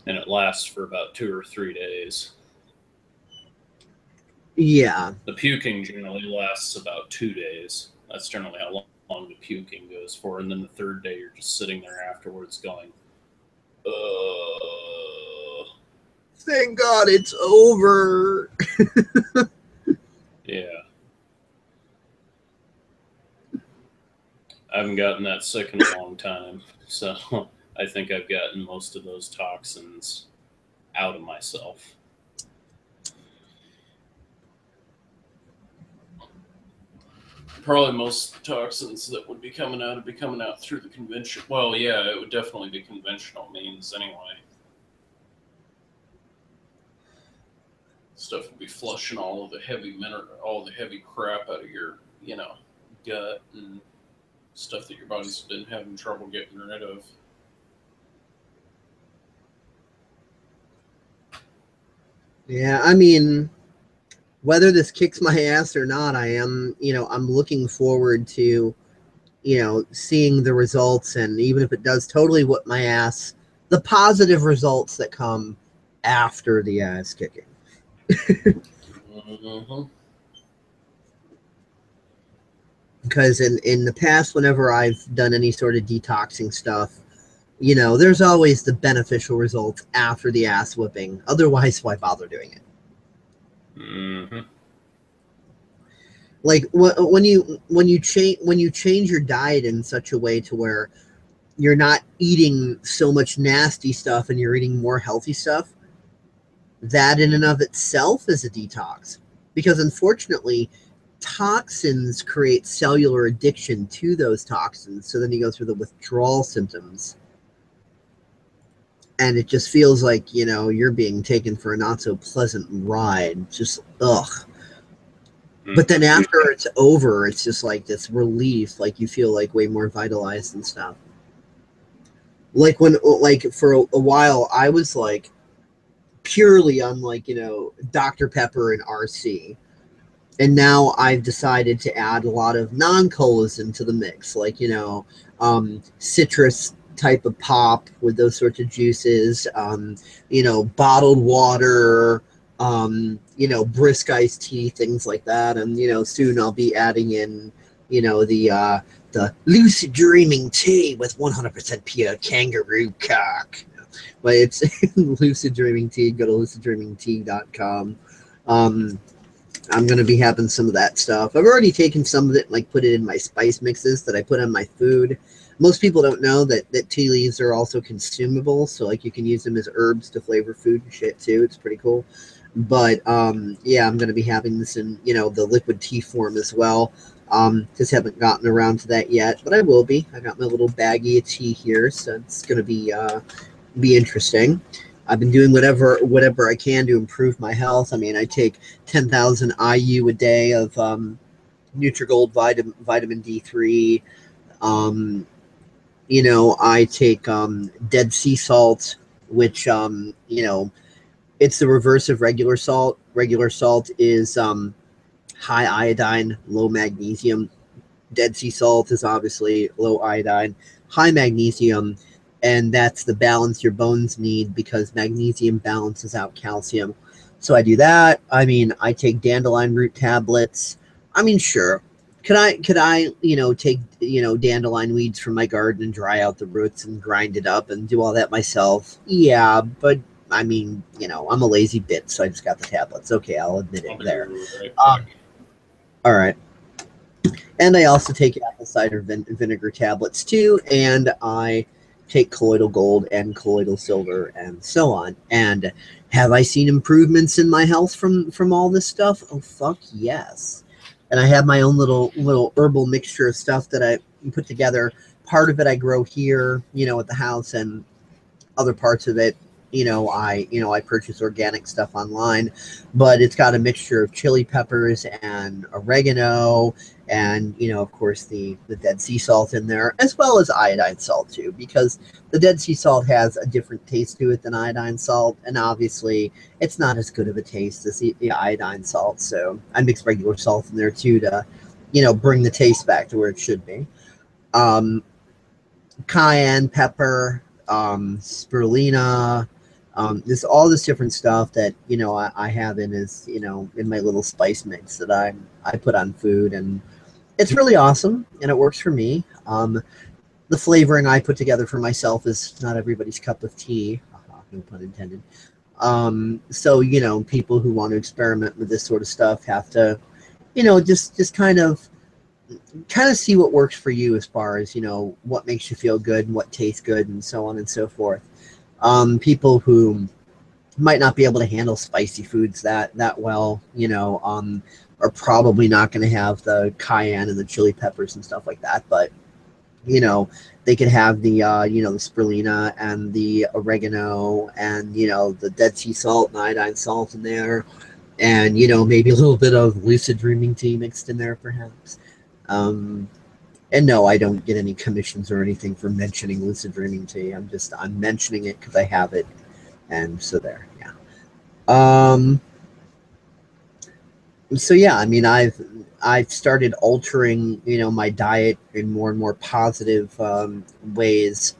And it lasts for about two or three days. Yeah. The puking generally lasts about two days. That's generally how long, long the puking goes for. And then the third day, you're just sitting there afterwards going, uh, Thank God it's over. yeah. I haven't gotten that sick in a long time, so I think I've gotten most of those toxins out of myself. Probably most toxins that would be coming out would be coming out through the convention. Well, yeah, it would definitely be conventional means anyway. Stuff would be flushing all of the heavy mineral, all the heavy crap out of your, you know, gut and stuff that your body's been having trouble getting rid of. Yeah, I mean, whether this kicks my ass or not, I am, you know, I'm looking forward to, you know, seeing the results. And even if it does totally whip my ass, the positive results that come after the ass kicking. Mm-hmm. because in in the past whenever i've done any sort of detoxing stuff you know there's always the beneficial results after the ass whipping otherwise why bother doing it? Mm-hmm. like wh- when you when you change when you change your diet in such a way to where you're not eating so much nasty stuff and you're eating more healthy stuff that in and of itself is a detox. Because unfortunately toxins create cellular addiction to those toxins. So then you go through the withdrawal symptoms and it just feels like you know you're being taken for a not so pleasant ride. Just ugh. But then after it's over it's just like this relief like you feel like way more vitalized and stuff. Like when like for a, a while i was like purely on like you know dr pepper and rc and now i've decided to add a lot of non-colas into the mix like you know um, citrus type of pop with those sorts of juices um, you know bottled water um, you know, brisk iced tea, things like that. And, you know, soon I'll be adding in, you know, the uh, the lucid dreaming tea with 100% pure kangaroo cock. But it's lucid dreaming tea. Go to luciddreamingtea.com. Um, I'm going to be having some of that stuff. I've already taken some of it, like put it in my spice mixes that I put on my food. Most people don't know that, that tea leaves are also consumable. So, like, you can use them as herbs to flavor food and shit, too. It's pretty cool but um, yeah, I'm going to be having this in you know the liquid tea form as well. Um, just haven't gotten around to that yet, but I will be. I got my little baggie of tea here, so it's going to be uh, be interesting. I've been doing whatever whatever I can to improve my health. I mean, I take 10,000 IU a day of um, Nutrigold vitamin vitamin D3. Um, you know, I take um, Dead Sea salt, which um, you know it's the reverse of regular salt. Regular salt is um, high iodine, low magnesium. Dead sea salt is obviously low iodine, high magnesium, and that's the balance your bones need because magnesium balances out calcium. So I do that. I mean, I take dandelion root tablets. I mean, sure. Could I could I, you know, take, you know, dandelion weeds from my garden and dry out the roots and grind it up and do all that myself? Yeah, but I mean, you know, I'm a lazy bit, so I just got the tablets. Okay, I'll admit it there. Um, all right. And I also take apple cider vin- vinegar tablets too, and I take colloidal gold and colloidal silver and so on. And have I seen improvements in my health from from all this stuff? Oh fuck yes. And I have my own little little herbal mixture of stuff that I put together. Part of it I grow here, you know, at the house, and other parts of it you know i you know i purchase organic stuff online but it's got a mixture of chili peppers and oregano and you know of course the the dead sea salt in there as well as iodine salt too because the dead sea salt has a different taste to it than iodine salt and obviously it's not as good of a taste as the, the iodine salt so i mix regular salt in there too to you know bring the taste back to where it should be. Um cayenne pepper um spirulina um, there's all this different stuff that you know I, I have in is you know in my little spice mix that I I put on food and it's really awesome and it works for me. Um, the flavoring I put together for myself is not everybody's cup of tea, Haha, no pun intended. Um, so you know people who want to experiment with this sort of stuff have to you know just just kind of kind of see what works for you as far as you know what makes you feel good and what tastes good and so on and so forth. Um, people who might not be able to handle spicy foods that that well, you know, um, are probably not going to have the cayenne and the chili peppers and stuff like that. But you know, they could have the uh, you know the spirulina and the oregano and you know the Dead Sea salt and iodine salt in there, and you know maybe a little bit of lucid dreaming tea mixed in there perhaps. Um, and no, I don't get any commissions or anything for mentioning lucid dreaming tea. I'm just I'm mentioning it because I have it, and so there, yeah. Um. So yeah, I mean, I've I've started altering, you know, my diet in more and more positive um, ways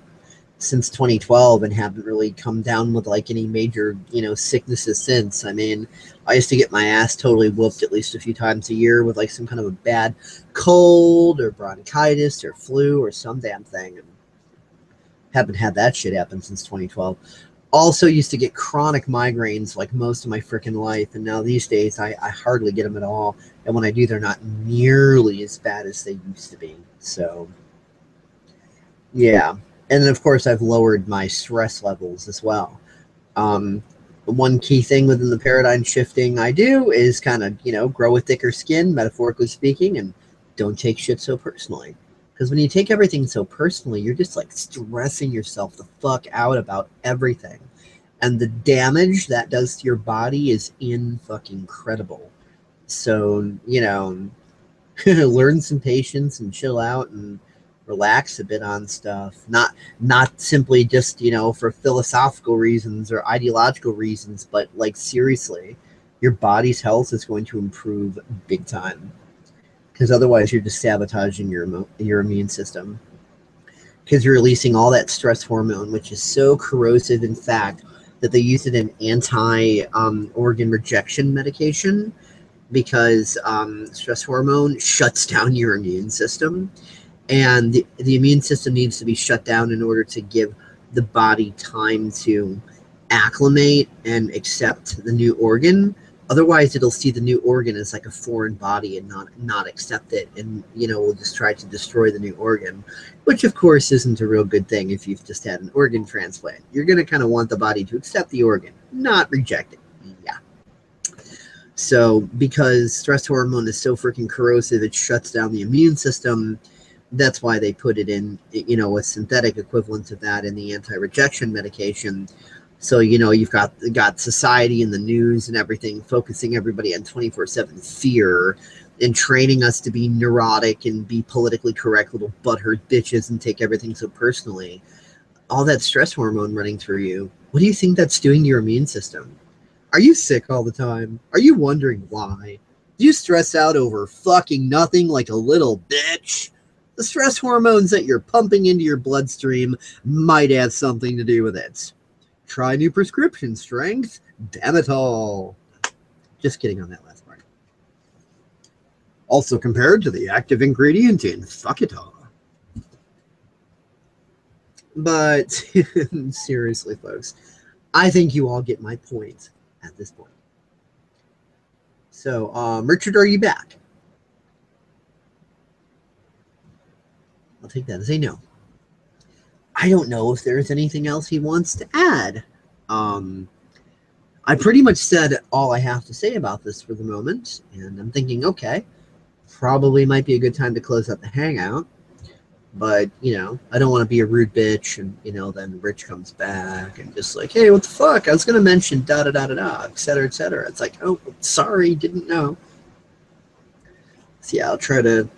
since 2012 and haven't really come down with like any major, you know, sicknesses since. I mean, I used to get my ass totally whooped at least a few times a year with like some kind of a bad cold or bronchitis or flu or some damn thing. And haven't had that shit happen since 2012. Also used to get chronic migraines like most of my freaking life. And now these days I, I hardly get them at all. And when I do, they're not nearly as bad as they used to be. So, yeah and of course I've lowered my stress levels as well. Um, one key thing within the paradigm shifting I do is kind of you know grow a thicker skin, metaphorically speaking, and don't take shit so personally. Because when you take everything so personally, you're just like stressing yourself the fuck out about everything, and the damage that does to your body is in fucking credible. So you know, learn some patience and chill out and relax a bit on stuff. Not not simply just you know for philosophical reasons or ideological reasons but like seriously your body's health is going to improve big time. Because otherwise you're just sabotaging your your immune system. Because you're releasing all that stress hormone which is so corrosive in fact that they use it in anti um, organ rejection medication because um, stress hormone shuts down your immune system and the, the immune system needs to be shut down in order to give the body time to acclimate and accept the new organ. Otherwise it'll see the new organ as like a foreign body and not not accept it and you know will just try to destroy the new organ which of course isn't a real good thing if you've just had an organ transplant. You're going to kind of want the body to accept the organ not reject it. Yeah. So because stress hormone is so freaking corrosive it shuts down the immune system that's why they put it in, you know, a synthetic equivalent of that in the anti-rejection medication. So you know, you've got got society and the news and everything focusing everybody on twenty four seven fear and training us to be neurotic and be politically correct little butthurt bitches and take everything so personally. All that stress hormone running through you. What do you think that's doing to your immune system? Are you sick all the time? Are you wondering why? Do you stress out over fucking nothing like a little bitch? The stress hormones that you're pumping into your bloodstream might have something to do with it. Try new prescription strength, damn it all. Just kidding on that last part. Also compared to the active ingredient in fuck it all. But seriously, folks, I think you all get my point at this point. So, um, Richard, are you back? I'll take that as a no. I don't know if there's anything else he wants to add. Um, I pretty much said all I have to say about this for the moment, and I'm thinking, okay, probably might be a good time to close up the hangout. But, you know, I don't want to be a rude bitch, and, you know, then Rich comes back and just like, hey, what the fuck? I was going to mention da da da da da, et cetera, et cetera. It's like, oh, sorry, didn't know. So, yeah, I'll try to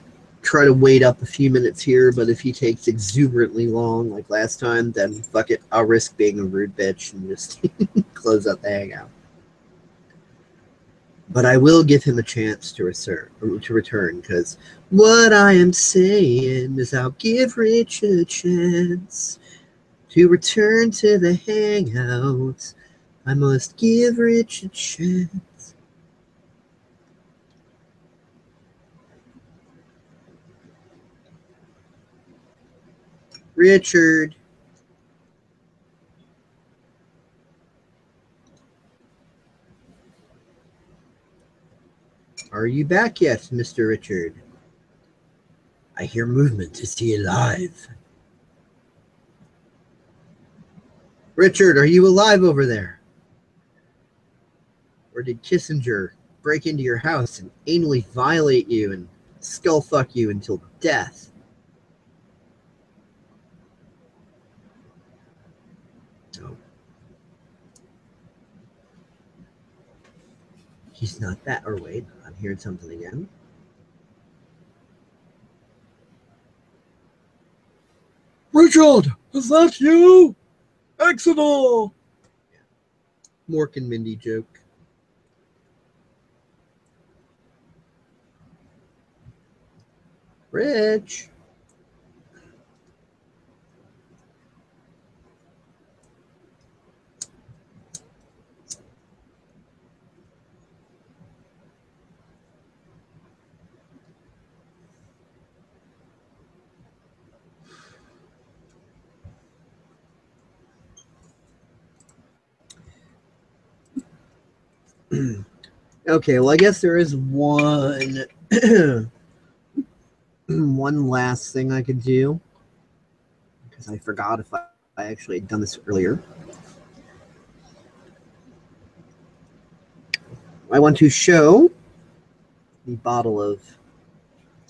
try to wait up a few minutes here, but if he takes exuberantly long like last time, then fuck it. I'll risk being a rude bitch and just close out the hangout. But I will give him a chance to to return, because what I am saying is I'll give Rich a chance to return to the hangout. I must give Rich a chance. Richard. Are you back yet, Mr. Richard? I hear movement. Is he alive? Richard, are you alive over there? Or did Kissinger break into your house and anally violate you and skull fuck you until death? He's not that. Or wait, I'm hearing something again. Richard, is that you? Exeter! Mork and Mindy joke. Rich. Okay, well, I guess there is one one last thing I could do because I forgot if I, I actually had done this earlier. I want to show the bottle of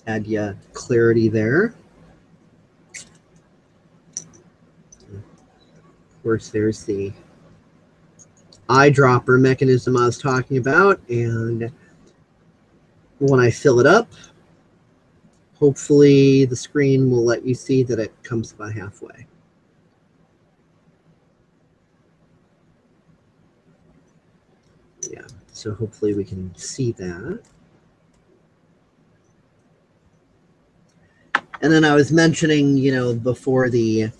Adya Clarity there. Of course, there's the eyedropper mechanism I was talking about. And when I fill it up, hopefully the screen will let you see that it comes about halfway. Yeah, so hopefully we can see that. And then I was mentioning, you know, before the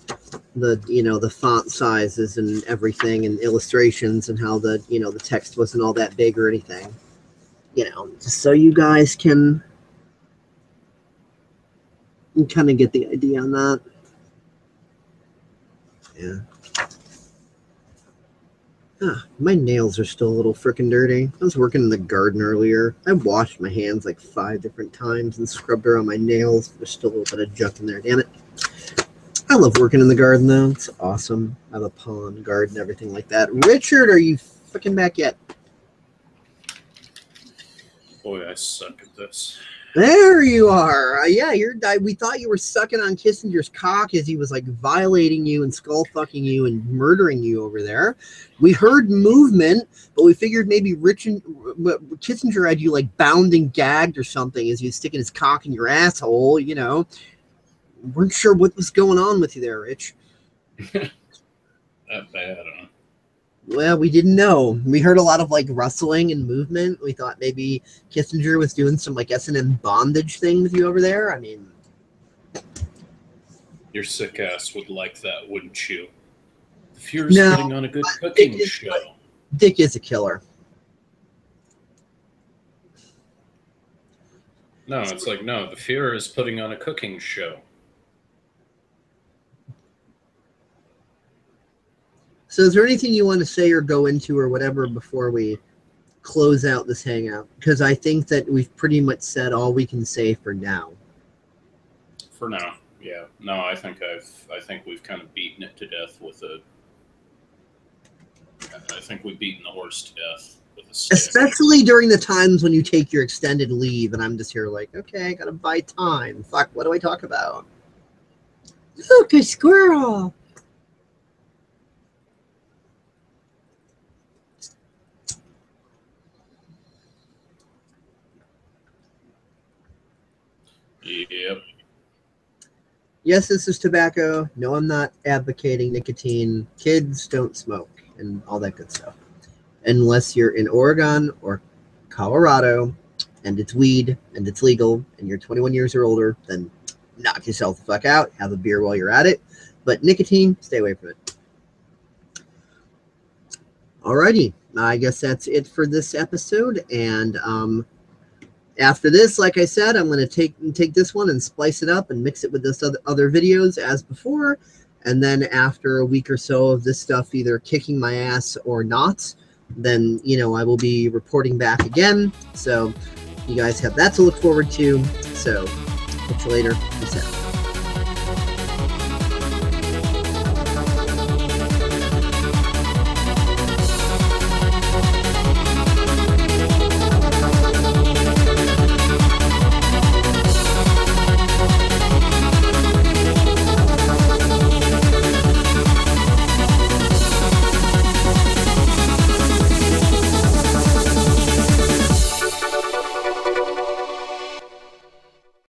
the you know the font sizes and everything and illustrations and how the you know the text wasn't all that big or anything. You know just so you guys can kind of get the idea on that. Yeah ah, my nails are still a little freaking dirty i was working in the garden earlier i washed my hands like five different times and scrubbed around my nails there's still a little bit of junk in there damn it I love working in the garden though. It's awesome. I have a pond, garden, everything like that. Richard, are you fucking back yet? Boy, I suck at this. There you are. Uh, yeah, you're. We thought you were sucking on Kissinger's cock as he was like violating you and skull fucking you and murdering you over there. We heard movement, but we figured maybe Rich and Kissinger had you like bound and gagged or something as he was sticking his cock in your asshole. You know, weren't sure what was going on with you there, Rich. that bad, huh? Well, we didn't know. We heard a lot of like rustling and movement. We thought maybe Kissinger was doing some like S and M bondage thing with you over there. I mean, your sick ass would like that, wouldn't you? The Fuhrer's No, putting on a good cooking Dick is- show. Dick is a killer. No, it's like no. The Fuhrer is putting on a cooking show. So, is there anything you want to say or go into or whatever before we close out this hangout? Because I think that we've pretty much said all we can say for now. For now, yeah. No, I think I've. I think we've kind of beaten it to death with a. I think we've beaten the horse to death with a stick. Especially during the times when you take your extended leave, and I'm just here like, okay, I gotta buy time. Fuck, what do I talk about? Look, a squirrel. Yep. Yes, this is tobacco. No, I'm not advocating nicotine. Kids don't smoke and all that good stuff. Unless you're in Oregon or Colorado and it's weed and it's legal and you're 21 years or older, then knock yourself the fuck out. Have a beer while you're at it. But nicotine, stay away from it. Alrighty. I guess that's it for this episode. And um, after this, like I said, I'm going to take take this one and splice it up and mix it with this other, other videos as before. And then after a week or so of this stuff either kicking my ass or not, then you know I will be reporting back again. So you guys have that to look forward to. So Catch you later. Peace out.